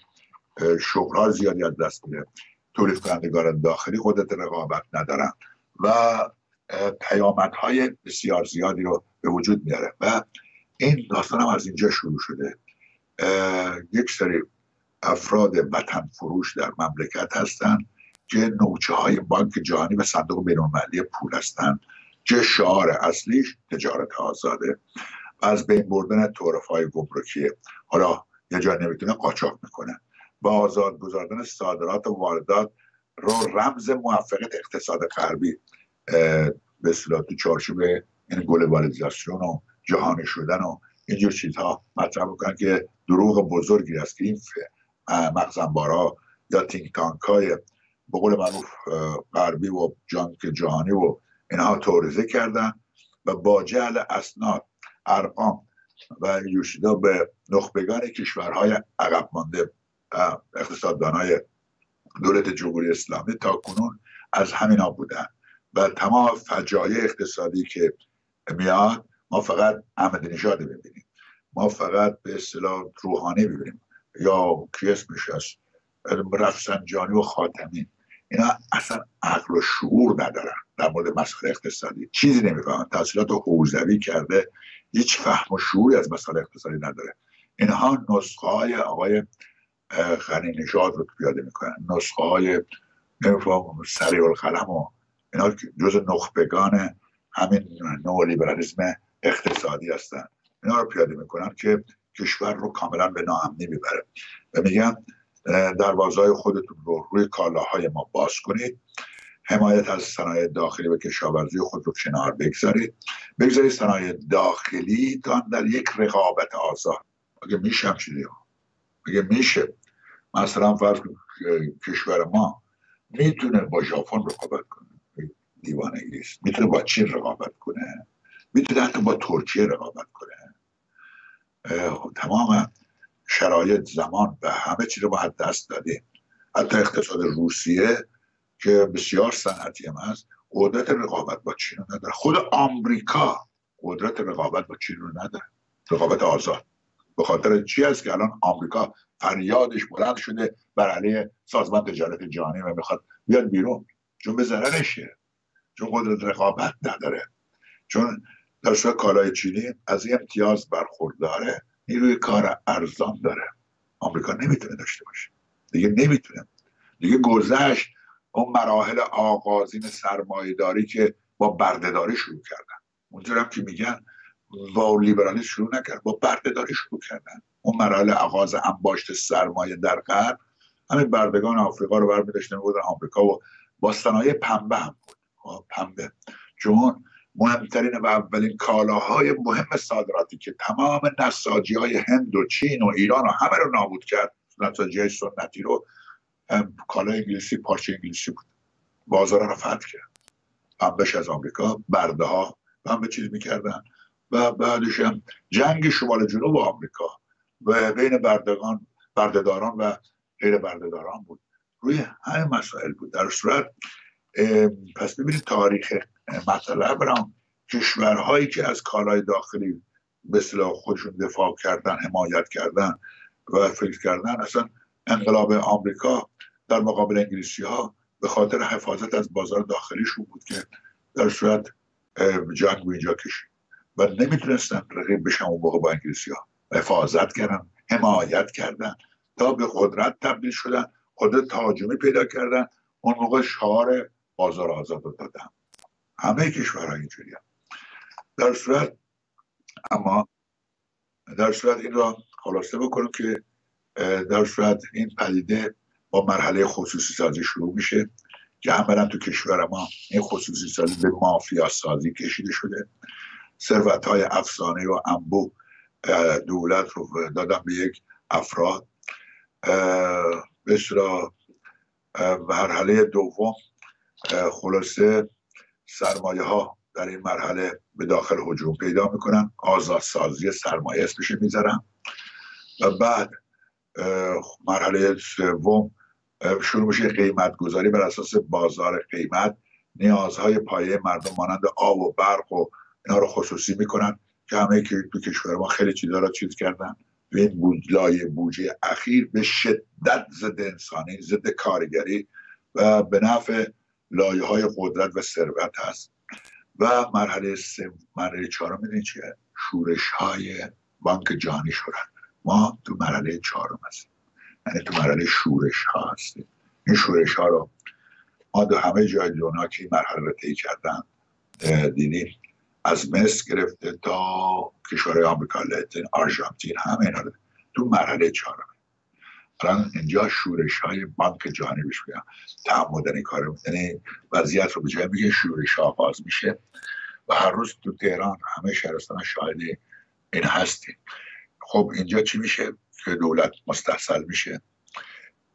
شغل ها زیادی از دست میره تولید کنندگان داخلی قدرت رقابت ندارن و پیامدهای بسیار زیادی رو به وجود میاره. و این داستان هم از اینجا شروع شده. یک سری افراد وطن فروش در مملکت هستند که نوچه های بانک جهانی و صندوق بینالمللی پول هستند که شعار اصلیش تجارت آزاده و از بین بردن طرف های گمرکی. حالا یه جا نمی‌تونه قاچاق می‌کنه. با آزاد گذاردن صادرات و واردات رو رمز موفقیت اقتصاد غربی به اصطلاح تو چارچوب این گلوبالیزاسیون و جهانی شدن و اینجور چیزها مطرح می‌کنن که دروغ بزرگی است که این مغزنبارا یا تینک تانک های به قول معروف غربی و جانک جهانی و اینها توریزه کردن و با جعل اسناد ارقام و یوشیدا به نخبگان کشورهای عقب مانده اقتصاددانهای دولت جمهوری اسلامی تا کنون از همینا بودن و تمام فجایع اقتصادی که میاد ما فقط احمد نژاد ببینیم ما فقط به اصطلاح روحانی ببینیم یا کی اسمش هست رفسنجانی و خاتمی. اینا اصلا عقل و شعور ندارن در مورد مسائل اقتصادی. چیزی نمی‌فهمن. تحصیلات حوزوی کرده هیچ فهم و شعوری از مسائل اقتصادی نداره. اینها نسخه های آقای غنی نژاد رو پیاده می‌کنن. نسخه های نمیفهم سریع القلم و اینا جز نخبگان همین نوع لیبرالیسم اقتصادی هستن. اینا رو پیاده می‌کنن که کشور رو کاملا به ناامنی می‌بره. و میگن دروازهای خودتون رو روی کالاهای ما باز کنید. حمایت از صنایع داخلی و کشاورزی خود رو کنار بگذارید. بگذارید صنایع داخلی تا در یک رقابت آزاد. اگه میشه همچنین اگه میشه؟ مثلا فرض کشور ما می‌تونه با ژاپن رقابت کنه. دیوانه می‌تونه با چین رقابت کنه. می‌تونه حتی با ترکیه رقابت کنه. تمام شرایط زمان و همه چی رو ما دست دادیم. حتی اقتصاد روسیه که بسیار صنعتی هم هست قدرت رقابت با چین رو نداره. خود آمریکا قدرت رقابت با چین رو نداره. رقابت آزاد. به خاطر چی است که الان آمریکا فریادش بلند شده بر علیه سازمان تجارت جهانی و می‌خواد بیاد بیرون؟ چون به ضررشه. چون قدرت رقابت نداره. چون در صورت کالای چینی از این امتیاز برخورداره نیروی کار ارزان داره. آمریکا نمی‌تونه داشته باشه. دیگه نمی‌تونه. دیگه گذشت اون مراحل آغازین سرمایهداری که با بردهداری شروع کردن. اونجور هم که میگن با لیبرالیسم شروع نکرد با بردهداری شروع کردن. اون مراحل آغاز انباشت سرمایه در غرب همین بردگان آفریقا رو برمیداشتن بودن آمریکا و با صنایع پنبه هم بود. خب، پنبه. چون مهمترین و اولین کالاهای مهم صادراتی که تمام نساجی های هند و چین و ایران و همه رو نابود کرد نساجی های سنتی رو کالا انگلیسی پارچه انگلیسی بود. بازار رو فتح کرد. پنبش از آمریکا برده ها پنبه چیز می‌کردن. و بعدش هم جنگ شمال جنوب آمریکا و بین بردگان بردهداران و غیر بردهداران بود. روی همه مسائل بود. در صورت پس ببینید تاریخ مطلب را کشورهایی که از کالای داخلی به خودشون دفاع کردن حمایت کردن و فکر کردن اصلا انقلاب آمریکا در مقابل انگلیسی ها به خاطر حفاظت از بازار داخلیشون بود که در صورت جنگ اینجا کشید و نمی‌تونستن رقیب بشن اون با انگلیسی ها حفاظت کردن حمایت کردن. تا به قدرت تبدیل شدن قدرت تهاجمی پیدا کردن اون موقع شعار بازار آزاد رو دادن. همه کشورها اینجوری در صورت اما در صورت این را خلاصه بکنم که در صورت این پدیده با مرحله خصوصی سازی شروع میشه که عملا تو کشور ما این خصوصی سازی به مافیا سازی کشیده شده. ثروت های افسانه و انبو دولت رو دادم به یک افراد. بسیار مرحله دوم خلاصه سرمایه ها در این مرحله به داخل حجوم پیدا می‌کنن. آزادسازی سرمایه اسمش می‌ذارم و بعد مرحله سوم شروع میشه قیمت گذاری بر اساس بازار قیمت. نیازهای پایه مردم مانند آب و برق و اینا رو خصوصی می‌کنن که همه که تو کشور ما خیلی چیزا رو چیز کردن. و این بودلای بودجه اخیر به شدت ضد انسانی ضد کارگری و به نفع لایه های قدرت و ثروت هست. و مرحله سه مرحله چهارم می‌دونی چیه شورش های بانک جهانی شدن ما تو مرحله چهارم هستیم. یعنی تو مرحله شورش ها هستیم. این شورش ها رو ما دو همه جای دنیا که این مرحله رو طی کردن؟ دیدیم از مصر گرفته تا کشورهای آمریکا لاتین آرژانتین همه اینا تو مرحله چهارم. الان اینجا شورش های بانک جهانی بهش میگن. تعمدن این کار یعنی وضعیت رو به جای میگه شورش آغاز میشه و هر روز تو تهران همه شهرستان شاهد این هستیم. خب اینجا چی میشه؟ که دولت مستحصل میشه.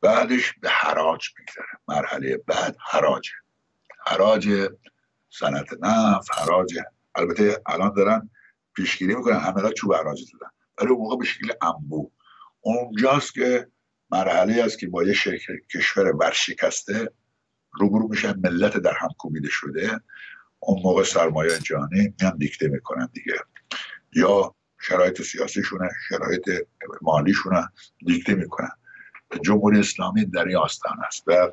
بعدش به حراج میگذره. مرحله بعد حراج. حراج صنعت نفت حراج. البته الان دارن پیشگیری می‌کنن. همه چوب حراج دادن ولی اون موقع به شکل انبو اونجاست که مرحله است که با یه کشور ورشکسته روبرو میشن ملت در هم کوبیده شده. اون موقع سرمایه جهانی میان دیکته می‌کنن دیگه. یا شرایط سیاسیشونه شرایط مالیشونه دیکته می‌کنن. جمهوری اسلامی در این آستان است. و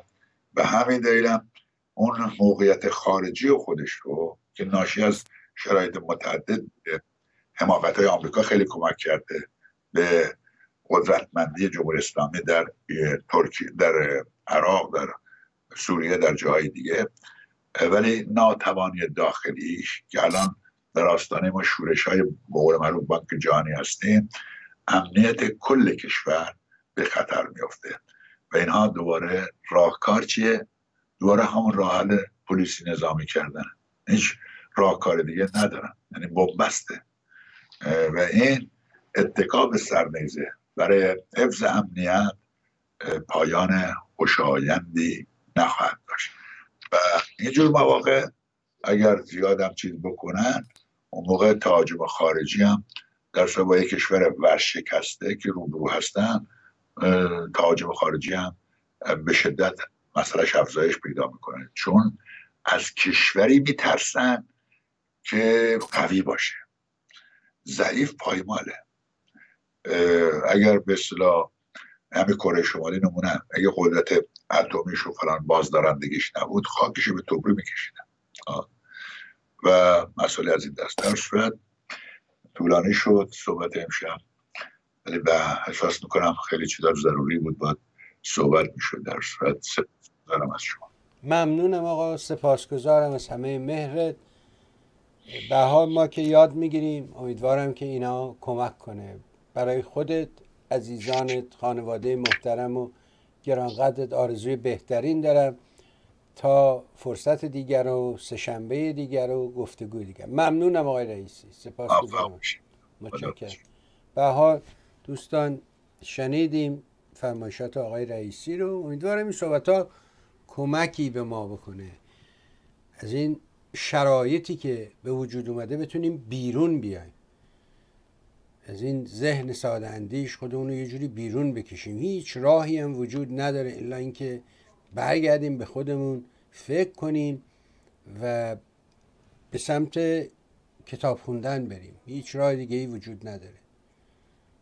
به همین دلیلم اون موقعیت خارجی خودش رو که ناشی از شرایط متعدد حماقت های آمریکا خیلی کمک کرده به قدرتمندی جمهوری اسلامی در ترکیه در عراق در سوریه در جاهای دیگه. ولی ناتوانی داخلیش که الان در آستانه ما شورش های بقول معروف بانک جهانی هستیم امنیت کل کشور به خطر میفته و اینها دوباره راهکار چیه؟ دوباره همون راه حل پلیسی نظامی کردن. هیچ راهکار دیگه ندارن. یعنی بمبسته و این اتکا به سرنیزه. برای حفظ امنیت پایان خوشایندی نخواهد داشت. و اینجور مواقع اگر زیادم چیز بکنن اون موقع تهاجم خارجی هم در با یک کشور ورشکسته که روبرو هستن تهاجم خارجی هم به شدت مسئله افزایش پیدا می‌کنه. چون از کشوری میترسن که قوی باشه. ضعیف پایماله. اگر به اصطلاح همه کره شمالی نمونه اگه قدرت اتمیش و فلان بازدارندگیش نبود خاکش به توبری میکشیدن. و مسئله از این دست. در صورت طولانی شد صحبت امشب. ولی به احساس می‌کنم خیلی چیزا ضروری بود باید صحبت می‌شد. در صورت سپاسگزارم از شما. ممنونم آقا. سپاسگزارم از همه مهرت. به حال ما که یاد می‌گیریم. امیدوارم که اینا کمک کنه. برای خودت عزیزانت خانواده محترم و گرانقدرت آرزوی بهترین دارم تا فرصت دیگر و سهشنبه دیگر و گفتگوی دیگر. ممنونم آقای رئیسی سپاس گذارم. متشکرم. به حال دوستان شنیدیم فرمایشات آقای رئیسی رو. امیدوارم این صحبت ها کمکی به ما بکنه. از این شرایطی که به وجود اومده بتونیم بیرون بیایم. از این ذهن ساده اندیش خودمون رو یه جوری بیرون بکشیم. هیچ راهی هم وجود نداره الا اینکه برگردیم به خودمون فکر کنیم و به سمت کتاب خوندن بریم. هیچ راه دیگه ای وجود نداره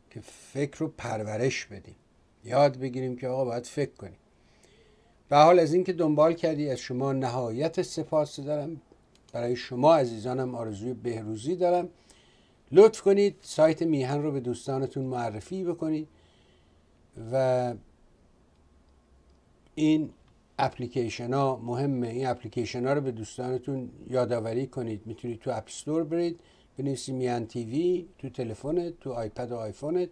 که فکر رو پرورش بدیم. یاد بگیریم که آقا باید فکر کنیم. به حال از اینکه دنبال کردی از شما نهایت سپاس دارم. برای شما عزیزانم آرزوی بهروزی دارم. لطف کنید سایت میهن رو به دوستانتون معرفی بکنید و این اپلیکیشن ها مهمه. این اپلیکیشن ها رو به دوستانتون یادآوری کنید. می‌تونید تو اپستور برید بنویسید میهن تیوی تو تلفنت تو آیپد و آیفونت.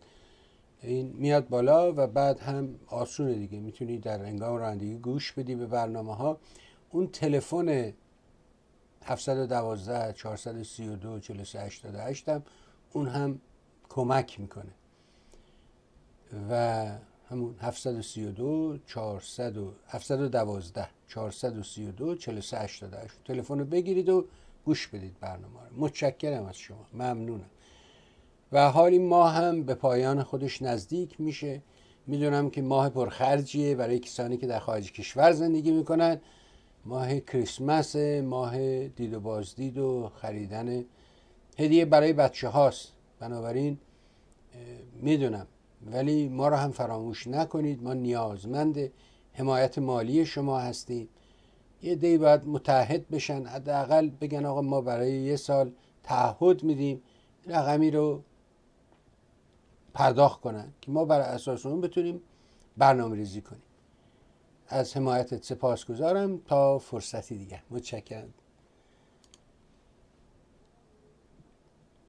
این میاد بالا و بعد هم آسونه دیگه. می‌تونید در انگام رانندگی گوش بدی به برنامه ها اون تلفن 712 432 4388 هم اون هم کمک می‌کنه. و همون 732 400 712 432 43 88 تلفن رو بگیرید و گوش بدید برنامه رو. متشکرم از شما. ممنونم. و حالی ماه هم به پایان خودش نزدیک میشه. می‌دونم که ماه پرخرجیه برای کسانی که در خارج کشور زندگی می‌کنن. ماه کریسمس ماه دید و بازدید و خریدن هدیه برای بچه هاست بنابراین می‌دونم. ولی ما رو هم فراموش نکنید. ما نیازمند حمایت مالی شما هستیم. یه دی باید متحد بشن. حداقل بگن آقا ما برای یه سال تعهد میدیم. رقمی رو پرداخت کنن که ما بر اساس اون بتونیم برنامه ریزی کنیم. از حمایتت سپاس گذارم تا فرصتی دیگه متشکرم.